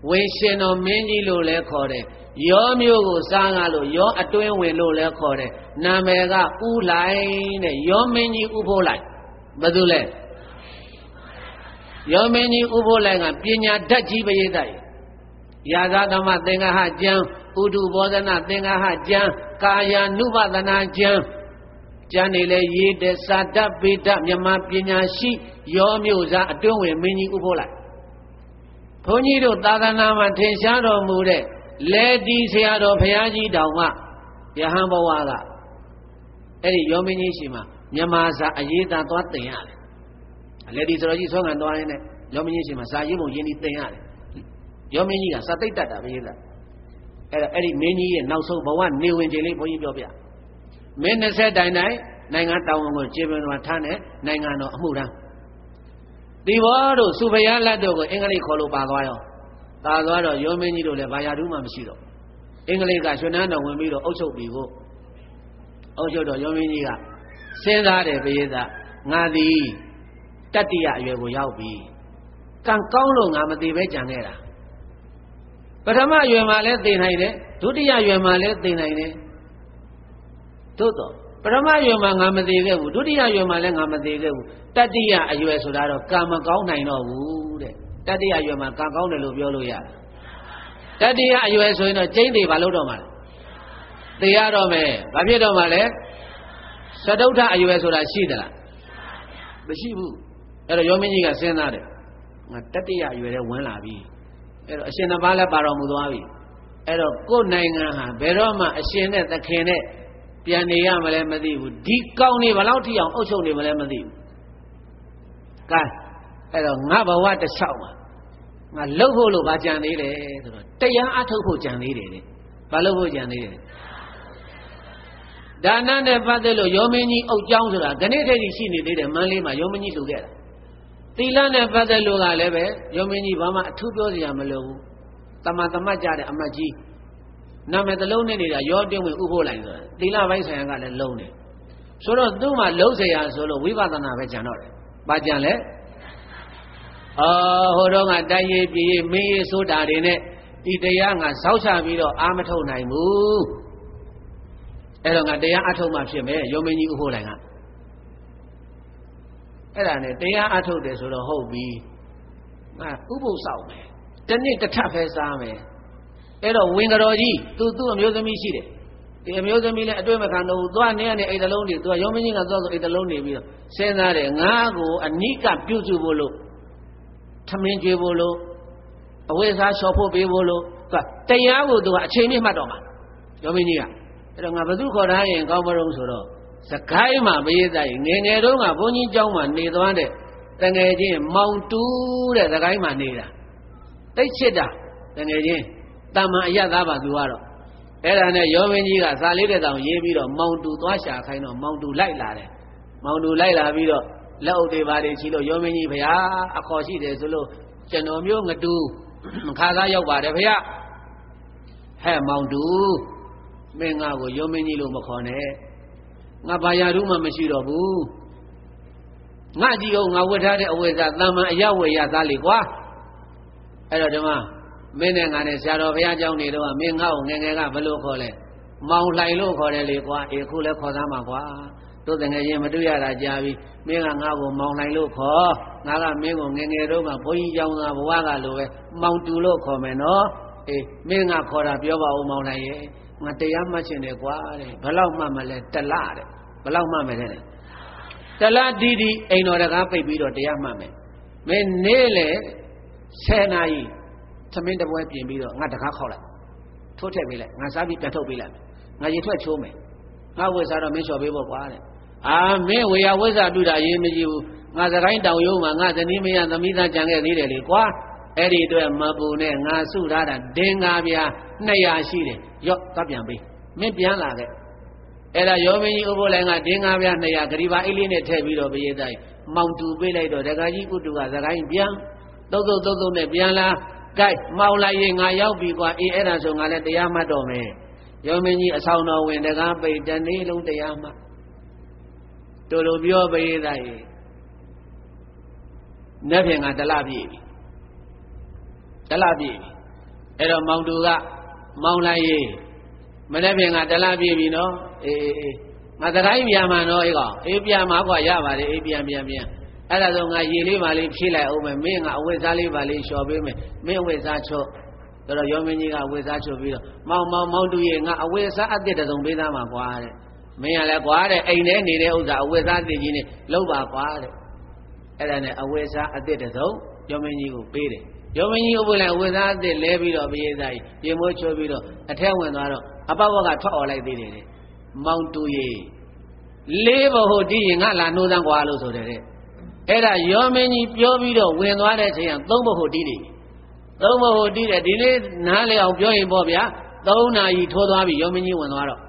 ဝင်းရှင်တော်မင်းကြီးလို့လည်းခေါ်တယ်ရောမျိုးကိုစားငါလို့ရောအတွင်းဝင်လို့လည်းခေါ်တယ်နာမည်ကဥလိုက်တဲ့ရောမင်းကြီးဥဖို့လိုက်ဘာလို့လဲရောမင်းကြီးဥဖို့လိုက်ကပညာဓာတ်ကြီးပရိသတ်ရာဇသမသင်္ဃဟကျမ်းဥဒုဘောဓနာသင်္ဃဟကျမ်းကာယ ानु ပဒနာကျမ်း ကျမ်းနေလေရေးတဲ့စာတတ်ပေတမြမပညာရှိ ရောမျိုးစားအတွင်းဝင်မင်းကြီးဥဖို့လိုက်ဘုန်းကြီးတို့သာသနာမှာထင်ရှားတော်မူတဲ့လေတီဆရာတော်ဘုရားကြီးတောင်မှယဟန်ဘဝကအဲ့ဒီရောမင်းကြီးရှိမှာမြန်မာစာအရေးသားသွားတင်ရတယ်လေတီဆိုတော်ကြီးဆွမ်းခံသွားရင်းနဲ့ရောမင်းကြီးရှိမှာစာရေးပုံရင်းပြီးတင်ရတယ်ရောမင်းကြီးကစာသိတ်တတ်တာဘုရားအဲ့တော့အဲ့ဒီမင်းကြီးရဲ့နောက်ဆုံးဘဝနေဝင်ခြင်းလေးဘုန်းကြီးပြောပြ မင်း20တိုင်တိုင်နိုင်ငံတောင်ဝန်ကိုကျေပွန်မှာထားတဲ့နိုင်ငံတော်အမှုထမ်းဒီဘောတို့စုဖျားလက်တို့ကိုအင်္ဂလိပ်ခေါ်လို့ပါသွားရောပါသွားတော့ရောမင်းကြီးတို့လည်းဘာယာတူးမှမရှိတော့အင်္ဂလိပ်ကရွှေနန်းတော်ဝင်ပြီးတော့အုပ်ချုပ်ပြီးကိုအုပ်ချုပ်တော့ရောမင်းကြီးကစဉ်းစားတယ်ပရိသတ်ငါသည်တတ္တိယအရွယ်ကိုရောက်ပြီကံကောင်းလို့ငါမသေးပဲကြံခဲ့တာပထမအရွယ်မှာလည်းသိနိုင်တယ်ဒုတိယအရွယ်မှာလည်းသိနိုင်တယ် သို့တော့ပထမအရွယ်မှာငါမသေးခဲ့ဘူးဒုတိယအရွယ်မှာလည်းငါမသေးခဲ့ဘူးတတိယအရွယ်ဆိုတာတော့ကံမကောင်းနိုင်တော့ဘူးတဲ့တတိယအရွယ်မှာကံကောင်းတယ်လို့ပြောလို့ရတယ်တတိယအရွယ်ဆိုရင်တော့ကျိန်းသေးဘာလို့တော့မှာလဲသိရတော့မယ်ဘာဖြစ်တော့မှာလဲသတုထအရွယ်ဆိုတာရှိသလားမရှိဘူးအဲ့တော့ယောမင်းကြီးကစဉ်းစားတယ်ငါတတိယအရွယ်နဲ့ဝင်လာပြီအဲ့တော့အရှင်တစ်ပါးလည်းပါတော်မူသွားပြီအဲ့တော့ကိုယ်နိုင်ငံဟာဘယ်တော့မှအရှင်နဲ့သခင်နဲ့ ပြန်နေရမလဲမသိဘူးဒီကောင်းနေဘယ်လောက်ထိအောင်အုပ်ချုပ်နေမလဲမသိဘူးကဲအဲ့တော့ငါဘဝတစ်လျှောက်မှာငါလှုပ်ဖို့လို့ဗာကြံသေးတယ်ဆိုတော့တရားအထုတ်ဖို့ကြံသေးတယ်တဲ့ဘာလှုပ်ဖို့ကြံသေးတယ်ဒါနနဲ့ပတ်သက်လို့ယောမင်းကြီးအုတ်ကြောင်းဆိုတာခဏိဋ္ဌိရှိနေသေးတယ်မန်းလေးမှာယောမင်းကြီးလှူခဲ့တာသီလနဲ့ပတ်သက်လို့ကလည်းပဲယောမင်းကြီးဘာမှအထူးပြောစရာမလိုဘူးတမန်တမတ်ကြတဲ့အမတ်ကြီး နာမည်တစ်လုံးနဲ့နေတာရောတင်းဝင်ဥဖို့လိုက်ဆိုတာသီလပိုင်းဆိုင်ရာကလည်းလုံးတယ်ဆိုတော့သူ့မှာလုံးเสียရဆိုလို့ဝိပဿနာပဲကြံတော့တယ်ဘာကြံလဲအော်ဟိုတော့ကတိုင်းရေးပြည်ရေးမင်းရေးဆိုတာတွေနဲ့ဒီတရားငါစောက်ချပြီးတော့အာမထုတ်နိုင်ဘူးအဲ့တော့ငါတရားအထုတ်မှဖြစ်မယ်ယောမင်းကြီးဥဖို့လိုင်ကအဲ့ဒါနဲ့တရားအထုတ်တယ်ဆိုတော့ဟုတ်ပြီငါဥပုသ်စောက်မယ်တနေ့တစ်ထပ်ပဲစားမယ် အဲ့တော့ဝင်ကြတော်ကြီးသူသူ့အမျိုးသမီးရှိတယ်ဒီအမျိုးသမီးလည်းအတွေ့မခံတော့ဘူးသွားနေရနေအိတ်တလုံးတွေသူကရောမင်းကြီးကသွားဆိုအိတ်တလုံးနေပြီးတော့စဉ်းစားတယ်ငါ့ကိုအနိကပြုစုဖို့လို့ထမင်းကျွေးဖို့လို့အဝိဇ္ဇာလျှော်ဖို့ပေးဖို့လို့သူကတရားကိုသူကအချိန်မြင့်မှတ်တော့မှာရောမင်းကြီးကအဲ့တော့ငါဘသူခေါ်ထားရင်ကောင်းမလို့ဆိုတော့စကိုင်းမှာမေးသားရင်ငယ်ငယ်တုန်းကဘုန်းကြီးကျောင်းမှာနေသွားတဲ့တငယ်ချင်းမောင်တူးတဲ့စကိုင်းမှာနေတာတိတ်ချစ်တာတငယ်ချင်း တာမန်အရသားပါသူကတော့အဲ့ဒါနဲ့ရောမင်းကြီးကစာလေးတဲ့တောင်ရေးပြီးတော့မောင်တူသွားရှာခိုင်းတော့မောင်တူလိုက်လာတယ်မောင်တူလိုက်လာပြီးတော့လက်အုပ်တွေပါတယ်ချီလို့ရောမင်းကြီးဗျာအခေါ်ရှိတယ်ဆိုလို့ကျွန်တော်မျိုးငတူခါသားရောက်ပါတယ်ဗျာဟဲ့မောင်တူမင်းငါကိုရောမင်းကြီးလို့မခေါ်နဲ့ငါဘာယာရုမှမရှိတော့ဘူးငါကြည့်အောင်ငါဝတ်ထားတဲ့အဝိဇ္ဇာတမ္မာအယဝေယသားလေကွာအဲ့တော့ဒီမှာ မင်းနဲ့ငါနဲ့ဆရာတော်ဘုရားကျောင်းနေတော့မင်းငါ့ကိုငယ်ငယ်ကဘယ်လိုခေါ်လဲမောင်လှိုင်လို့ခေါ်တယ်လေကွာအေးခုလည်းခေါ်သားမှာကွာတို့တငယ်ချင်းမတွေ့ရတာကြာပြီမင်းကငါ့ကိုမောင်လှိုင်လို့ခေါ်ငါကမင်းကိုငယ်ငယ်တုန်းကဘုန်းကြီးကျောင်းသားဘဝကလိုပဲမောင်တူလို့ခေါ်မယ်နော်အေးမင်းကခေါ်တာပြောပါဦးမောင်လှိုင်ရဲ့ငါတရားမှတ်ချင်တယ်ကွာတဲ့ဘလောက်မှတ်မလဲတလတဲ့ဘလောက်မှတ်မယ်တဲ့တလတီးတီးအိမ်တော်တကားပိတ်ပြီးတော့တရားမှတ်မယ်မင်းနေ့လေ10နာရီ သမင်းတပွဲပြင်ပြီးတော့ငါတကားခောက်လိုက်ထိုးထည့်ပေးလိုက်ငါစားပြီးပြန်ထုတ်ပေးလိုက်ငါရေထွက်ချိုးမယ်ငါဝိစားတော့မင်းလျှော်ပေးဖို့ကွာတဲ့အာမင်းဝေယဝိဇ္ဇတုတာရေးမကြည့်ဘူးငါစကိုင်းတောင်ရုံးမှာငါဇနီးမယသမီးသားကြံခဲ့သေးတယ်လေကွာအဲ့ဒီအတွက်မပူနဲ့ငါစုထားတာဒင်္ဂါပြာ200ရှိတယ်ရော့ကပြန်ပေးမင်းပြန်လာခဲ့အဲ့ဒါရောမင်းကြီးဥပုလိုင်ကဒင်္ဂါပြာ200ဂရိပါအိလေးနဲ့ထည့်ပြီးတော့ပြေးတိုင်းမောင်တူပေးလိုက်တော့ဒကာကြီးဥတုကစကိုင်းပြန်သုတ်သုတ်သုတ်သုတ်နဲ့ပြန်လာ ကြိုက်မောင်လိုက်ရင်ငါရောက်ပြီကွာအေးအဲ့ဒါဆိုငါလည်းတရားမှတ်တော့မယ်ရောမင်းကြီးအဆောင်တော်ဝင်တကားပိတ်တနေ့လုံးတရားမှတ်တို့လိုပြောပရိသတ်ရေနတ်ဖြင်ကတလပြည့်ပြီတလပြည့်ပြီအဲ့တော့မောင်တူကမောင်လိုက်ရေးမနေ့ဖြင်ကတလပြည့်ပြီနော်အေးအေးငါသခိုင်းပြန်မှာနော်အေးကောင်အေးပြန်မှာကွာရပါတယ်အေးပြန်ပြန်ပြန် အဲ့ဒါဆိုငါရေလေးပါလေးဖြည့်လိုက်အောင်မယ်မင်းကအဝိစားလေးပါလေးလျှော်ပေးမယ်မင်းအဝိစားချော့ဆိုတော့ရောမင်းကြီးကအဝိစားချော့ပြီးတော့မောင်မောင်မောင်တူရေငါအဝိစားအစ်စ်တစုံပေးသားမှာကွာတဲ့မင်းကလည်းကွာတဲ့အိမ်ထဲနေတဲ့ဥစ္စာအဝိစားသိကြီးနဲ့လုံးပါကွာတဲ့အဲ့ဒါနဲ့အဝိစားအစ်စ်တစုံရောမင်းကြီးကိုပေးတယ်ရောမင်းကြီးဥပုလည်းအဝိစားအစ်စ်လဲပြီးတော့ပြေးသားကြီးပြင်မိုးချိုးပြီးတော့အထက်ဝင်သွားတော့အပဝကထွက်អော်လိုက်သေးတယ်တဲ့မောင်တူရေလေးဘဟုတ်ဒီရင်ငါလာနှိုးစမ်းကွာလို့ဆိုတယ်တဲ့ အဲ့ဒါယောမင်းကြီးပြောပြီးတော့ဝင်သွားတဲ့အချိန်ကသုံးဘဟုတ်တီးတယ်သုံးဘဟုတ်တီးတယ်ဒီလေးနားလေအောင်ပြောရင်ပေါ့ဗျာသုံးနာရီထိုးသွားပြီယောမင်းကြီးဝင်သွားတော့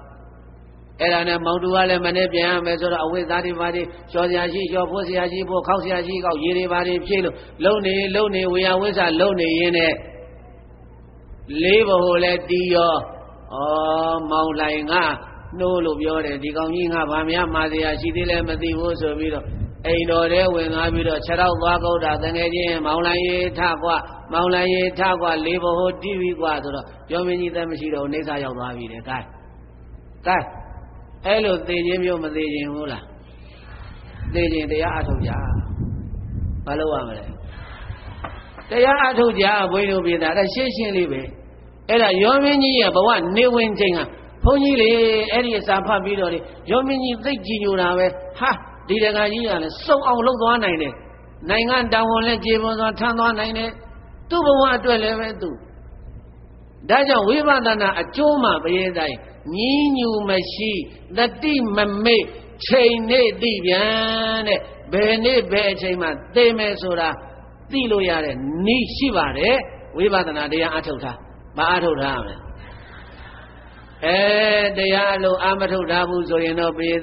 အဲ့ဒါနဲ့မောင်တူကလည်းမနေ့ပြန်ရမယ်ဆိုတော့အဝိဇ္ဇာတွေပါတွေလျှော်စရာရှိလျှော်ဖို့စရာရှိဖို့ခောက်စရာရှိခောက်ရေတွေပါတွေဖြည့်လို့လုံနေလုံနေဝေယဝိဇ္ဇာလုံနေရင်းနဲ့လေးဘဟုတ်လဲတီးရောဩမောင်လိုင်ကနှိုးလို့ပြောတယ်ဒီကောင်ကြီးငါဗာများမာစရာရှိသေးလဲမသိဘူးဆိုပြီးတော့ အိမ်တော်ထဲဝင်သွားပြီးတော့ခြေတော့သွားကုတ်တာတငယ်ချင်းမောင်လိုင်ရေထကွာမောင်လိုင်ရေထကွာလေးဘဟိုတီးပြီးကွာဆိုတော့ကျောင်းမင်းကြီးသက်မရှိတော့နေစာရောက်သွားပြီတဲ့ကဲကဲအဲ့လိုသေခြင်းမျိုးမသေးခြင်းဘူးလားသေခြင်းတရားအထုတ်ကြဘာလို့ရမလဲတရားအထုတ်ကြဘုန်းကြီးတို့ပြည်သားအဲ့ရှင်းရှင်းလေးပဲအဲ့ဒါယောမင်းကြီးရဲ့ဘဝနေဝင်ချိန်ကဘုန်းကြီးလေအဲ့ဒီအစာဖတ်ပြီးတော့လေယောမင်းကြီးသိကြည်ညိုတာပဲဟာ ဒီတကကြီးကလည်းစုံအောင်လှုပ်သွားနိုင်တယ်နိုင်ငံတောင်ဝန်လည်းကြေပွန်စွာထမ်းသွားနိုင်တယ်သူ့ဘဝအတွက်လည်းပဲသူဒါကြောင့်ဝိပဿနာအကျိုးမှပရိသတ်ညီးညူမရှိတတိမမေ့ချိန်နေသိပြန်တဲ့ဘယ်နေ့ဘယ်အချိန်မှသိမယ်ဆိုတာသိလို့ရတဲ့နိရှိပါတယ်ဝိပဿနာတရားအထုတ်ထားမအထုတ်ထားရမယ် အဲတရားလို့အာမထုတ်ထားဘူးဆိုရင်တော့ပိဿရေ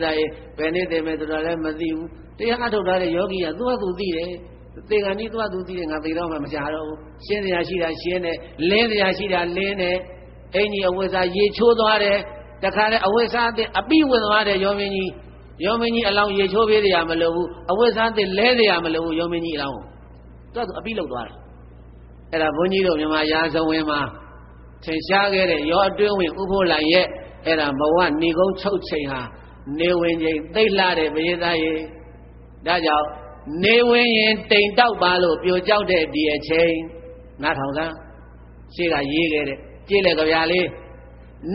ဘယ်နေ့သိမယ်ဆိုတာလည်းမသိဘူးတရားအထုတ်ထားတဲ့ယောဂီကသူ့ဟာသူသိတယ်သေကံဤသူ့ဟာသူသိတယ်ငါသိတော့မှမချတော့ဘူးရှင်းစရာရှိတာရှင်းတယ်လင်းစရာရှိတာလင်းတယ်အင်ကြီးအဝိဇ္ဇာရေချိုးသွားတယ်တခါလဲအဝိဇ္ဇာအသစ်အပိဝင်သွားတယ်ယောမင်းကြီးယောမင်းကြီးအလောင်းရေချိုးပေးစရာမလိုဘူးအဝိဇ္ဇာအသစ်လဲစရာမလိုဘူးယောမင်းကြီးအလောင်းကိုသူကသူအပိလောက်သွားတယ်အဲ့ဒါဘုန်းကြီးတို့မြန်မာရာဇဝင်မှာ ထင်ရှားခဲ့တဲ့ရောအတွင်းဝင်ဥဖို့လိုင်ရဲ့အဲ့ဒါဘဝနေကုန်းချုပ်ချိန်ဟာနေဝင်ချိန်သိလှတဲ့ပရိသတ်ရေဒါကြောင့်နေဝင်ရင်တိမ်တောက်ပါလို့ပြိုကြောက်တဲ့ဒီအချိန်နားထောင်စမ်းရှေ့ကရေးခဲ့တဲ့ကြည့်လေကြဗျာလေး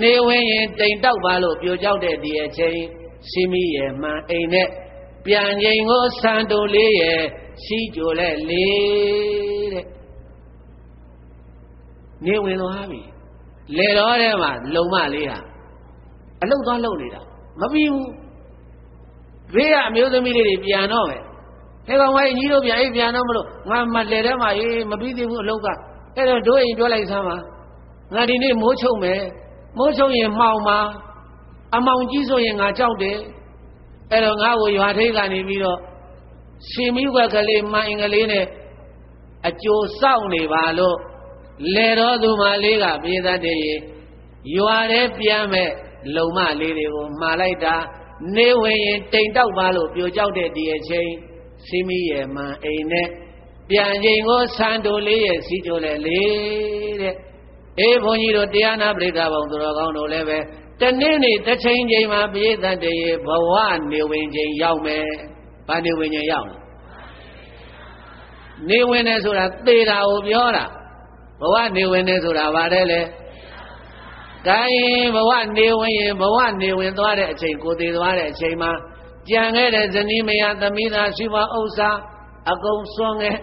နေဝင်ရင်တိမ်တောက်ပါလို့ပြိုကြောက်တဲ့ဒီအချိန်စီမီရဲ့မှန်အိမ်နဲ့ပြန်ချိန်ကိုစံတူလေးရဲ့စီကြိုလဲလေးတဲ့နေဝင်သွားပြီ လေတော်ထဲမှာလုံမလေးဟာအလုတ်သွားလုံနေတာမပြီးဘူးဘေးကအမျိုးသမီးလေးတွေပြန်တော့မယ်ဟဲ့ကောင်ဝိုင်းညီတို့ပြန်အိပ်ပြန်တော့မလို့ငါမလေထဲမှာရေးမပြီးသေးဘူးအလုတ်ကအဲ့တော့တို့အိမ်ပြောလိုက်စမ်းပါငါဒီနေ့မိုးချုံမယ်မိုးချုံရင်မှောင်ပါအမောင်ကြီးဆိုရင်ငါကြောက်တယ်အဲ့တော့ငါ့ကိုရွာထိပ်ကနေပြီးတော့ရှင်မိဘကလေးမိုင်းကလေးနဲ့အကျိုးစောင့်နေပါလို့ လေတော်သူမလေးကပြေးတတ်တယ်ရွာထဲပြန်မဲ့လုံမလေးတွေကိုမှားလိုက်တာနေဝင်ရင်တိမ်တောက်ပါလို့ပြိုကြောက်တဲ့ဒီအချိန်စီမီရဲ့မှန်အိမ်နဲ့ပြန်ချိန်ကိုဆန်တိုလေးရဲ့စီတိုလေလေတဲ့အေးဘုန်းကြီးတို့တရားနာပရိသတ်ပေါင်းသူတော်ကောင်းတို့လည်းပဲတနေ့နေ့တစ်ချိန်ချိန်မှာပြည့်တတ်တဲ့ဘဝနေဝင်ချိန်ရောက်မယ်။ဘာနေဝင်ချိန်ရောက်လဲ။နေဝင်တယ်ဆိုတာသေတာကိုပြောတာ ဘဝနေဝင်တယ်ဆိုတာဘာလဲလဲ။ဒါရင်ဘဝနေဝင်ရင်ဘဝနေဝင်သွားတဲ့အချိန်ကိုသေသွားတဲ့အချိန်မှာကြံခဲ့တဲ့ဇနီးမယားသမီးသားရှိပါဥစ္စာအကုန်စွန့်ခဲ့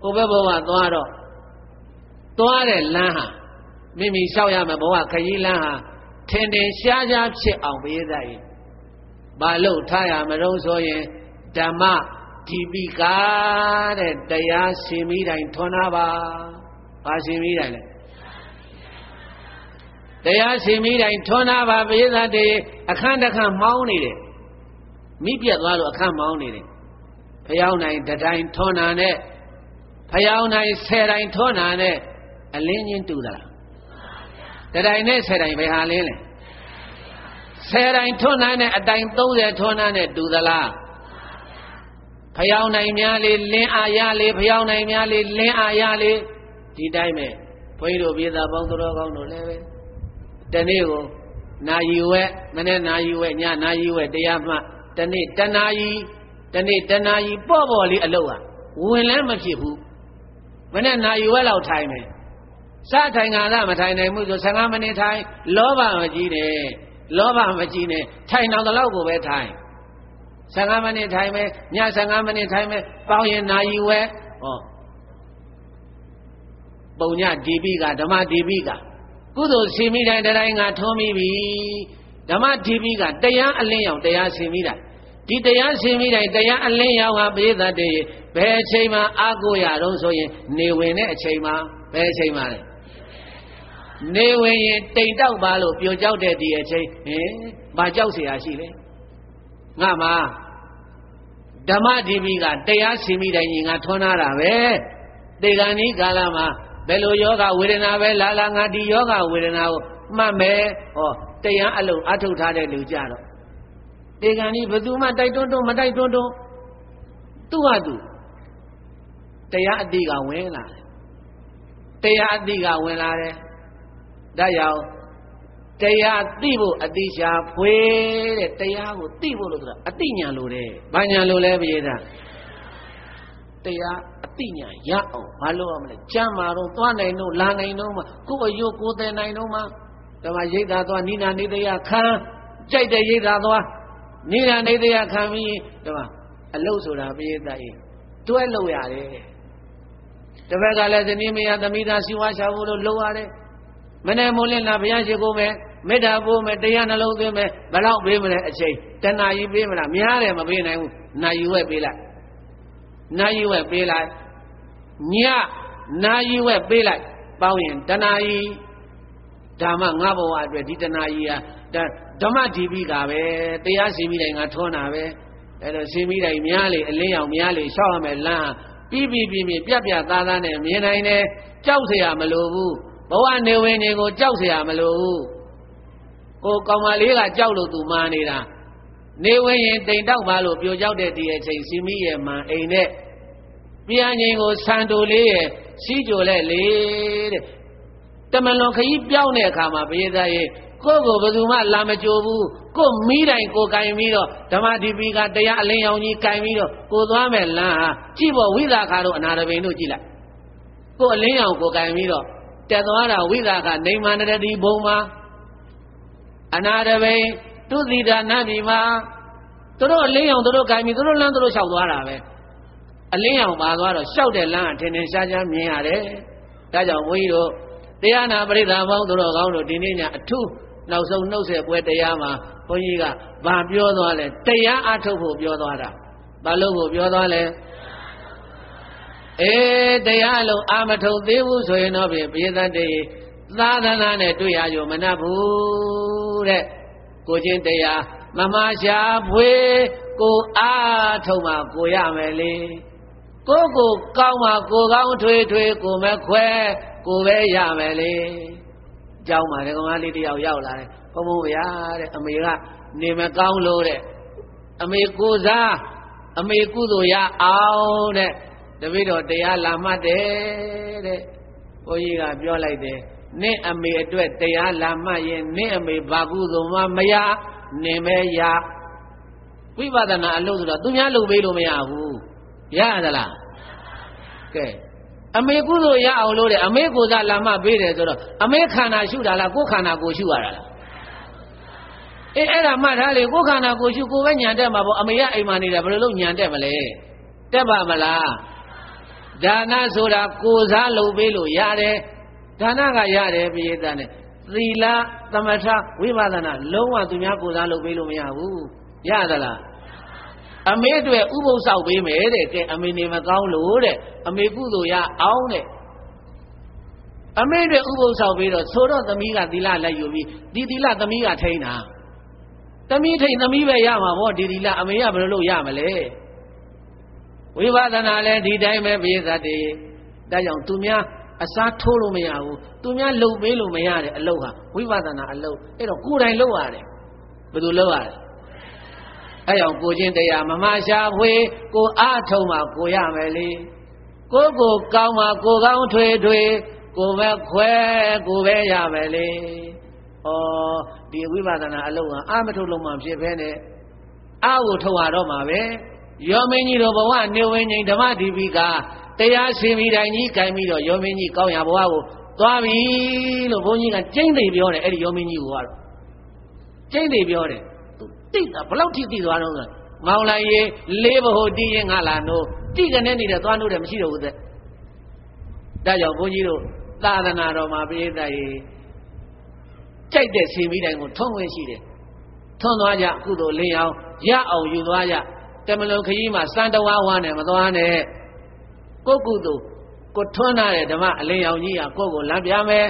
ဟိုဘက်ဘဝသွားတော့သွားတဲ့လမ်းဟာမိမိလျှောက်ရမယ်ဘဝခရီးလမ်းဟာထင်ထင်ရှားရှားဖြစ်အောင်ပေးသရင်ဘာလို့ထားရမလို့ဆိုရင်ဓမ္မဒီပိကာတဲ့တရားရှင်မိတိုင်းထွန်းတာပါ ဘာရှင်မိတိုင်းလဲတရားရှင်မိတိုင်းထွန်းတာပါပေးသတဲ့အခန်းတစ်ခန်းမောင်းနေတယ်မိပြက်သွားလို့အခန်းမောင်းနေတယ်ဖျောင်းနိုင်တတိုင်းထွန်းတာနဲ့ဖျောင်းနိုင်ဆယ်တိုင်းထွန်းတာနဲ့အလင်းချင်းတူသလားတတိုင်းနဲ့ဆယ်တိုင်းဘယ်ဟာလင်းလဲဆယ်တိုင်းထွန်းနိုင်တဲ့အတိုင်း30ထွန်းနိုင်တဲ့တူသလားဖျောင်းနိုင်များလေလင်းအာရလေဖျောင်းနိုင်များလေလင်းအာရလေ ဒီတိုင်းပဲဘုန်းကြီးတို့ပြည်သားပေါင်းတော်ကောင်းတို့လည်းပဲတနေ့ကိုနာယီဝဲမနေ့နာယီဝဲညနာယီဝဲတရားမှတနေ့တနာယီတနေ့တနာယီပေါ့ပေါ့လေးအလုပ်ဟာဝင်လည်းမဖြစ်ဘူးမနေ့နာယီဝဲလောက်ထိုင်မယ်စထိုင်ငါသာမထိုင်နိုင်ဘူးဆို15မိနစ်ထိုင်လောဘမကြီးနဲ့လောဘမကြီးနဲ့ထိုင်တော့တော့ကိုပဲထိုင်15မိနစ်ထိုင်မယ်ည15မိနစ်ထိုင်မယ်ပေါင်းရင်နာယီဝဲဟော ပုံညဒီပိကဓမ္မဒီပိကကုသိုလ်စီမိတိုင်းတိုင်းငါထုံးမိပြီဓမ္မဒီပိကတရားအလင်းရောင်တရားစီမိတိုင်းဒီတရားစီမိတိုင်းတရားအလင်းရောင်ဟာပိသတ်တည်းဘယ်အချိန်မှအာကိုရတော့ဆိုရင်နေဝင်တဲ့အချိန်မှဘယ်အချိန်မှလဲနေဝင်ရင်တိမ်တောက်ပါလို့ပြိုကြောက်တဲ့ဒီအချိန်ဟင်ဘာကြောက်เสียရှိလဲငါမှာဓမ္မဒီပိကတရားစီမိတိုင်းကြီးငါထွန်းထားတာပဲတေဂန်ဤကာလမှာ ဘယ်လိုယောဂဝေဒနာပဲလာလာငါဒီယောဂဝေဒနာကိုမှတ်မယ်ဟောတရားအလုံးအထုတ်ထားတဲ့လူကြတော့တေဂန်ဤဘယ်သူမှတိုက်တွန်းတွန်းမတိုက်တွန်းတွန်းသူ့ဟာသူတရားအတိကဝင်လာတယ်တရားအတိကဝင်လာတယ်ဒါကြောင့်တရားသိဖို့အတိရှာဖွေတဲ့တရားကိုသိဖို့လို့ဆိုတာအတိညာလို့တဲ့ဘာညာလို့လဲပြေတာ တရားအတိညာရအောင်ဘာလို့ရမလဲကြမ်းမာတော့သွားနိုင်တော့လာနိုင်တော့မှကိုယ်အယုတ်ကိုယ်တယ်နိုင်တော့မှဓမ္မရိတ်သာသွားနိနာနေတရားခံကြိုက်တဲ့ရိတ်သာသွားနိနာနေတရားခံပြီးဓမ္မအလုတ်ဆိုတာပြေတာရေးတွဲလို့ရတယ်တပည့်ကလည်းဇနီးမယားသမီးသားရှိဝါရှာဖို့လို့လုပ်ရတယ်မနေ့မိုးလင်းလာဘုရားရှိခိုးမယ်မေတ္တာပို့မယ်တရားနှလုံးသွင်းမယ်ဘယ်တော့ပေးမလဲအချိန်တဏှာကြီးပေးမလားများတယ်မပေးနိုင်ဘူးနာယူဝဲပေးလိုက် နာယူဝဲပေးလိုက်ညနာယူဝဲပေးလိုက်ပေါင်းရင်တဏှာကြီးဓမ္မငါဘဝအတွက်ဒီတဏှာကြီးဟာဓမ္မဒီပိကပဲတရားစီမိတိုင်းငါထွန်းတာပဲအဲ့တော့စီမိတိုင်းများလေအလင်းရောင်များလေရှောက်ရမယ်လမ်းပြီးပြီးပြီးပြပြသားသားနဲ့မြင်နိုင်တယ်ကြောက်เสียမလိုဘူးဘဝနေဝင်တွေကိုကြောက်เสียမလိုဘူးကိုကောင်မလေးကကြောက်လို့သူမာနေတာ နေဝင်ရင်တိမ်တောက်ပါလို့ပြိုကြောက်တဲ့ဒီအချိန်စီမိရဲ့မှန်အိမ်နဲ့ပြန်ရင်ကိုဆန်တူလေးရဲ့စီးကြိုလဲလေတဲ့တမလွန်ခကြီးပြောင်းတဲ့အခါမှာဘုရားသားရဲ့ကိုယ့်ကိုဘယ်သူမှလာမကြိုဘူးကို့မိတိုင်ကိုကင်ပြီးတော့ဓမ္မဒီပီကတရားအလင်းရောင်ကြီးကင်ပြီးတော့ကိုသွားမယ်လမ်းဟာကြည့်ဖို့ဝိသခါတို့အနာရဘိန်တို့ကြည့်လိုက်ကို့အလင်းရောင်ကိုကင်ပြီးတော့တက်သွားတာဝိသကနေမန္တရတိဘုံမှာအနာတပိ သူသီတာနတ်ပြည်မှာသူတို့အလင်းရောင်သူတို့ကိုင်းပြီးသူတို့လမ်းသူတို့လျှောက်သွားတာပဲအလင်းရောင်ပါသွားတော့လျှောက်တဲ့လမ်းအထင်ထင်ရှားရှားမြင်ရတယ်ဒါကြောင့်ဘုန်းကြီးတို့တရားနာပရိသတ်ပေါင်းသူတို့ကောင်းတို့ဒီနေ့ညအထူးနောက်ဆုံးနှုတ်ဆက်ပွဲတရားမှာဘုန်းကြီးကဗာပြောသွားလဲတရားအထုတ်ဖို့ပြောသွားတာဘာလို့ဖို့ပြောသွားလဲအေးတရားလုံးအာမထုတ်သေးဘူးဆိုရင်တော့ပြင်ပိသတ်တေသာသနာနဲ့တွေ့ရကြမနှပ်ဘူးတဲ့ ကိုချင်းတရားမမရှာဖွေကိုအားထုတ်မှကိုရမယ်လေကိုကိုကောင်းမှကိုကောင်းထွေထွေကိုမခွဲကိုပဲရမယ်လေကြောင်းပါလေကောင်မလေးတယောက်ရောက်လာတယ်ဘုံဘုံဗျာတဲ့အမေကနေမကောင်းလို့တဲ့အမေကိုစားအမေကုသိုလ်ရအောင်တဲ့တပည့်တော်တရားလာမှတ်တယ်တဲ့ဘုန်းကြီးကပြောလိုက်တယ် နင့်အမေအတွက်တရားလာမှတ်ရင်နင့်အမေဘာကုသိုလ်မှမရနင်ပဲရဝိပဿနာအလုပ်ဆိုတော့သူများလုပ်ပေးလို့မရဘူးရရသလားကဲအမေကုသိုလ်ရအောင်လို့တဲ့အမေကိုစားလာမှပေးတယ်ဆိုတော့အမေခန္ဓာရှုတာလားကိုယ်ခန္ဓာကိုရှုရတာလားအေးအဲ့ဒါမှတ်ထားလေကိုယ်ခန္ဓာကိုရှုကိုယ်ပဲညံတက်မှာပေါ့အမေရအိမ်မှာနေတာဘယ်လိုလုပ်ညံတက်မလဲတက်ပါမလားဒါနဆိုတာကိုစားလုပ်ပေးလို့ရတယ် ဒါနကရတယ်ပိယတနဲ့သီလသမထဝိပဿနာလုံးဝသူများကိုစားလုပ်ပေးလို့မရဘူးရသလားအမေအတွက်ဥပုသ်ဆောက်ပေးမယ်တဲ့ကဲအမေနေမကောင်းလို့တဲ့အမေကုသိုလ်ရအောင်တဲ့အမေအတွက်ဥပုသ်ဆောက်ပေးတော့သို့တော့သမီးကသီလလိုက်ယူပြီးဒီသီလသမီးကထိန်းတာသမီးထိန်သမီးပဲရမှာဗောဒီဒီလအမေကဘယ်လိုလုပ်ရမလဲဝိပဿနာလည်းဒီတိုင်းပဲပြေသတ်တည်းဒါကြောင့်သူများ အစားထိုးလို့မရဘူးသူများလှုပ်ပေးလို့မရတဲ့အလုပ်ဟာဝိပဿနာအလုပ်အဲ့တော့ကိုယ်တိုင်လုပ်ရတယ်ဘယ်လိုလုပ်ရလဲအဲ့ကြောင့်ကိုချင်းတရားမမရှာဖွေကိုအားထုံမှကိုရမယ်လေကိုကိုကောင်းမှကိုကောင်းထွေထွေကိုပဲခွဲကိုပဲရမယ်လေဩဒီဝိပဿနာအလုံးကအာမထုတ်လုံးမှဖြစ်ပဲနဲ့အာကိုထုတ်ရတော့မှာပဲယောမင်းကြီးတို့ဘဝနေဝင်းကြီးဓမ္မဒီပိက တရားရှင်မိတိုင်းကြီးကြိုင်ပြီးတော့ယောမင်းကြီးကောင်းရဘဝကိုသွားပြီလို့ဘုန်းကြီးကကျိမ့်သိပြောတယ်အဲ့ဒီယောမင်းကြီးကတော့ကျိမ့်သိပြောတယ်သူတိတ်တာဘလောက်ထိတိသွားတော့ဆိုမောင်လိုက်ရေလေးဘဟုတီးရင်ငါလာနိုးတိကနေနေတဲ့သွားနိုးတယ်မရှိတော့ဘူးတဲ့ဒါကြောင့်ဘုန်းကြီးတို့သာသနာတော်မှာပြိဿရေကြိုက်တဲ့ရှင်မိတိုင်းကိုထုံးဝင်ရှိတယ်ထွန်းသွားကြကုသိုလ်လင်းအောင်ရအောင်ယူသွားကြတမလုံခကြီးမှာစံတဝါဝါနဲ့မသွားနဲ့ ကိုကုသိုလ်ကိုထွန်းလာတဲ့ဓမ္မအလင်းရောင်ကြီးကကိုယ့်ကိုလမ်းပြမယ်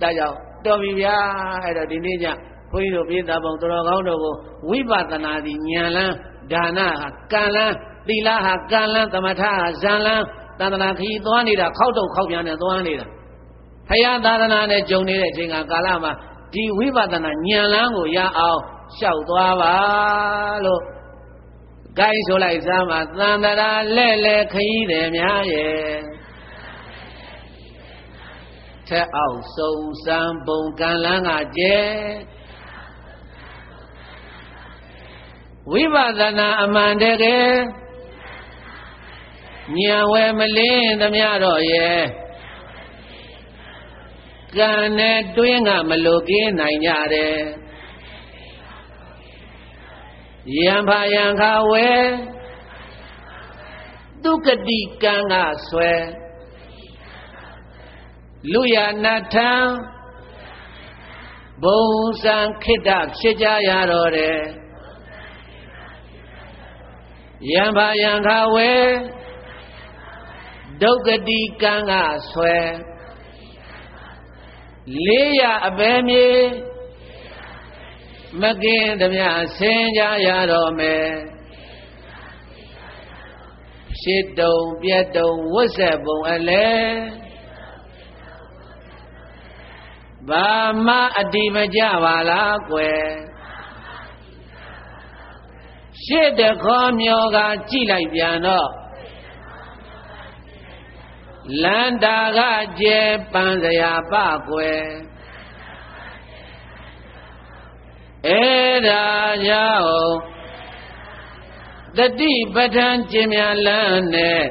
ဒါကြောင့်တော်ပြီဗျာအဲ့တော့ဒီနေ့ကျဘုန်းကြီးတို့ပြည်သားပေါင်းတော်ကောင်းတို့ကိုဝိပဿနာသည်ဉာဏ်လန်းဒါနဟာကံလန်းသီလဟာကံလန်းသမထဟာဇံလန်းတန္တရာခကြီးသွားနေတာခောက်တုတ်ခောက်ပြန်နဲ့သွားနေတာဖယားသာသနာနဲ့ဂျုံနေတဲ့အချိန်ကကာလမှာဒီဝိပဿနာဉာဏ်လန်းကိုရအောင်လျှောက်သွားပါလို့ ကိုင်းဆိုလိုက်စမ်းမှာသန္တရာလဲ့လဲခရီးတယ်များရဲ့ထက်အောက်စုံစံပုံကံလန်းကကျဲဝိပဿနာအမှန်တကယ်ဉာဏ်ဝဲမလင်းသမျှတော့ရဲ့ကံနဲ့တွင်းကမလိုကင်းနိုင်ကြတယ် ယံဖာယံခါဝဲဒုက္ကတိကံကဆွဲလူရနထံဘုံစံခိတ္တဖြစ်ကြရတော့တယ်ယံဖာယံခါဝဲဒုက္ကတိကံကဆွဲလေးရအပဲမြေ မကင်းသမျှဆင်ကြရတော်မယ်ဖြစ်တုံပြက်တုံဝတ်ဆက်ပုံအလဲဘာမှအတိမကြပါလားကွယ်ရှစ်တခေါ်မျောကကြည့်လိုက်ပြန်တော့လန္တာကကျဲပန်းစရာပကွယ် အဲ့ဒါကြောင့်တတိပဋ္ဌာန်ကျင်မြန်လန်းနဲ့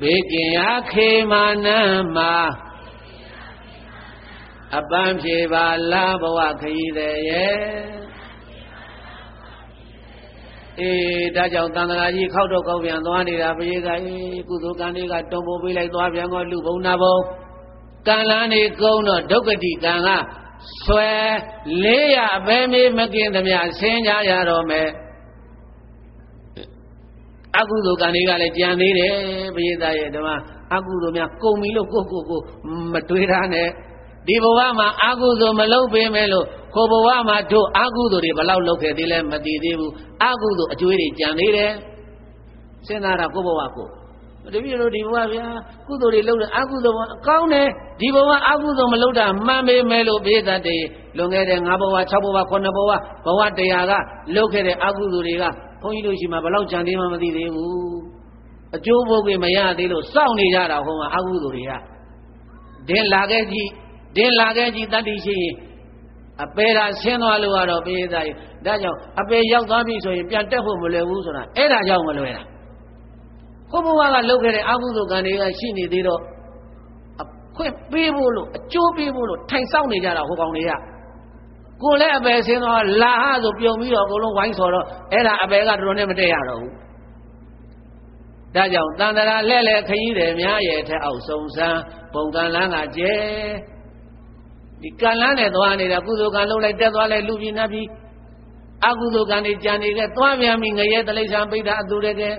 ဘေကင်အခေမာနမှာအပန်းဖြေပါလားဘဝခရီးတဲ့ရဲ့အေးဒါကြောင့်တန်တရာကြီးခောက်တော့ကောက်ပြန်သွားနေတာပရိကအေးကုသိုလ်ကံတွေကတုံပိုးပေးလိုက်သွားပြန်တော့လူဘုံနာဘုံကံလန်းနေကုန်းတော့ဒုက္ကတိကံက ဆွဲလေးရအပဲမေးမกินသမျှဆင်းကြရတော့မယ်အကုသိုလ်ကံတွေကလည်းကြံသေးတယ်ပရိသတ်ရဲ့ဓမ္မအကုသိုလ်များကုန်ပြီလို့ကိုကိုကိုမတွေးထားနဲ့ဒီဘဝမှာအကုသိုလ်မလုပ်ပေးမယ်လို့ကိုဘဝမှာတို့အကုသိုလ်တွေဘလောက်လုပ်ခဲ့သေးလဲမသိသေးဘူးအကုသိုလ်အကျွေးတွေကြံသေးတယ်စဉ်းစားတာကိုဘဝကို တပည့်တို့ဒီဘဝဗျာကုသိုလ်တွေလုပ်တယ်အကုသိုလ်ဘဝအကောင်းတယ်ဒီဘဝအကုသိုလ်မလုပ်တာမှန်ပေမဲ့လို့ပြေးတတ်တယ်လွန်ခဲ့တဲ့၅ဘဝ၆ဘဝ9ဘဝဘဝတရားကလုပ်ခဲ့တဲ့အကုသိုလ်တွေကဘုန်းကြီးတို့ရှိမှဘလောက်ကြံသေးမှမသိသေးဘူးအကျိုးဘုတ်ကမရသေးလို့စောင့်နေကြတာဟောမှာအကုသိုလ်တွေကဒင်လာခဲ့ကြည့်ဒင်လာခဲ့ကြည့်တတ္တိရှိရင်အပေတာဆင်းသွားလို့ကတော့ပြေးသားရင်ဒါကြောင့်အပေရောက်သွားပြီဆိုရင်ပြန်တက်ဖို့မလွယ်ဘူးဆိုတာအဲ့ဒါကြောင့်မလွယ်တာ ကိုဘဝကလုပ်ခဲ့တဲ့အကုသိုလ်ကံတွေကရှိနေသေးတော့အခွင့်ပေးဖို့လို့အကျိုးပေးဖို့လို့ထိုင်ဆောင်နေကြတာဟိုကောင်တွေကကိုလည်းအပယ်ဆင်းသွားလာဟဆိုပြုံပြီးတော့အကုန်လုံးဝိုင်းဆော်တော့အဲ့ဒါအပယ်ကတော်တော်နဲ့မတည့်ရတော့ဘူးဒါကြောင့်တန်တရာလဲလဲခရီးတယ်များရဲ့ထက်အောက်ဆုံးစမ်းပုံကံလန်းကကျဲဒီကံလန်းနဲ့သွားနေတာကုသိုလ်ကံလုံးလိုက်တက်သွားလိုက်လူပြည်နတ်ပြည်အကုသိုလ်ကံတွေကြံနေခဲ့သွားပြန်ပြီငရဲတလိษံပိဋ္ဌအတူတကယ်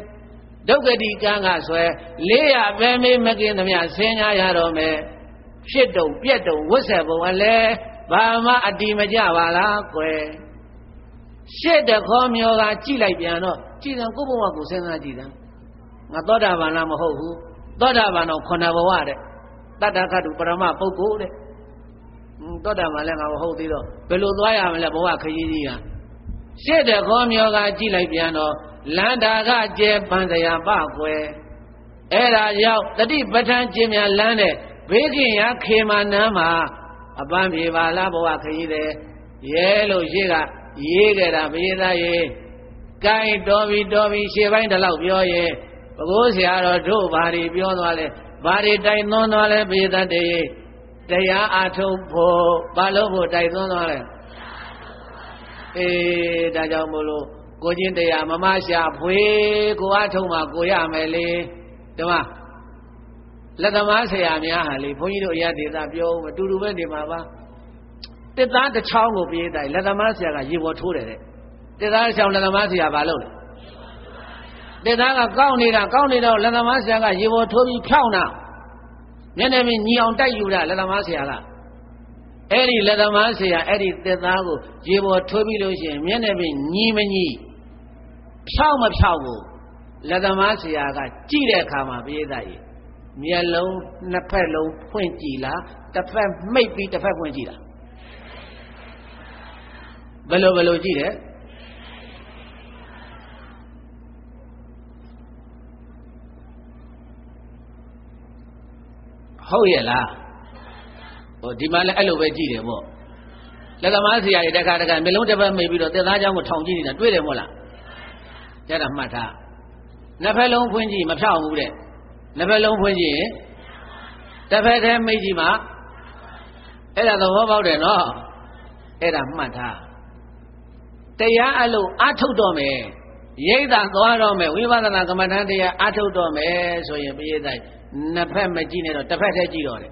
ဒုက္ခတိကံကဆွဲလေးရပဲမေးမกินသမျှဆင်းညာရတော့မယ်ဖြစ်တုံပြက်တုံဝတ်ဆက်ပုံကလည်းဘာမှအတီမကြပါလားကွယ်ရှစ်တခေါမျောကကြည့်လိုက်ပြန်တော့ကြည်တယ်ကိုဘဝကိုစဉ်းစားကြည့်တယ်ငါသောတာပန်လားမဟုတ်ဘူးသောတာပန်တော့ခုနဘဝတဲ့တတ္တခတုပရမပုဂ္ဂိုလ်တဲ့သောတာပန်လည်းငါမဟုတ်သေးတော့ဘယ်လိုသွားရမလဲဘဝခရီးကြီးကရှစ်တခေါမျောကကြည့်လိုက်ပြန်တော့ လန္တာကကျဲပန်းစရာပကွယ်အဲ့ဒါရောက်တတိပဋ္ဌာန်းကျင်းများလမ်းတဲ့ဘေးကင်ရခေမာနန်းမှာအပန်းပြေပါလားဘဝခရီးတဲ့ရဲလို့ရှိကရေးခဲ့တာဘေးသားရေးကိုင်းတော်ပြီတော်ပြီရှေ့ပိုင်းတလောက်ပြောရင်ဘကိုးဆရာတော်တို့ဘာတွေပြောသွားလဲဘာတွေတိုင်သွန်းသွားလဲဘေးသားတေတရားအထုတ်ဖို့ဘာလို့ဖို့တိုင်သွန်းသွားလဲအေးဒါကြောင့်မို့လို့ ကိုချင်းတရားမမရှာဖွေကိုအထုံးမှာကိုရမယ်လေဒီမှာလက်သမားဆရာများဟာလေဘုန်းကြီးတို့အရာဒေသပြောမတူတူပဲနေမှာပါတစ်သားတစ်ချောင်းကိုပြေးတိုင်းလက်သမားဆရာကရေပေါ်ထိုးတယ်တဲ့တစ်သားတစ်ချောင်းလက်သမားဆရာဘာလုပ်လဲတစ်သားကကောက်နေတာကောက်နေတော့လက်သမားဆရာကရေပေါ်ထိုးပြီးဖြောင်းတာမျက်နှာမြင်ညီအောင်တိုက်ယူတာလက်သမားဆရာကအဲ့ဒီလက်သမားဆရာအဲ့ဒီတစ်သားကိုရေပေါ်ထိုးပြီးလို့ရှိရင်မျက်နှာမြင်ညီမညီ ဖြောင်းမဖြောင်းဘူးလက်သမားဆရာကကြည့်တဲ့အခါမှာပြေးသားကြီးမျက်လုံးနှစ်ဖက်လုံးဖွင့်ကြည့်လားတစ်ဖက်မှိတ်ပြီးတစ်ဖက်ဖွင့်ကြည့်လားဘယ်လိုဘယ်လိုကြည့်တယ်ဟုတ်ရဲ့လားဟိုဒီမှာလည်းအဲ့လိုပဲကြည့်တယ်ပေါ့လက်သမားဆရာကြီးတခါတခါမျက်လုံးတစ်ဖက်မိတ်ပြီးတော့သက်သားเจ้าကိုထောင်ကြည့်နေတာတွေ့တယ်မို့လား ကျတာမှတ်ထားနှစ်ဖက်လုံးဖွင့်ကြည့်မဖြောင်းဘူးတဲ့နှစ်ဖက်လုံးဖွင့်ကြည့်ရင်တစ်ဖက်တည်းမိတ်ကြည့်မှအဲ့ဒါသဘောပေါက်တယ်နော်အဲ့ဒါမှတ်ထားတရားအလုံးအထုတ်တော့မယ်ရိတ်တာသွားတော့မယ်ဝိပဿနာကမ္မဋ္ဌာန်းတရားအထုတ်တော့မယ်ဆိုရင်ပြည့်တိုင်းနှစ်ဖက်မကြည့်နဲ့တော့တစ်ဖက်တည်းကြည့်တော့တယ်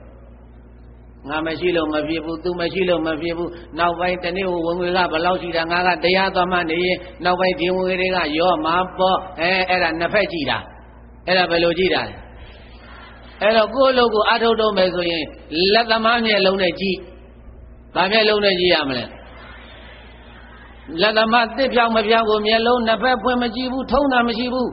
ငါမရှိလို့မဖြစ်ဘူးသူမရှိလို့မဖြစ်ဘူးနောက်ပိုင်းတနေ့ဝင်ငွေကဘယ်လောက်ရှိတာငါကတရားသွားမှနေရင်နောက်ပိုင်းဒီဝင်ငွေတွေကရောမှာပေါ့အဲအဲ့ဒါနှစ်ဖက်ကြည့်တာအဲ့ဒါဘယ်လိုကြည့်တာလဲအဲ့တော့ကိုယ့်အလုပ်ကိုအထုတ်တော့မယ်ဆိုရင်လက်သမားမျက်လုံးနဲ့ကြည့်ဘာမျက်လုံးနဲ့ကြည့်ရမလဲလက်သမားတစ်ပြောင်မပြောင်ကိုမျက်လုံးနှစ်ဖက်ဖွင့်မကြည့်ဘူးထုံးတာမရှိဘူး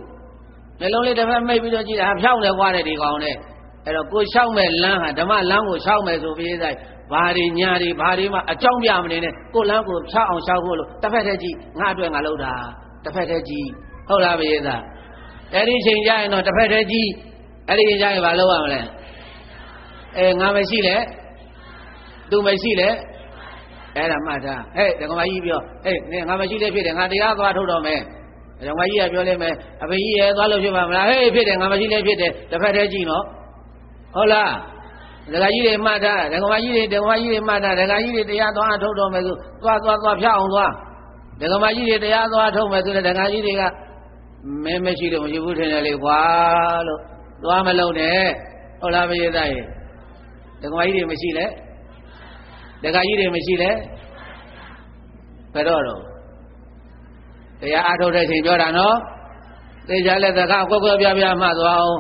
မျက်လုံးလေးတစ်ဖက်မိတ်ပြီးတော့ကြည့်တာဖြောင်းတယ်ကွာတဲ့ဒီကောင်နဲ့ အဲ့တော့ကိုလျှောက်မဲ့လမ်းဟာဓမ္မလမ်းကိုလျှောက်မယ်ဆိုပြီးတိုင်းဘာတွေညာတွေဘာတွေမှအကြောင်းပြမနေနဲ့ကိုလမ်းကိုဖြောက်အောင်လျှောက်ဖို့လို့တစ်ဖက်တည်းကြည့်ငါအတွက်ငါလုပ်တာတစ်ဖက်တည်းကြည့်ဟုတ်လားဘေးသားအဲ့ဒီချိန်ကျရင်တော့တစ်ဖက်တည်းကြည့်အဲ့ဒီချိန်ကျရင်ဘာလုပ်ရမလဲအဲငါမရှိလဲသူမရှိလဲအဲ့ဒါမှတ်ထားဟဲ့ဒကမကြီးပြောဟဲ့ငါမရှိလဲဖြစ်တယ်ငါတရားသွားထုတ်တော့မယ်ဒကမကြီးကပြောလိုက်မယ်အဖေကြီးရဲ့သွားလို့ဖြစ်ပါမလားဟေးဖြစ်တယ်ငါမရှိလဲဖြစ်တယ်တစ်ဖက်တည်းကြည့်နော် ဟုတ်လားဒကာကြီးတွေမှတ်ထားဒကာမကြီးတွေဒကာမကြီးတွေမှတ်ထားဒကာကြီးတွေတရားသွားအထုတ်တော်မယ်ဆိုသွားသွားသွားဖြောက်အောင်သွားဒကာမကြီးတွေတရားသွားထုတ်မယ်ဆိုတဲ့ဒကာကြီးတွေကမင်းမရှိလို့မရှိဘူးထင်တယ်လေကွာလို့သွားမလုံးနဲ့ဟုတ်လားမရသားရေဒကာမကြီးတွေမရှိလဲဒကာကြီးတွေမရှိလဲဘယ်တော့တော့တရားအထုတ်တဲ့ချိန်ပြောတာနော်သေချာလဲသကားကွက်ကွက်ပြပြမှသွားအောင်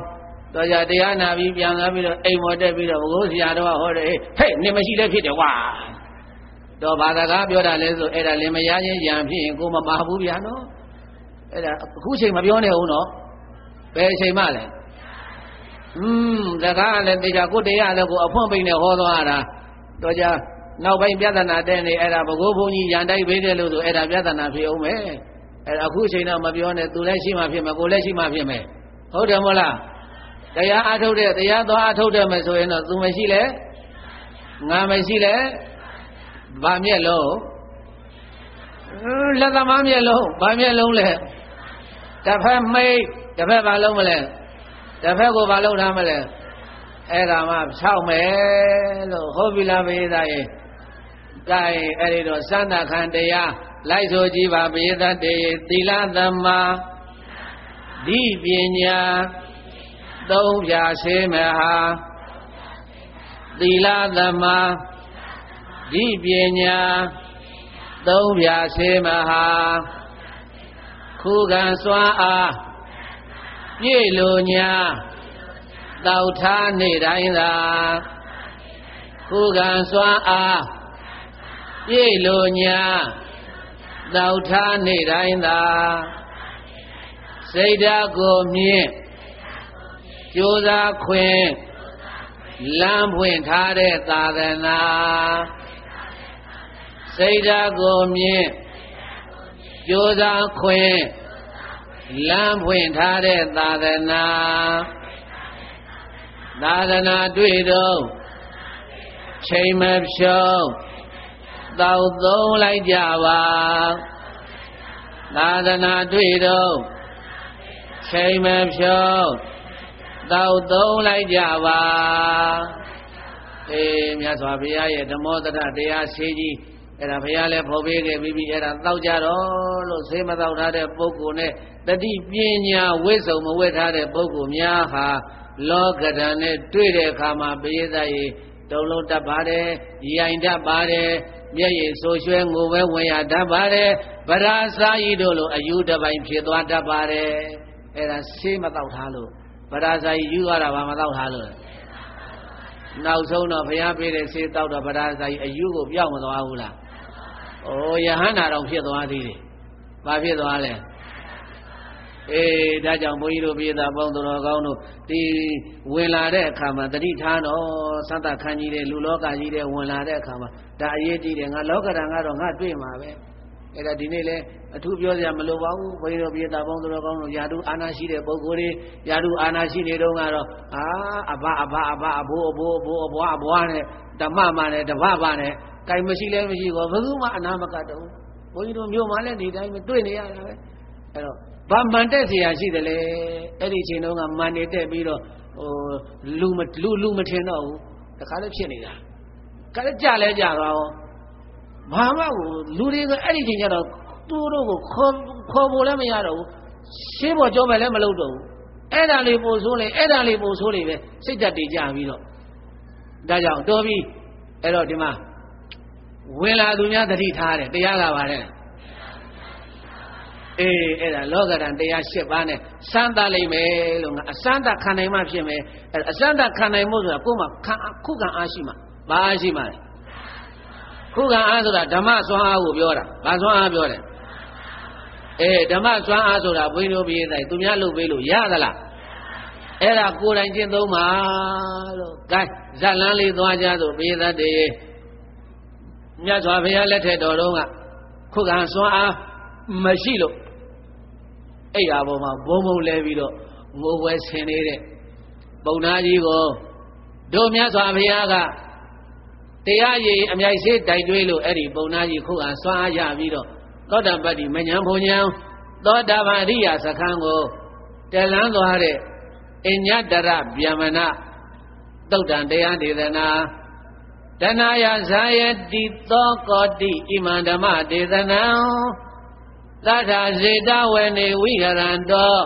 တော့ကြတရားနာပြီးပြန်လာပြီးတော့အိမ်မော်တက်ပြီးတော့ဘုရားဆရာတော်ကဟောတယ်ဟဲ့နေမရှိလဲဖြစ်တယ်ကွာတော့ဘာသာကားပြောတာလဲဆိုအဲ့ဒါလင်မယားချင်းရံဖြစ်ရင်ကိုမပါဘူးဗျာနော်အဲ့ဒါအခုချိန်မပြောနဲ့ဦးနော်ဘယ်ချိန်မှလဲอืมတကားလည်းတေချာကိုတရားလည်းကိုအဖွင့်ပိန်နဲ့ဟောသွားတာတော့ကြနောက်ပိုင်းပြဿနာတဲ့နေအဲ့ဒါဘကိုးဘုန်းကြီးရန်တိုက်ပေးတယ်လို့ဆိုအဲ့ဒါပြဿနာဖြစ်အောင်မယ်အဲ့ဒါအခုချိန်တော့မပြောနဲ့သူလည်းရှိမှဖြစ်မယ်ကိုလည်းရှိမှဖြစ်မယ်ဟုတ်တယ်မဟုတ်လား တရားအထုတ်တဲ့တရားသွားအထုတ်တယ်မယ်ဆိုရင်တော့သူမရှိလဲငါမရှိလဲဗာမျက်လုံးလက်သမားမျက်လုံးဗာမျက်လုံးလဲတစ်ဖက်မိတ်တစ်ဖက်ဘာလုံးမလဲတစ်ဖက်ကိုဘာလုံးထားမလဲအဲ့ဒါမှဖြောက်မယ်လို့ဟုတ်ပြီလားဘေးသားရဲ့ကဲအဲ့ဒီတော့စန္ဒခံတရားလိုက်ဆိုကြည့်ပါဘေးသားတေသီလသမ္မာဒီပညာ သုံးဖြာဆေးမဟာသီလသမ္မာဒီပညာသုံးဖြာဆေးမဟာခုခံစွမ်းအားပြည့်လိုညာတောက်ထားနေတိုင်းသာခုခံစွမ်းအားပြည့်လိုညာတောက်ထားနေတိုင်းသာစိတ်ဓာတ်ကိုမြင့် ကြိုးစားခွင့်လမ်းဖွင့်ထားတဲ့သာသနာစိတ်ဓာတ်ကိုမြင့်ကြိုးစားခွင့်လမ်းဖွင့်ထားတဲ့သာသနာသာသနာတွေ့တော့ချိန်မဖြုံးတောက်သုံးလိုက်ကြပါသာသနာတွေ့တော့ချိန်မဖြုံး တောက်သုံးလိုက်ကြပါအေးမြတ်စွာဘုရားရဲ့ဓမ္မောတရတရားဆေးကြီးအဲ့ဒါဘုရားလည်းဖော်ပေးခဲ့ပြီးပြီအဲ့ဒါတောက်ကြတော့လို့ဆေးမတောက်ထားတဲ့ပုဂ္ဂိုလ်နဲ့တတိပညာဝိစုံမဝိထားတဲ့ပုဂ္ဂိုလ်များဟာလောကဓာတ်နဲ့တွေ့တဲ့အခါမှာပရိသတ်ရေတုံလုံးတတ်ပါတယ်ရိုင်တတ်ပါတယ်မျက်ရည်ဆိုရွှဲငိုပဲဝင်ရတတ်ပါတယ်ဗရာစာယီတို့လိုအယူတစ်ပိုင်းဖြစ်သွားတတ်ပါတယ်အဲ့ဒါဆေးမတောက်ထားလို့ ဗရာစာယီယူရတာဘာမတောက်ထားလို့နောက်ဆုံးတော့ဘုရားပေးတဲ့ဆေးတောက်တော့ဗရာစာယီအယူကိုပြောင်းမသွားဘူးလား။အိုးယဟန္တာတော်ဖြစ်သွားသေးတယ်။ဘာဖြစ်သွားလဲ။အေးဒါကြောင့်ဘုန်းကြီးတို့ပြည်သားပေါင်းတော်ကောင်းတို့ဒီဝင်လာတဲ့အခါမှာတတိထားတော့သတ္တခန်းကြီးတဲ့လူလောကကြီးတဲ့ဝင်လာတဲ့အခါမှာဒါအရေးကြီးတယ်ငါလောကဓာတ်ကတော့ငါတွေ့မှာပဲ။ အဲ့ဒါဒီနေ့လဲအထူးပြောစရာမလိုပါဘူးဘုန်းကြီးတို့ပြည်သားပေါင်းတော်ကောင်းတို့ယာတုအာနာရှိတဲ့ပုဂ္ဂိုလ်တွေယာတုအာနာရှိနေတော့ကတော့အာအဘအဘအဘအဘိုးအဘိုးအဘိုးအဘွားအဘွားနဲ့ဓမ္မမနဲ့တပ္ပပနဲ့ကင်မရှိလဲမရှိကောဘယ်သူမှအနာမကတုံးဘုန်းကြီးတို့မြို့မှာလည်းဒီတိုင်းပဲတွေ့နေရတာပဲအဲ့တော့ဗမန်တက်เสียရှိတယ်လေအဲ့ဒီချိန်တုန်းကမန်နေတက်ပြီးတော့ဟိုလူမလူလူမထင်တော့ဘူးတခါလည်းဖြစ်နေတာကလည်းကြလဲကြတော့ ဘာမှကိုလူတွေကအဲ့ဒီချိန်ကျတော့သူတို့ကိုခေါ်ခေါ်ဖို့လည်းမရတော့ဘူးရှင်းပေါ်ကြောမယ်လည်းမလုပ်တော့ဘူးအဲ့ဒါလေးပို့ဆိုးလေအဲ့ဒါလေးပို့ဆိုးလေပဲစိတ်ဓာတ်တွေကြပြီးတော့ဒါကြောင့်တော်ပြီအဲ့တော့ဒီမှာဝင်လာသူများတတိထားတယ်တရားကပါတဲ့အေးအဲ့ဒါလောကဓာတ်တရား၈ပါးနဲ့စမ်းသပ်လိုက်မယ်လို့ငါအစမ်းသပ်ခံနိုင်မှဖြစ်မယ်အဲ့အစမ်းသပ်ခံနိုင်မှုဆိုတာကိုယ်မှခံခုခံအားရှိမှဘာအားရှိမှလဲ ခုခံအားဆိုတာဓမ္မစွမ်းအားကိုပြောတာဘာစွမ်းအားပြောတယ်အေးဓမ္မစွမ်းအားဆိုတာဘုန်းကြီးတို့ပြည်တိုင်းသူများလုပ်ပေးလို့ရသလားအဲ့ဒါကိုယ်တိုင်ကျင့်သုံးပါလို့ဂိုင်းဇက်လန်းလေးသွားကြဆိုပြည်သက်တွေမြတ်စွာဘုရားလက်ထက်တော်တော်ကခုခံစွမ်းအားမရှိလို့အဲ့ဒါပေါ်မှာဘုံဘုံလဲပြီးတော့ငိုဝဲဆင်နေတဲ့ပုံနာကြီးကိုတို့မြတ်စွာဘုရားက တရားရည်အမြိုက်စေးတိုက်တွေးလို့အဲ့ဒီပုံနာကြီးခုခံစွမ်းအားရပြီးတော့သောတာပတ္တိမဉ္ဇဉ်ဘုံဉ္ဇဉ်သောတာပန်အရိယာစခန်းကိုတလန်းသွားတဲ့အညတရဗျမနတုတ်တံတရားဒေသနာတဏယဇာယတိသောကောတိဣမံဓမ္မဒေသနာသတ္ထာဇေတဝေနေဝိဟရံတော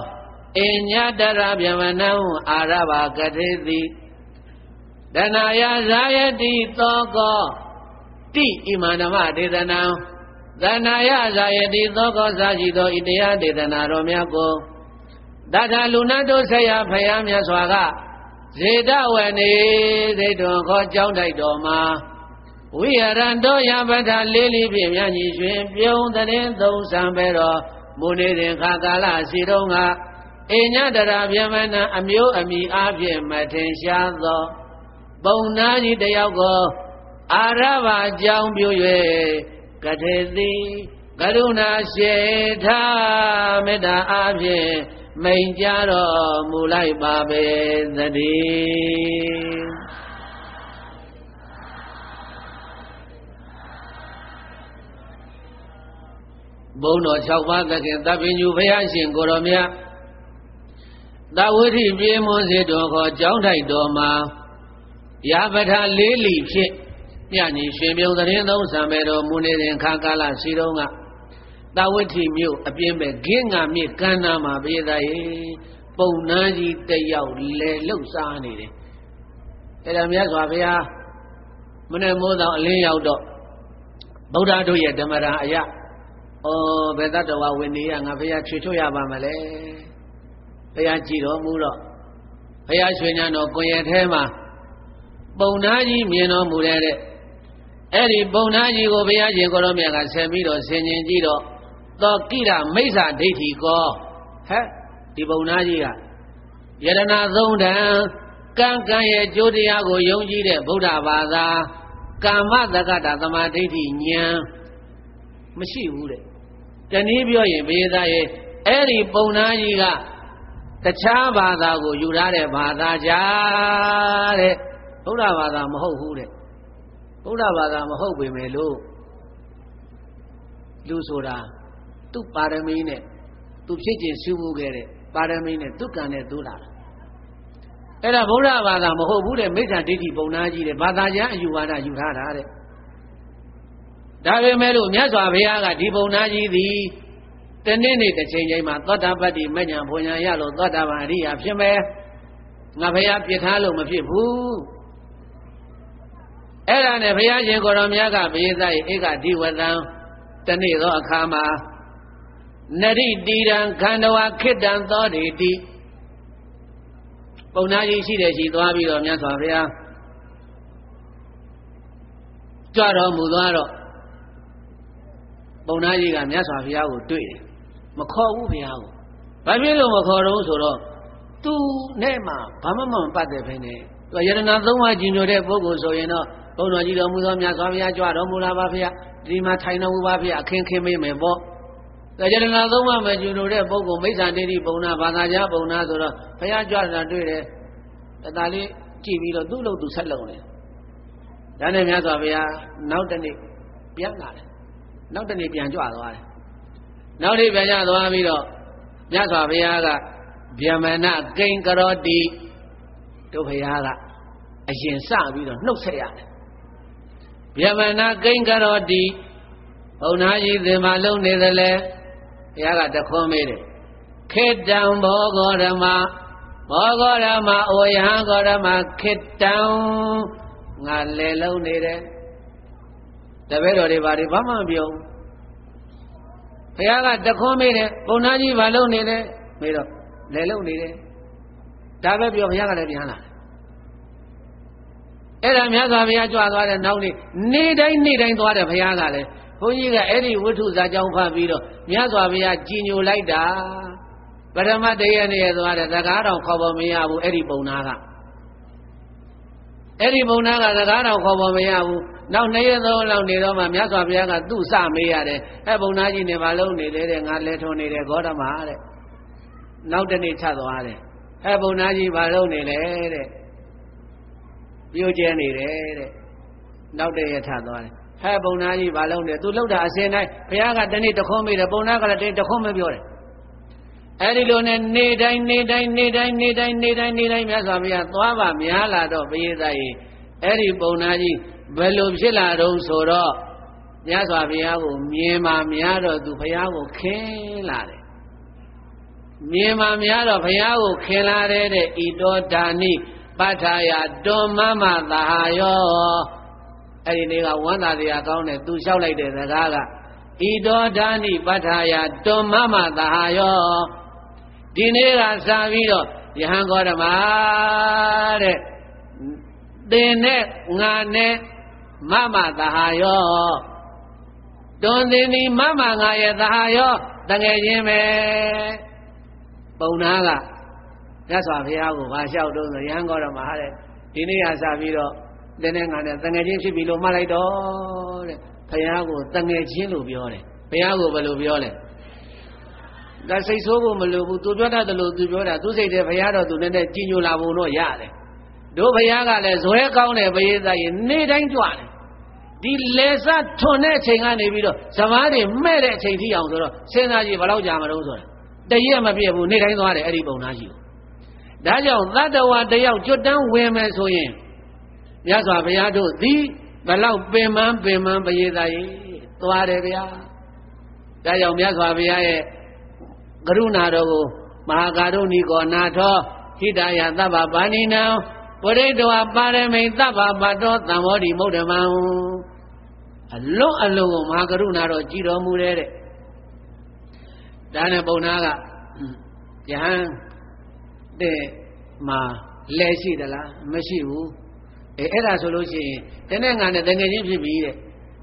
အညတရဗျမနံအာရဘကတိတိ တဏယဇာယတိသောကောတိဣမံဓမ္မဒေသနာသဏယဇာယတိသောကောစာရှိသောဣတရားဒေသနာတော်များကိုတထာလူနာတို့ဆရာဖယားမြတ်စွာကဇေတဝနေသိတွန်ခေါ်ကြောင်းတိုက်တော်မှာဝိဟရံတော်ယပထလေးလေးဖြင့်မြတ်ကြီးရွှင်ပြုံးတဲ့သုံးဆံပဲတော်မုနေရင်ခါကာလစီတော်ကအညတရာဗျမနအမျိုးအမိအားဖြင့်မထင်ရှားသော ပုံနာကြီးတယောက်ကိုအာရဘအကြောင်းပြု၍ကထေတိကရုဏာရှေထာမေတ္တာအားဖြင့်မိန်ကြတော်မူလိုက်ပါပေသတည်းဘုံတော်6ပါးသခင်တပ်ပင်ညူဘုရားရှင်ကိုတော်မြတ်သဝိထိပြေမွန်စေတော်ခေါ်ကြောင်းထိုက်တော်မှာ ရာပထလေးလီဖြင့်ညညီရှင်ပြုံးသတင်းသုံးဆံပေတော်မူနေတဲ့ခါကာလစီတုံးကတာဝတိမြို့အပြင်းပဲဂင်းငါမြစ်ကမ်းနားမှာပြေးသားရေပုံနာကြီးတယောက်လဲလှုပ်ရှားနေတယ်အဲ့ဒါမြတ်စွာဘုရားမနေ့မိုးတော်အလင်းရောက်တော့ဗုဒ္ဓတို့ရဲ့ဓမ္မရာအယဩဘယ်တတဝဝိနည်းကငါဘုရားချွေထုတ်ရပါမလဲဘုရားကြည်တော်မူတော့ဘုရားရွှေညာတော်ကိုယ်ရဲ့ထဲမှာ ပုံနာကြီးမြင်တော်မူတဲ့အဲ့ဒီပုံနာကြီးကိုဘုရားရှင်ကိုရောမြတ်ကဆင်ပြီးတော့ဆင်ញင်ကြည့်တော့သောကိရမိစ္ဆာဒိဋ္ဌိကောဟဲ့ဒီပုံနာကြီးကယရနာသုံးတန်ကံကံရဲ့ကြိုးတရားကိုယုံကြည်တဲ့ဗုဒ္ဓဘာသာကာမတက္ကတာသမာဓိဋ္ဌိဉာဏ်မရှိဘူးတဲ့တနည်းပြောရင်ဘေးသားရဲ့အဲ့ဒီပုံနာကြီးကတခြားဘာသာကိုယူထားတဲ့ဘာသာကြားတဲ့ ဗုဒ္ဓဘာသာမဟုတ်ဘူးတဲ့ဗုဒ္ဓဘာသာမဟုတ်ပေမဲ့လို့လူဆိုတာသူ့ပါရမီနဲ့သူဖြစ်ခြင်းရှုမှုခဲ့တဲ့ပါရမီနဲ့သူကံနဲ့သူလာတာအဲ့ဒါဗုဒ္ဓဘာသာမဟုတ်ဘူးတဲ့မိစ္ဆာဒိဋ္ဌိပုံနာကြီးတဲ့ဘာသာကျမ်းအယူဝါဒယူထားတာတဲ့ဒါပေမဲ့လို့မြတ်စွာဘုရားကဒီပုံနာကြီးသည်တနေ့နေ့တစ်ချိန်ချိန်မှာသောတာပတ္တိမဉ္ဇဉ်ဘုံညာရလို့သောတာပန်အရိယာဖြစ်မယ်ငါဘုရားပြစ်ထားလို့မဖြစ်ဘူး အဲ့ဒါနဲ့ဘုရားရှင်ကိုရောမြတ်ကဘေးသားဧကဒီဝတံတနေ့သောအခါမှာနရိတိရံခန္ဓဝခိတံသောတေတိပုံနာကြီးရှိတယ်ရှိသွားပြီးတော့မြတ်စွာဘုရားကြွတော်မူသွားတော့ပုံနာကြီးကမြတ်စွာဘုရားကိုတွေ့တယ်မခေါ်ဘူးဘုရားကိုဘာဖြစ်လို့မခေါ်တော့ဆိုတော့သူနဲ့မှဘာမှမပတ်သက်ဖ ೇನೆ သူယရဏသုံးပါးကြီးညိုတဲ့ပုဂ္ဂိုလ်ဆိုရင်တော့ ဘုန်းတော်ကြီးတော်မူသောမြတ်စွာဘုရားကြွတော်မူလာပါဖေ။ဒီမှာထိုင်တော်မူပါဖေ။အခင်းခင်းမေးမယ်ပေါ့။ဒါကြရဏသုံးပါးမကျူလို့တဲ့ပုဂ္ဂိုလ်မိစ္ဆာဒိဋ္ဌိပုံနာဘာသာကြားပုံနာဆိုတော့ဘုရားကြွတာတွေ့တယ်။တတလေးကြည့်ပြီးတော့သူ့လို့သူဆက်လုံတယ်။ဒါနဲ့မြတ်စွာဘုရားနောက်တနေ့ပြန်လာတယ်။နောက်တနေ့ပြန်ကြွသွားတယ်။နောက်နေ့ပြန်ကြသွားပြီးတော့မြတ်စွာဘုရားကဗျမနကိင်္ကရောတိတို့ဘုရားကအရင်စပြီးတော့နှုတ်ဆက်ရတယ် ဗျမနာကိင်္ကရောတိဘုံနာကြီးသင်္မာလုံးနေသလဲဘုရားကတခွန်းမေးတယ်ခေတံဘောဂောဓမ္မဘောဂောဓမ္မအိုယဟံဂောဓမ္မခေတံငါလဲလုံးနေတယ်တပည့်တော်တွေဘာတွေဘာမှမပြောဘုရားကတခွန်းမေးတယ်ဘုံနာကြီးဘာလုံးနေလဲမေးတော့လဲလုံးနေတယ်ဒါပဲပြောဘုရားကလည်းပြန်လာ အဲ့ဒါမြတ်စွာဘုရားကြွသွားတဲ့နောက်နေ့နေ့တိုင်းနေ့တိုင်းသွားတဲ့ဘုရားကလည်းဘုန်းကြီးကအဲ့ဒီဝိထုဇာကြောင်းဖတ်ပြီးတော့မြတ်စွာဘုရားကြည်ညိုလိုက်တာပရမတရနေ့ရသွားတဲ့သကားတော်ခေါ်ပေါ်မရဘူးအဲ့ဒီပုံနာကအဲ့ဒီပုံနာကသကားတော်ခေါ်ပေါ်မရဘူးနောက်နှစ်ရက်သုံးလောက်နေတော့မှမြတ်စွာဘုရားကသူ့စမေးရတယ်အဲ့ပုံနာကြီးနေပါလုံးနေလေတဲ့ငါလဲထုံနေတယ်ဂေါတမတဲ့နောက်တနေ့ထသွားတယ်အဲ့ပုံနာကြီးဘာလုံးနေလဲတဲ့ ပြိုကျဲနေတယ်တဲ့နောက်တည့်ရထသွားတယ်ဟဲ့ပုံနာကြီးဘာလုံးတယ်သူလှုပ်တာအစင်တိုင်းဘုရားကတနေ့တခွန်းမေးတယ်ပုံနာကလည်းတနေ့တခွန်းမပြောတယ်အဲ့ဒီလိုနဲ့နေတိုင်းနေတိုင်းနေတိုင်းနေတိုင်းနေတိုင်းနေတိုင်းမြတ်စွာဘုရားသွားပါများလာတော့ပရိသတ်ကြီးအဲ့ဒီပုံနာကြီးဘယ်လိုဖြစ်လာတော့ဆိုတော့မြတ်စွာဘုရားကိုမြင်မှများတော့သူဘုရားကိုခင်လာတယ်မြင်မှများတော့ဘုရားကိုခင်လာတဲ့ဤတော်ဒါနိ ပဋ္ဌာယတွန်မမသာယောအဲ့ဒီနေ့ကဝမ်းသာတရားကောင်းတယ်သူလျှောက်လိုက်တဲ့စကားကဤတော်ဒါနိပဋ္ဌာယတွန်မမသာယောဒီနေ့ကစပြီးတော့ယဟန်ဂေါရမတဲ့သင်နဲ့ငါနဲ့မမသာယောတွန်သင်ဒီမမငါရဲ့သာယောတငယ်ချင်းပဲပုံနာက မြတ်စွာဘုရားကိုဗာလျှောက်တော့ဆိုရဟန်းကောရမဟာတဲ့ဒီနေ့ကစပြီးတော့တင်းနဲ့ငါနဲ့တငယ်ချင်းဖြစ်ပြီလို့မှတ်လိုက်တော့တဲ့ဘုရားကိုတငယ်ချင်းလို့ပြောတယ်ဘုရားကိုဘယ်လိုပြောလဲဒါစိတ်ဆိုးဖို့မလိုဘူးသူပြောတတ်တယ်လို့သူပြောတာသူစိတ်ထဲဘုရားတော်သူနဲ့နဲ့ကြီးညိုလာဖို့တော့ရတယ်တို့ဘုရားကလည်းဇွဲကောင်းတဲ့ဘယေသားရင်နေ့တိုင်းကြွတယ်ဒီလေစထွန်တဲ့အချိန်ကနေပြီးတော့ဇမားတွေမဲ့တဲ့အချိန်ထိအောင်ဆိုတော့စဉ်းစားကြည့်ဘယ်လောက်ကြာမလို့ဆိုတာတရက်မပြည့်ဘူးနေ့တိုင်းသွားတယ်အဲ့ဒီပုံသားရှိကို ဒါကြောင့်သတ္တဝါတယောက်ကျွတ်တန်းဝင်မယ်ဆိုရင်မြတ်စွာဘုရားတို့သည်ဘလောက်ပင်မပင်မပရိသတ်ရေသွားတယ်ဗျာဒါကြောင့်မြတ်စွာဘုရားရဲ့ကရုဏာတော်ကိုမဟာကာရုဏီကောနာထောဟိတယသဗ္ဗပါဏိနံပရိတဝပါရမိသဗ္ဗပါတောသံဃောဒီမုဒ္ဓမံအလွန်အလွန်ကိုမဟာကရုဏာတော်ကြည်တော်မူတဲ့ဒါနဲ့ပုံနာကယဟန် တဲ့မှာလဲရှိသလားမရှိဘူးအဲအဲ့ဒါဆိုလို့ရှိရင်တနေ့ငါနဲ့တငယ်ချင်းဖြစ်ပြီတဲ့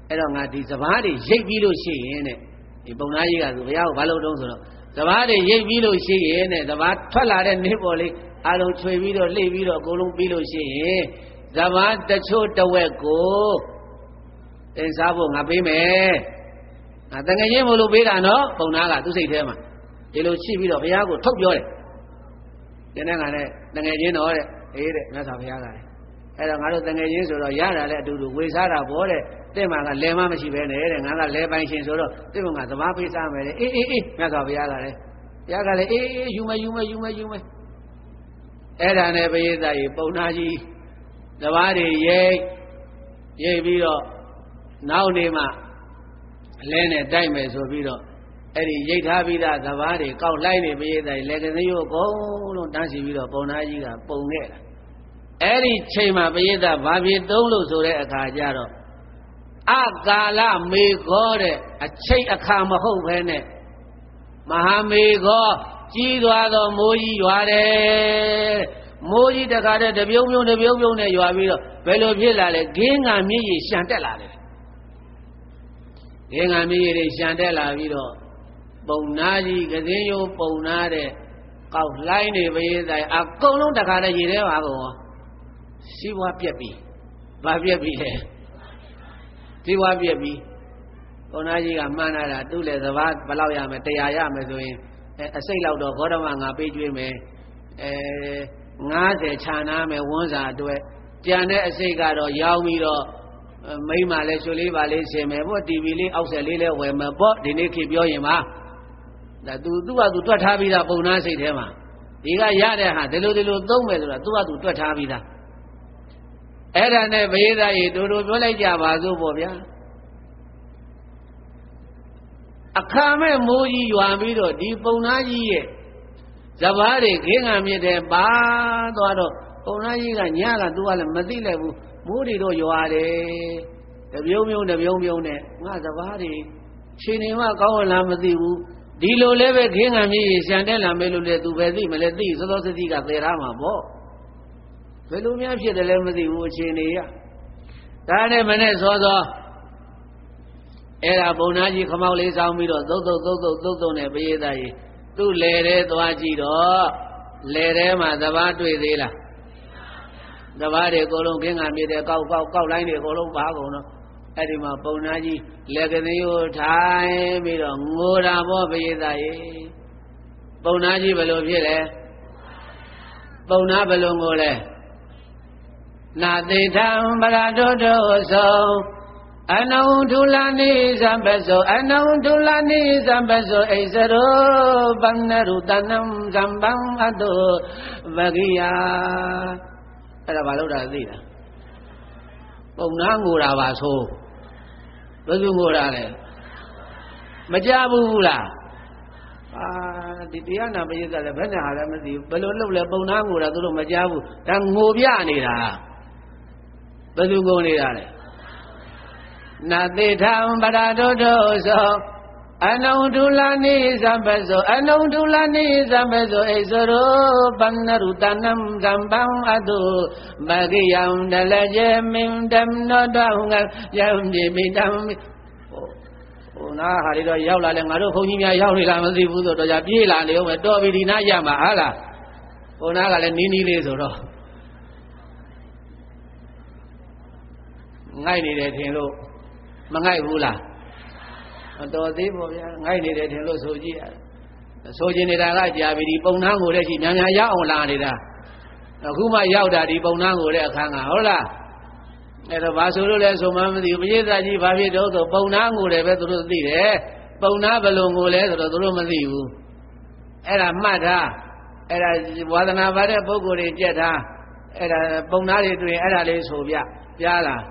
အဲ့တော့ငါဒီစပားတွေရိတ်ပြီးလို့ရှိရင်တဲ့ဒီပုံနာကြီးကဆိုဘုရားကိုဘာလို့တုံးဆိုတော့စပားတွေရိတ်ပြီးလို့ရှိရင်တဲ့စပားထွက်လာတဲ့နေပေါ်လေးအလုံးချွေပြီးတော့လှိပြီးတော့အကုန်လုံးပြီးလို့ရှိရင်စပားတချို့တဝက်ကိုတင်စားဖို့ငါပေးမယ်ငါတငယ်ချင်းမလို့ပေးတာနော်ပုံနာကသူ့စိတ်ထဲမှာဒီလိုရှိပြီးတော့ဘုရားကိုထုတ်ပြောတယ် ဒီနေ့ကလည်းတငယ်ချင်းတော့တဲ့အေးတဲ့မြတ်စွာဘုရားကလည်းအဲ့တော့ငါတို့တငယ်ချင်းဆိုတော့ရတာလည်းအတူတူဝေစားတာဘောတဲ့တင့်မှာကလဲမမရှိပဲနဲ့တဲ့ငါကလဲပိုင်ရှင်ဆိုတော့တင့်မှာကသဘာပေးစားမယ်တဲ့အေးအေးအေးမြတ်စွာဘုရားကလည်းဘုရားကလည်းအေးအေးယူမယ်ယူမယ်ယူမယ်ယူမယ်အဲ့ဒါနဲ့ပရိသတ်ကြီးပုံနာကြီးသဘာတွေရိတ်ရိတ်ပြီးတော့နောက်နေမှအလဲနဲ့တိုက်မယ်ဆိုပြီးတော့ အဲ့ဒီရိတ်ထားပြီးသားသဘာတွေကောက်လိုက်နေပရိသတ်ကြီးလက်ကစရိုးအကုန်လုံးတန်းစီပြီးတော့ပုံနာကြီးကပုံခဲ့တာအဲ့ဒီချိန်မှာပရိသတ်ဘာဖြစ်သုံးလို့ဆိုတဲ့အခါကျတော့အကာလမေခောတဲ့အချိန်အခါမဟုတ်ဘဲနဲ့မဟာမေခောကြီးသွားသောမိုးကြီးရွာတယ်မိုးကြီးတခါတည်းတပြုံးပြုံးတပြုံးပြုံးနဲ့ရွာပြီးတော့ဘယ်လိုဖြစ်လာလဲဂင်းငံမြည်ရရှံတက်လာတယ်ဂင်းငံမြည်ရရှံတက်လာပြီးတော့ ပုံနာကြီးကစင်းရိုးပုံနာတဲ့ကောက်လိုက်နေပရေးဆိုင်အကုန်လုံးတခါတည်းရေထဲပါကုန်စီးပွားပြက်ပြီဘာပြက်ပြီလဲစီးပွားပြက်ပြီပုံနာကြီးကမှန်းလာတာသူ့လေသဘာဘယ်လောက်ရမလဲတရားရမယ်ဆိုရင်အစိတ်လောက်တော့ဂေါတမငါပေးကျွေးမယ်အဲ90ခြာနာမယ်ဝန်းစာအတွက်ကြံတဲ့အစိတ်ကတော့ရောင်းပြီးတော့မိမလည်းချွေလေးပါလေးဆင်မယ်ပေါ့ TV လေးအောက်ဆက်လေးလည်းဝယ်မယ်ပေါ့ဒီနေ့ခေပြောရင်ပါ ဒါသူသူ့ဟာသူတွက်ထားပြီးသားပုံနာစိတ်ထဲမှာဒီကရတဲ့ဟာဒီလိုဒီလိုသုံးမယ်ဆိုတာသူ့ဟာသူတွက်ထားပြီးသားအဲ့ဒါနဲ့ဘယေသားကြီးတို့တို့ပြောလိုက်ကြပါစို့ပေါ့ဗျာအခါမဲ့မိုးကြီးရွာပြီးတော့ဒီပုံနာကြီးရဲ့ဇဘာတွေခင်းငံမြစ်တဲ့ပါသွားတော့ပုံနာကြီးကညကသူကလည်းမသိလိုက်ဘူးမိုးတွေတော့ရွာတယ်တပြုံးပြုံးတပြုံးပြုံးနဲ့ငါဇဘာတွေရှင်နေမှကောင်းဝင်လားမသိဘူး ဒီလိုလည်းပဲခင်းငံမြစ်ရှံတက်လာမယ်လို့လေသူပဲသိမလဲသိစောစောစတိကသေရမှာပေါ့ဘယ်လိုများဖြစ်တယ်လဲမသိဘူးအချိန်နေရဒါနဲ့မနဲ့စောစောအဲ့ဒါဘုံနာကြီးခမောက်လေးဆောင်းပြီးတော့သုတ်သုတ်သုတ်သုတ်သုတ်သုတ်နဲ့ပရိသတ်ကြီးသူ့လေထဲသွားကြည့်တော့လေထဲမှာသဘာတွေ့သေးလားသဘာတွေအကုန်လုံးခင်းငံမြေတဲ့ကောက်ကောက်ကောက်လိုက်နေအကုန်လုံးပါကုန်တော့ အဲ့ဒီမှာပုံနာကြီးလက်ကသိယိုထိုင်ပြီးတော့ငိုတာပေါ့ပရိသတ်ကြီးပုံနာကြီးဘယ်လိုဖြစ်လဲပုံနာဘယ်လိုငိုလဲနာတိထံပရတုတုဆုံးအနုဒုလနိဇံပသောအနုဒုလနိဇံပသောဣဇရောပန္နရုတနံဇံပံအတုဝဂိယအဲ့ဒါဘာလို့တာသိလားပုံနာငိုတာပါဆို ဘယ်သူငိုတာလဲမကြဘူးလားအာဒီတရားနာပရိသတ်လည်းဘယ်နဲ့ဟာလည်းမသိဘူးဘယ်လိုလုပ်လဲပုံနာငိုတာသူတို့မကြဘူးဒါငိုပြနေတာဘယ်သူငိုနေတာလဲနာတိထံပရဒုဒ္ဓသော အနုဒုလနိသဗ္ဗသောအနုဒုလနိသဗ္ဗသောဣဇရောပန္နရုတနံကံပံအတုမဂိယံဒလကျေမင်တမနောတဟုငယံမြေမိတံဟိုနာဟာတွေတော့ရောက်လာလဲငါတို့ဘုန်းကြီးများရောက်နေလားမသိဘူးဆိုတော့じゃပြေးလာနေဦးမယ်တော်ပြီဒီနာရမှာဟာလားဟိုနာကလည်းနီးနီးလေးဆိုတော့ငိုက်နေတယ်ထင်လို့မငိုက်ဘူးလားမ တော်သေးပါဗျာငိုက်နေတယ်ထင်လို့ဆိုကြည့်ရတယ်ဆိုကျင်နေတာကကြာပြီဒီပုံနှန်းကိုလည်းရှိများများရောက်အောင်လာနေတာအခုမှရောက်တာဒီပုံနှန်းကိုလည်းအခန်းကဟုတ်လားအဲ့တော့ဘာဆိုလို့လဲဆိုမှမသိဘူးပရိသတ်ကြီးဘာဖြစ်တော့ဆိုပုံနှန်းကိုလည်းပဲသူတို့သိတယ်ပုံနှန်းဘယ်လိုကိုလဲဆိုတော့သူတို့မသိဘူးအဲ့ဒါမှတ်ထားအဲ့ဒါဝါသနာပါတဲ့ပုဂ္ဂိုလ်တွေကြက်ထားအဲ့ဒါပုံနာတွေတွေ့ရင်အဲ့ဒါလေးဆိုပြကြားလား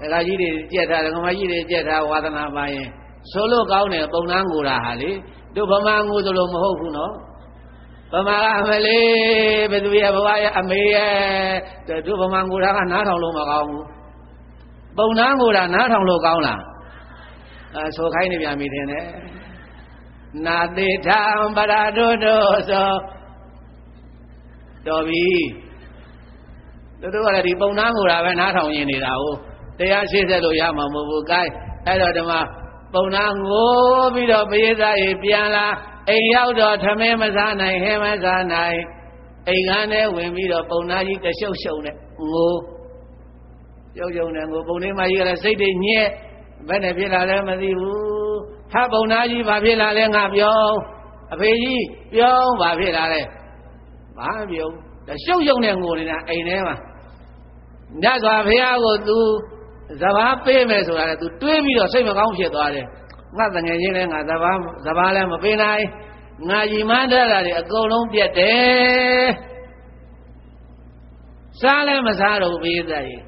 ဒကာကြီးတွေကြက်ထားဒကာမကြီးတွေကြက်ထားဝါသနာပါရင် ဆိုလို့ကောင်းတယ်ပုံနာငိုတာဟာလေတို့ဗမာငိုသလိုမဟုတ်ဘူးနော်ဗမာကအမလေးဘယ်သူရဲ့ဘဝရဲ့အမေရဲ့တို့ဗမာငိုတာကနားထောင်လို့မကောင်းဘူးပုံနာငိုတာနားထောင်လို့ကောင်းလားအဲဆိုခိုင်းနေပြန်ပြီထင်တယ်နာတိထံပရဒုဒုသောတော်ပြီတို့တို့ကလည်းဒီပုံနာငိုတာပဲနားထောင်ရင်နေတာဟုတ်တရားရှိစေလို့ရမှာမဟုတ်ဘူး gain အဲ့တော့ဒီမှာ ပုံနာငိုပြီးတော့ပရိသတ်ရေပြန်လာအိမ်ရောက်တော့ထမင်းမစားနိုင်ဟဲမစားနိုင်အိမ်ကန်းထဲဝင်ပြီးတော့ပုံနာကြီးတရှုပ်ရှုံနဲ့ငိုရုပ်ယုံနဲ့ငိုပုံလေးမကြီးကလည်းစိတ်တွေညက်ဘယ်နဲ့ဖြစ်လာလဲမသိဘူးဟာပုံနာကြီးဘာဖြစ်လာလဲငါပြောအဖေကြီးပြောဘာဖြစ်လာလဲဘာပြောတရှုပ်ယုံနဲ့ငိုနေတာအိမ်ထဲမှာမြတ်စွာဘုရားကို तू ဇဘာပေးမယ်ဆိုတာလေ तू တွေးပြီးတော့စိတ်မကောင်းဖြစ်သွားတယ်ငါတငယ်ချင်းလည်းငါဇဘာဇဘာလည်းမပေးနိုင်ငါရီမန်းထားတာတွေအကုန်လုံးပြတ်တယ်စားလည်းမစားတော့ဘေးသားကြီး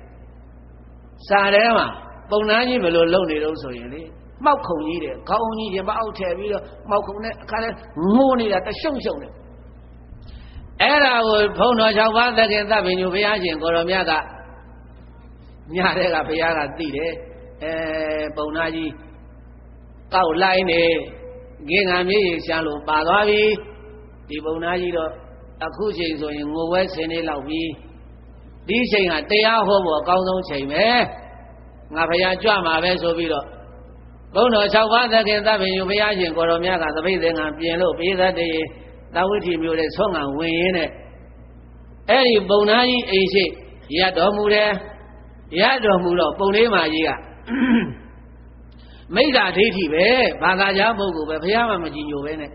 စားထဲမှာပုံနှန်းကြီးဘယ်လိုလုပ်နေတော့ဆိုရင်လေမှောက်ခုံကြီးတယ်ခေါင်းကြီးရင်မအောက်ထည့်ပြီးတော့မှောက်ခုံနဲ့အခါလဲငိုနေတာတရှုံရှုံနေအဲ့ဒါကိုဘုန်းတော်၆ပါးသခင်သဗ္ဗညုဘုရားရှင်ကိုရောမြတ်က ညတဲ့ကဘုရားကသိတယ်အဲပုံနာကြီးကောက်လိုက်နေဂင်္ဂံမြေကြီးရှာလို့ပါသွားပြီဒီပုံနာကြီးတော့အခုချိန်ဆိုရင်ငိုဝဲဆင်းနေလောက်ပြီဒီချိန်ကတရားဟောဖို့အကောင်းဆုံးချိန်ပဲငါဘုရားကြွမှာပဲဆိုပြီးတော့ဘုန်းတော်၆ပါးသခင်သဗ္ဗညုဘုရားရှင်ကိုရောမြတ်ကသပိတ်သင်္ကန်းပြင်လို့ပေးသတည်းသာဝတိမျိုးတဲ့ဆုံးငံဝင်ရင်းနဲ့အဲ့ဒီပုံနာကြီးအိမ်ရှိရတော်မူတယ် ရတော်မူတော့ပုံလေးမာကြီးကမိစ္ဆာဒိဋ္ဌိပဲဘာသာကြားပုဂ္ဂိုလ်ပဲဘုရားမှမကြည်ညိုပဲနဲ့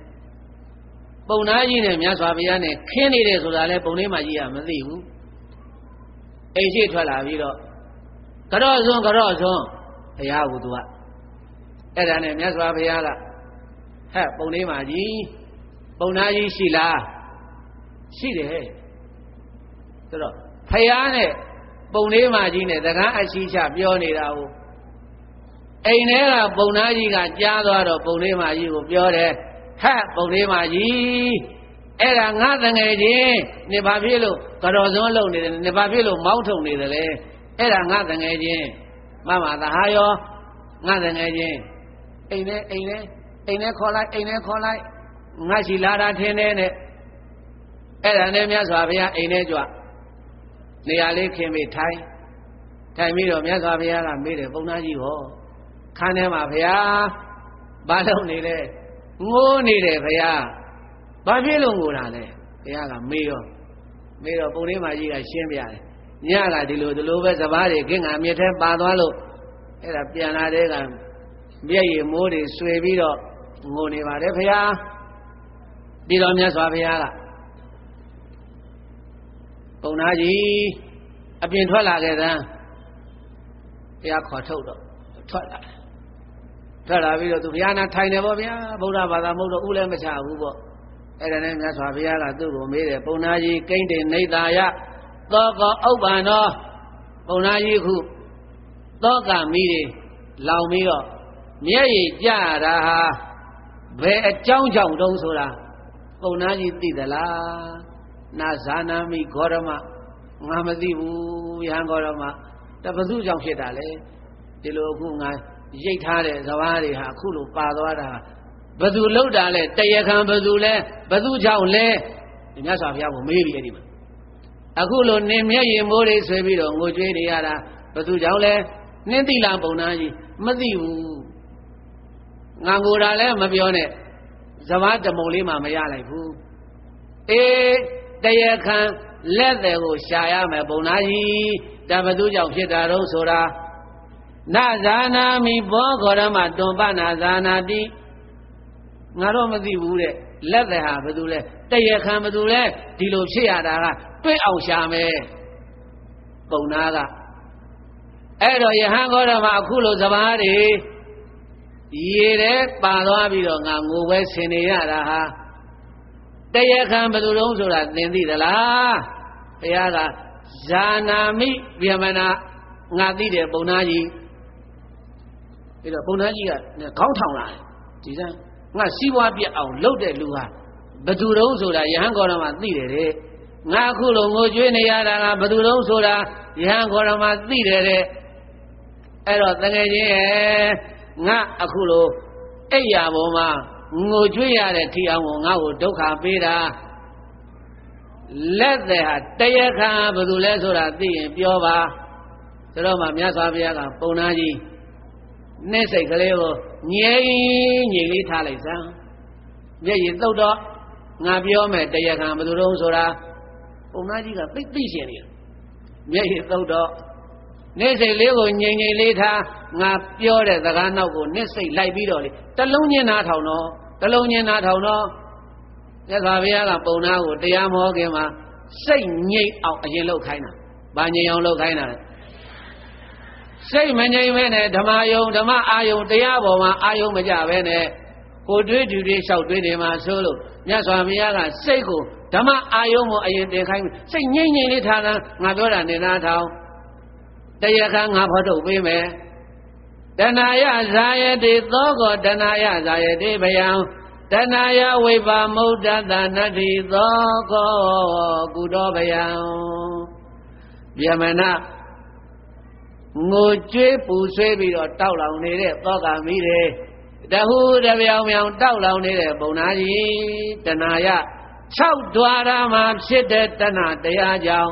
ပုံနာကြီးနဲ့မြတ်စွာဘုရားနဲ့ခင်းနေတယ်ဆိုတာလဲပုံလေးမာကြီးကမသိဘူးအိမ်ရှိထွက်လာပြီးတော့ကြော့စွန်းကြော့စွန်းဘုရားကသူကအဲ့ဒါနဲ့မြတ်စွာဘုရားကဟဲ့ပုံလေးမာကြီးပုံနာကြီးရှိလားရှိတယ်ဆိုတော့ဖယားနဲ့ ပုံလေးမာကြီးနဲ့တကားအရှိချပြောနေတာကိုအိမ်ထဲကပုံနာကြီးကကြားသွားတော့ပုံလေးမာကြီးကိုပြောတယ်ဟဲ့ပုံလေးမာကြီးအဲ့ဒါငါတငယ်ချင်းနေဘာဖြစ်လို့ကတော်စွန်းလုံနေတယ်နေဘာဖြစ်လို့မောင်းထုံနေတယ်လေအဲ့ဒါငါတငယ်ချင်းမမသာဟာယောငါတငယ်ချင်းအိမ်ထဲအိမ်ထဲအိမ်ထဲခေါ်လိုက်အိမ်ထဲခေါ်လိုက်ငါရှိလာတာထင်းနေနဲ့အဲ့ဒါနဲ့မြတ်စွာဘုရားအိမ်ထဲကြွ နေရာလေးခင်းပြီးထိုင်ထိုင်ပြီးတော့မြတ်စွာဘုရားကမေးတယ်ပုံသားကြီးဟောခန်းထဲမှာဘုရားဘာလုပ်နေလဲငိုးနေတယ်ဘုရားဘာဖြစ်လို့ငိုတာလဲဘုရားကမေးရောမေးတော့ပုံလေးမကြီးကရှင်းပြတယ်ညကဒီလိုဒီလိုပဲစဘာတွေခင်းကမြစ်ထဲပါသွားလို့အဲ့ဒါပြန်လာတဲ့ကမျက်ရည်မိုးတွေဆွေပြီးတော့ငိုနေပါတယ်ဘုရားဒီတော်မြတ်စွာဘုရားက ပုံနာကြီးအပြင်ထွက်လာခဲ့တဲ့ဘုရားခေါ်ထုတ်တော့ထွက်လာတယ်ထွက်လာပြီးတော့သူဘုရားနာထိုင်တယ်ပေါ့ဗျာဗုဒ္ဓဘာသာမဟုတ်တော့ဥလည်းမချဘူးပေါ့အဲ့ဒါနဲ့မြတ်စွာဘုရားကသူ့ကိုမေးတယ်ပုံနာကြီးကိမ့်တင်နေသာယသောကောဥပ္ပန္နောပုံနာကြီးခုသောကမီးတွေလောင်ပြီးတော့မျက်ရည်ကျတာဟာဘယ်အကြောင်းကြောင့်တုံးဆိုတာပုံနာကြီးသိသလား နာဇာနာမိဂေါရမငါမသိဘူးယဟန်ဂေါရမတပစုကြောင့်ဖြစ်တာလေဒီလိုအခုငါရိတ်ထားတဲ့ဇဝါးတွေဟာအခုလိုပါသွားတာဘသူလှုပ်တာလဲတရခံဘသူလဲဘသူကြောင့်လဲဒီမြတ်စွာဘုရားကိုမေးပြီးအဲ့ဒီမှာအခုလိုနင်မျက်ရည်မိုးတွေဆွဲပြီးတော့ငိုကြွေးနေရတာဘသူကြောင့်လဲနှင်းတိလာပုံနာကြီးမသိဘူးငါငိုတာလည်းမပြောနဲ့ဇဝါတမုံလေးမှမရလိုက်ဘူးအေး တရခံလက်တယ်ကိုရှာရမယ်ပုံနာကြီးတဘသူကြောင့်ဖြစ်တာတော့ဆိုတာနာဇာနာမိဘောဂေါရမတွန်ပနာဇာနာတိငါတော့မသိဘူးတဲ့လက်တယ်ဟာဘယ်သူလဲတရခံဘယ်သူလဲဒီလိုဖြစ်ရတာကတွေ့အောင်ရှာမယ်ပုံနာကအဲ့တော့ယဟန်ဂေါရမအခုလိုစဘာတွေရေတဲ့ပါသွားပြီးတော့ငါငိုပဲဆင်နေရတာဟာ တရခံဘယ်သူတုံးဆိုတာသင်သိသလားဘုရားကဇာနာမိဗျမနာငါသိတယ်ပုံနာကြီးအဲ့တော့ပုံသားကြီးကခေါင်းထောင်လာတယ်ဒီစမ်းငါစီးပွားပြက်အောင်လှုပ်တဲ့လူဟာဘသူတုံးဆိုတာယဟန်ကောရမသိတယ်တဲ့ငါအခုလိုငိုကြွေးနေရတာကဘသူတုံးဆိုတာယဟန်ကောရမသိတယ်တဲ့အဲ့တော့တကယ်ချင်းရဲ့ငါအခုလိုအိယာပေါ်မှာ ငိုကြွေးရတဲ့ထီအောင်ကိုငါ့ကိုဒုက္ခပေးတာလက်တဲ့ဟာတရခံဘယ်သူလဲဆိုတာသိရင်ပြောပါဆိုတော့မှမြတ်စွာဘုရားကပုံနာကြီးနဲ့စိတ်ကလေးကိုငြိမ်ငြိမ်လေးထားလိုက်စမ်းမျက်ရည်သုတ်တော့ငါပြောမယ်တရားခံဘယ်သူတုံးဆိုတာပုံနာကြီးကသိသိရှင်နေမျက်ရည်သုတ်တော့ နေ့စိတ်လေးကိုငြိမ်ငြိမ်လေးထားငါပြောတဲ့စကားနောက်ကိုနေ့စိတ်လိုက်ပြီးတော့လေတလုံးညင်နာထောင်တော့တလုံးညင်နာထောင်တော့မြတ်စွာဘုရားကပုံနာကိုတရားမဟောခင်မှာစိတ်ငြိမ်အောင်အရင်လောက်ခိုင်းတာ။ဘာငြိမ်အောင်လောက်ခိုင်းတာလဲစိတ်မငြိမ်ပဲနဲ့ဓမ္မယုံဓမ္မအာယုံတရားပေါ်မှာအာယုံမကြပဲနဲ့ကိုတွေးတူတွေလျှောက်တွေးနေမှာဆိုလို့မြတ်စွာဘုရားကစိတ်ကိုဓမ္မအာယုံကိုအရင်တင်ခိုင်းစိတ်ငြိမ်ငြိမ်လေးထားတာငါပြောတာနေနာထောင် တရားခါငါဖော်ထုတ်ပေးမယ်တဏယဇာယတိသောကောတဏယဇာယတိဗယံတဏယဝိပါမုဒ္ဒတနတ္တိသောကောကုတောဗယံဗျမနငိုကြွေးပူဆွေးပြီးတော့တောက်လောင်နေတဲ့သောကမိတွေတဟူတပြောင်ပြောင်တောက်လောင်နေတဲ့ပုံနာကြီးတဏှာယ6ဒွါရမှာဖြစ်တဲ့တဏှာတရားကြောင့်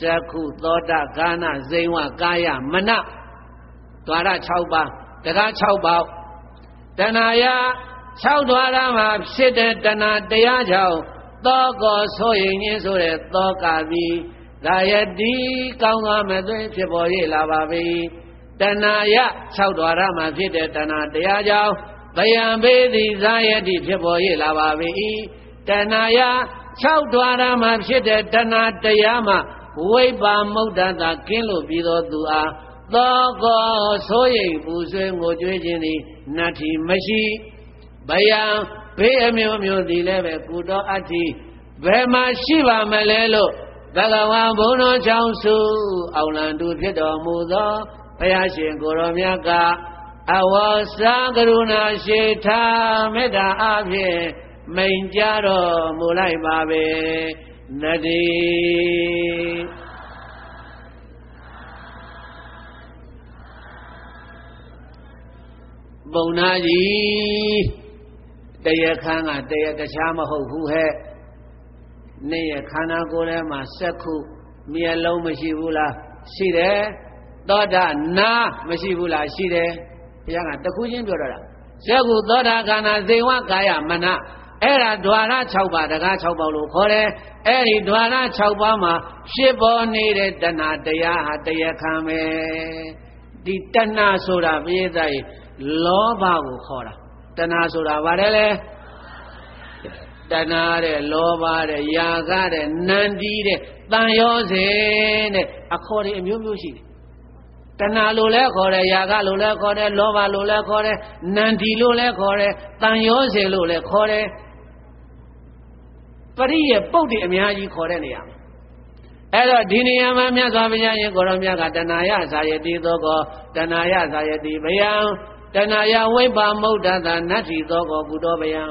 သက္ခုသောတဂာနဇိန်ဝကာယမနဒွါရ6ပါးတကား6ပေါက်တဏှာယ6ဒွါရမှာဖြစ်တဲ့တဏှာတရားကြောင့်သောကောဆိုရင်ချင်းဆိုတဲ့သောကသည်သာယတိကောင်းသောမသွေးဖြစ်ပေါ်ရလာပါပြီတဏှာယ6ဒွါရမှာဖြစ်တဲ့တဏှာတရားကြောင့်ဗယံဘေသည်သာယတိဖြစ်ပေါ်ရလာပါပြီတဏှာယ6ဒွါရမှာဖြစ်တဲ့တဏှာတရားမှာ ဝိပါမုဒ္ဒတာကင်းလို့ပြီးသောသူအားသောကောဆိုရိပ်ပူဆွေးငိုကြွေးခြင်းသည်နတ္ထိမရှိဗယံဘေးအမျိုးမျိုးသည်လည်းပဲကုတော်အတ္တိဘယ်မှာရှိပါမလဲလို့ဘဂဝါဘုံတော်ချောင်းစုအောင်လံသူဖြစ်တော်မူသောဘုရားရှင်ကိုရောမြတ်ကအဝါစာကရုဏာရှိထားမေတ္တာအဖြင့်မိန်ကြတော်မူလိုက်ပါပဲ နတိပုံနာကြီးတရခန်းကတရတခြားမဟုတ်ဘူးဟဲ့နေ့ရခန္ဓာကိုယ်ထဲမှာစက်ခုမျက်လုံးမရှိဘူးလားရှိတယ်သောတာနာမရှိဘူးလားရှိတယ်ဘုရားကတခုချင်းပြောတော့တာစက်ခုသောတာခန္ဓာဇိဝကာယမန အဲ့ဒါဓွာရ6ပါးတကား6ပါးလို့ခေါ်တယ်အဲ့ဒီဓွာရ6ပါးမှာဖြစ်ပေါ်နေတဲ့တဏှာတရားဟာတရားခံပဲဒီတဏှာဆိုတာပြည့်တဲ့လောဘကိုခေါ်တာတဏှာဆိုတာဗါတယ်လေတဏှာတဲ့လောဘတဲ့ຢာကတဲ့နန္တီတဲ့တန်ရောစေတဲ့အခေါ်တွေအမျိုးမျိုးရှိတယ်တဏှာလို့လည်းခေါ်တယ်ယာကလို့လည်းခေါ်တယ်လောဘလို့လည်းခေါ်တယ်နန္ဒီလို့လည်းခေါ်တယ်တန်ရောစေလို့လည်းခေါ်တယ် ပရိယေပုတ်တွေအများကြီးခေါ်တဲ့နေရာမှာအဲ့တော့ဒီနေရာမှာမြတ်စွာဘုရားရှင်ကိုရောမြတ်ကတဏှာယဇာယတိသောကောတဏှာယဇာယတိဗျံတဏှာယဝိပ္ပါမုဒ္ဒတာနတ္ထိသောကောကုတောဗျံ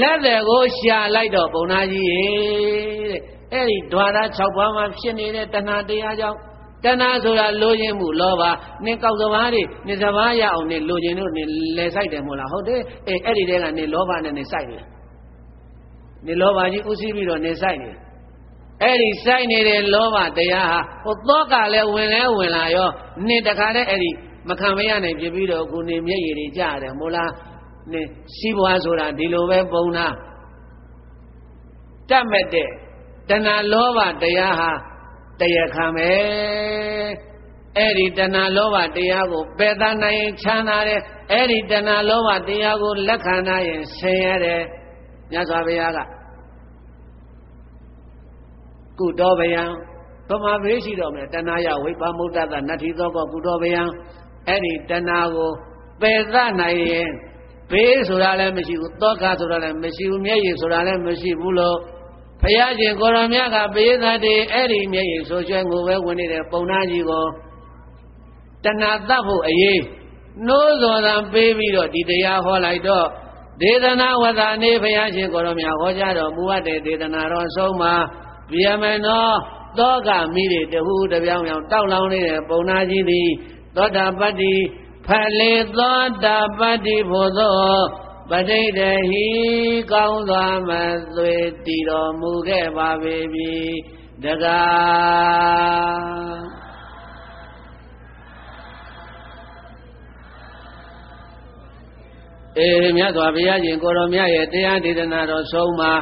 လက်တဲ့ကိုရှာလိုက်တော့ပုံနာကြီးရေတဲ့အဲ့ဒီဓွာရ6ပါးမှာဖြစ်နေတဲ့တဏှာတရားကြောင့်တဏှာဆိုတာလိုချင်မှုလောဘနင်ကောက်စဘာတွေနင်စဘာရအောင်နင်လိုချင်လို့နင်လဲဆိုင်တယ်မို့လားဟုတ်တယ်အေးအဲ့ဒီတဲကနေလောဘနဲ့နင်ဆိုင်တယ် နင်လောဘကြီးဥသိပြီးတော့နင်ဆိုင်တယ်အဲ့ဒီစိုက်နေတဲ့လောဘတရားဟာဟိုသောကလည်းဝင်လဲဝင်လာရောနင်တခါတည်းအဲ့ဒီမခံမရနိုင်ပြပြီးတော့ကိုနေမျက်ရည်တွေကြရတယ်မို့လားနင်စီးပွားဆိုတာဒီလိုပဲပုံနာတတ်မဲ့တဲ့တဏှာလောဘတရားဟာတရားခံပဲအဲ့ဒီတဏှာလောဘတရားကိုပယ်သနိုင်ရင်ချမ်းသာတယ်အဲ့ဒီတဏှာလောဘတရားကိုလက်ခံနိုင်ရင်ဆင်းရဲတယ် မြတ်စွာဘုရားကကုတောဗယံဗမာဘေးရှိတော့မယ်တဏှာယဝိပမုဒ္ဒတနတ္ထိသောကောကုတောဗယံအဲ့ဒီတဏှာကိုပယ်သနိုင်ရင်ဘေးဆိုတာလည်းမရှိဘူးသောကဆိုတာလည်းမရှိဘူးမျက်ရည်ဆိုတာလည်းမရှိဘူးလို့ဖယားရှင်ကိုရမြတ်ကပေးသားတဲ့အဲ့ဒီမျက်ရည်ဆိုရွှဲငိုပဲဝင်နေတဲ့ပုံနာကြီးကိုတဏှာတတ်ဖို့အရေးနိုးစော်တံပေးပြီးတော့ဒီတရားဟောလိုက်တော့ ဒေသနာဝသနေဘုရားရှင်ကိုရမြတ်ဟောကြားတော်မူအပ်တဲ့ဒေသနာတော်ဆုံးမှာဗျမနောသောကမိတွေတဟုတပြောင်ပြောင်တောက်လောင်နေတဲ့ပုံနာကြီးသည်သောတာပတ္တိဖလေသောတာပတ္တိဖို့သောပဋိတဟိကောင်းစွာမသွေတည်တော်မူခဲ့ပါပေပြီတကား အေးမြတ်စွာဘုရားရှင်ကိုရောမြတ်ရဲ့တရားဒေသနာတော်ဆုံးမှာ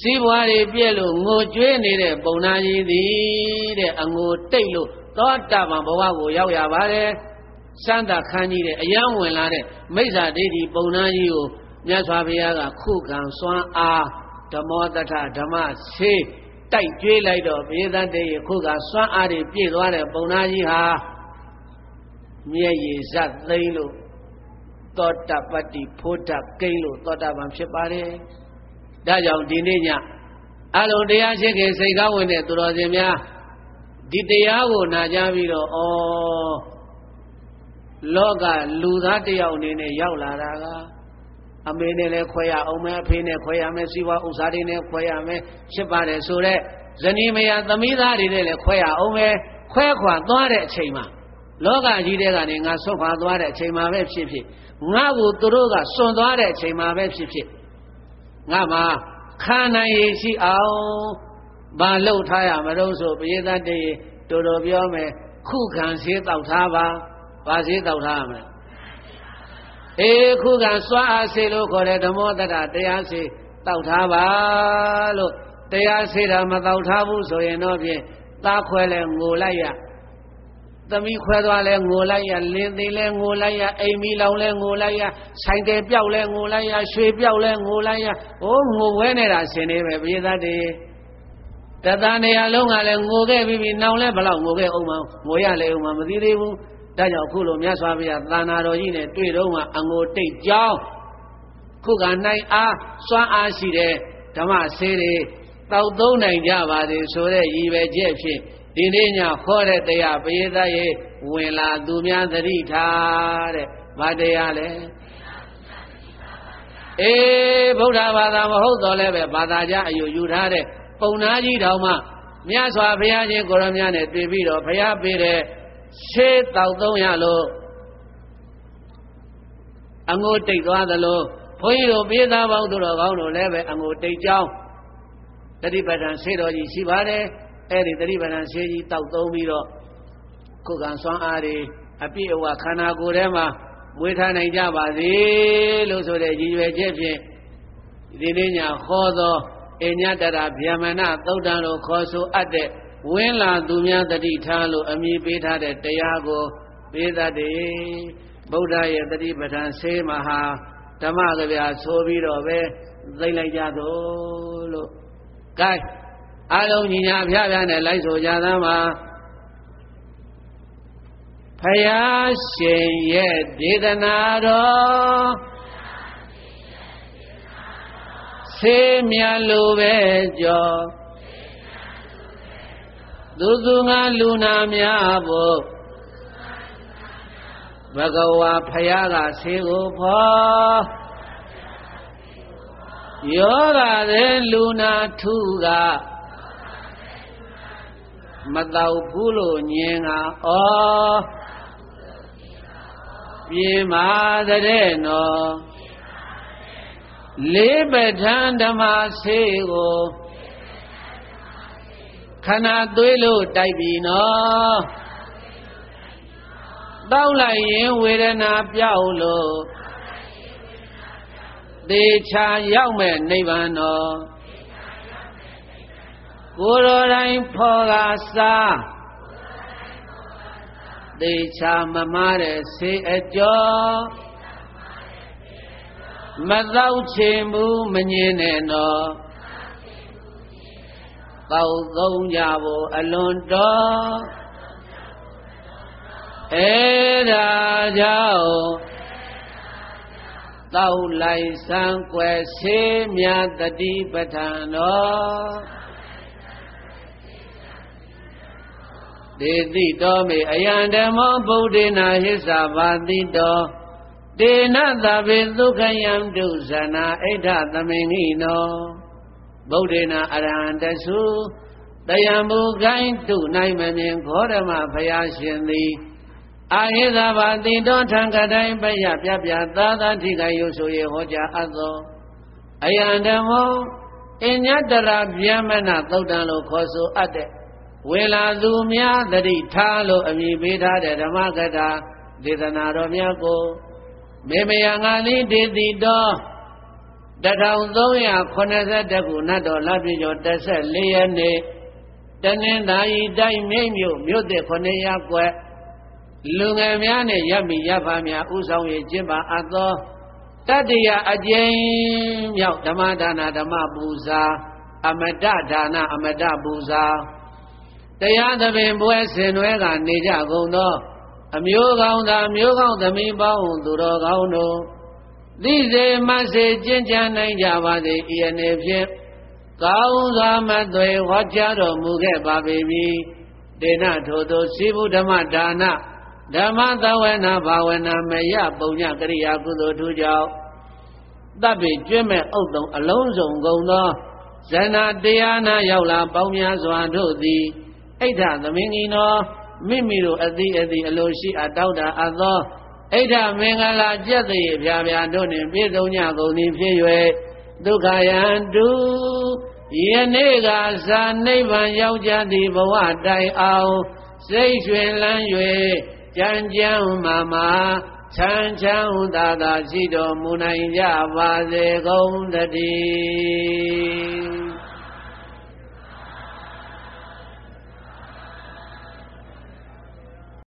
စီးပွားတွေပြည့်လို့ငိုကြွေးနေတဲ့ပုံနာကြီးသည်တဲ့အငိုတိတ်လို့သောတာပန်ဘဝကိုရောက်ရပါတယ်စမ်းသာခန်းကြီးတဲ့အယံဝင်လာတဲ့မိစ္ဆာဒိဋ္ဌိပုံနာကြီးကိုမြတ်စွာဘုရားကခုခံစွမ်းအားဓမ္မောတထဓမ္မဆေးတိုက်ကျွေးလိုက်တော့ဘေသတ္တေခုကစွမ်းအားတွေပြည့်သွားတဲ့ပုံနာကြီးဟာမျက်ရည်ဇတ်သိမ့်လို့ သောတပတ္တိဖို့တကိန်းလို့သောတာပန်ဖြစ်ပါတယ်ဒါကြောင့်ဒီနေ့ညအလုံးတရားရှိခင်စိတ်ကောင်းဝင်တဲ့သူတော်စင်များဒီတရားကိုနာကြားပြီးတော့ဩလောကလူသားတယောက်အနေနဲ့ရောက်လာတာကအမေနဲ့လည်းခွဲရအောင်မယ်အဖေနဲ့ခွဲရမယ်စီဝါဥစ္စာတွေနဲ့ခွဲရမယ်ဖြစ်ပါတယ်ဆိုတော့ဇနီးမယားသမီးသားတွေနဲ့လည်းခွဲရအောင်မယ်ခွဲခွာသွားတဲ့အချိန်မှာလောကကြီးတဲ့ကနေငါဆွတ်ခွာသွားတဲ့အချိန်မှာပဲဖြစ်ဖြစ် ငါ့ကိုသူတို့ကစွန့်သွားတဲ့အချိန်မှာပဲဖြစ်ဖြစ်ငါမှာခန္ဓာရည်ရှိအောင်ဘာလှုပ်ထားရမလို့ဆိုပရိသတ်တွေတော်တော်ပြောမယ်ခုခံစေးတောက်ထားပါဘာစေးတောက်ထားရမလဲအေးခုခံစွာအားစေလို့ခေါ်တဲ့ဓမ္မောတတတရားစေတောက်ထားပါလို့တရားစေတာမတောက်ထားဘူးဆိုရင်တော့ဖြင့်သားခွဲလဲငိုလိုက်ရ သမီးခွဲသွားလဲငိုလိုက်ရလင်းသိလဲငိုလိုက်ရအိမ်မီလောင်လဲငိုလိုက်ရဆိုင်တယ်ပြောက်လဲငိုလိုက်ရရွှေပြောက်လဲငိုလိုက်ရဟိုးငိုဝဲနေတာဆင်နေပဲပြေသားတည်းတသနေရာလုံးကလည်းငိုခဲ့ပြီးပြီနောင်လဲဘလောက်ငိုခဲ့အောင်မငိုရလဲအောင်မမသိသေးဘူးဒါကြောင့်အခုလိုမြတ်စွာဘုရားသာနာတော်ကြီးနဲ့တွေ့တော့မှအငိုတိတ်ကြောင်းခုကနိုင်အားစွမ်းအားရှိတဲ့ဓမ္မဆေးတွေတောက်သုံးနိုင်ကြပါစေဆိုတဲ့ရည်ပဲချက်ဖြင့် ဒီနေ့ညဟောတဲ့တရားပရိသတ်ရေဝင်လာသူများသတိထားတဲ့ဘာတရားလဲအေးဗုဒ္ဓဘာသာမဟုတ်တော့လည်းပဲဘာသာကြအယူယူထားတဲ့ပုံနာကြီးတောင်မှမြတ်စွာဘုရားရှင်ကိုရမများနဲ့တွေ့ပြီးတော့ဘုရားပေးတဲ့ရှေးတောက်သုံးရလို့အငိုတိတ်သွားသလိုဘုန်းကြီးတို့ပြေးသားပေါင်းသူတော်ကောင်းတို့လည်းပဲအငိုတိတ်ကြောင်းတတိပဒံဆေတော်ကြီးရှိပါတယ် အဲ့ဒီတတိပဒံဆေကြီးတောက်သုံးပြီးတော့ခုခံစွမ်းအားတွေအပြည့်အဝခန္ဓာကိုယ်ထဲမှာမွေးထားနိုင်ကြပါစေလို့ဆိုတဲ့ရည်ရွယ်ချက်ဖြင့်ဒီနေ့ညဟောသောအညတရာဗျမဏသုတ်တံလို့ခေါ်ဆိုအပ်တဲ့ဝင်းလာသူများတတိထားလို့အမည်ပေးထားတဲ့တရားကိုပေးတတ်တယ်ဗုဒ္ဓရဲ့တတိပဋ္ဌာန်ဆေးမဟာဓမ္မကဗျာဆိုပြီးတော့ပဲသိလိုက်ကြတော့လို့ gain အလုံးညီညာဖျားဖျားနဲ့လိုက်ဆိုကြသမ်းပါဖယားရှင်ရဲ့ဒေသနာတော်ဆေးမြလိုပဲကြောသူသူငါလူနာများဖို့ဘဂဝါဖယားကဆေးကိုဖော်ယောဂတဲ့လူနာထုက မတော့ဘူးလို့ညင်ကဩပြေမာတဲ့နော်လေးပဋ္ဌာန်းဓမ္မဆေးကိုခန္ဓာသွေးလို့တိုက်ပြီနော်တောက်လိုက်ရင်ဝေဒနာပြောက်လို့သေချာရောက်မဲ့နိဗ္ဗာန်တော် ကိုယ်တော်တိုင်းဖော်ကစားသေချာမမားတဲ့ဆေးအကျော်မတော့ချင်ဘူးမငြင်းနဲ့တော့တောက်သုံးကြဖို့အလွန်တော်အဲဒါကြောင့်တောက်လိုက်စံကွယ်ဆေးမြတ်တတိပဋ္ဌာန်တော် ဒေတိတော်မေအယံဓမ္မောဗုဒ္ဓေနာဟိသဘာတိတော်တေနသဗ္ဗေဒုက္ခယံဒုဇနာအိဋ္ဌသမင်္ဂိနောဗုဒ္ဓေနာအရဟံတသုတယံမူကိုင်းတုနိုင်မမြင်ခောဓမဖယားရှင်သည်အာဟိသဘာတိတောထံကတိုင်းပယပြပြသာသာထိကယုဆိုရေဟောကြားအပ်သောအယံဓမ္မောအညတရဗျမနသုတ်တံလို့ခေါ်ဆိုအပ်တဲ့ ဝေလာသူများတတိထားလို့အမည်ပေးထားတဲ့ဓမ္မကထာဒေသနာတော်များကိုမေမယငါလိဒေတိတော်1382ခုနတ်တော်လပြည့်ကျော်14ရက်နေ့တနင်္သာရီတိုင်းမြိတ်မြို့မြို့သစ်900ကွက်လူငယ်များနဲ့ရပ်မိရပ်ဖာများဥဆောင်ရခြင်းပါအပ်သောတတ္တရာအကျဉ်မြောက်ဓမ္မဒါနဓမ္မပူဇာအမတဒါနအမတပူဇာ တရားသဘင်ပွဲဆင်နွဲကနေကြကုန်သောအမျိုးကောင်းသာမျိုးကောင်းသမီးပေါင်းသူတော်ကောင်းတို့သိစေမစေကျင့်ကြံနိုင်ကြပါစေဤအနေဖြင့်ကောင်းစွာမသွေဟောကြားတော်မူခဲ့ပါပေပြီဒေနထိုသို့စီဘုဓမ္မဒါနဓမ္မသဝနာဘာဝနာမယပုံညကရိယာကုသိုလ်ထူကြောင့်တပ်ပေကျွဲ့မဲ့ဥဒ္ဒုံအလုံးစုံကုန်သောဇဏတရားနာရောက်လာပေါင်းများစွာတို့သည် အိဋ္ဌသမင်ကြီးနောမိမိတို့အသိအသိအလိုရှိအပ်တောက်တာအပ်သောအိဋ္ဌမင်္ဂလာကြက်သေးဖြာဖြာတို့နှင့်ပြည့်စုံကြကုန်သည်ဖြစ်၍ဒုက္ခယံတုယနေ့ကဇာနိဗ္ဗာန်ရောက်ကြသည့်ဘဝတိုင်အောင်စိတ်ရွှင်လန်း၍ကြံကြံမာမာချမ်းချမ်းသာသာရှိတော်မူနိုင်ကြပါစေကုန်တည်း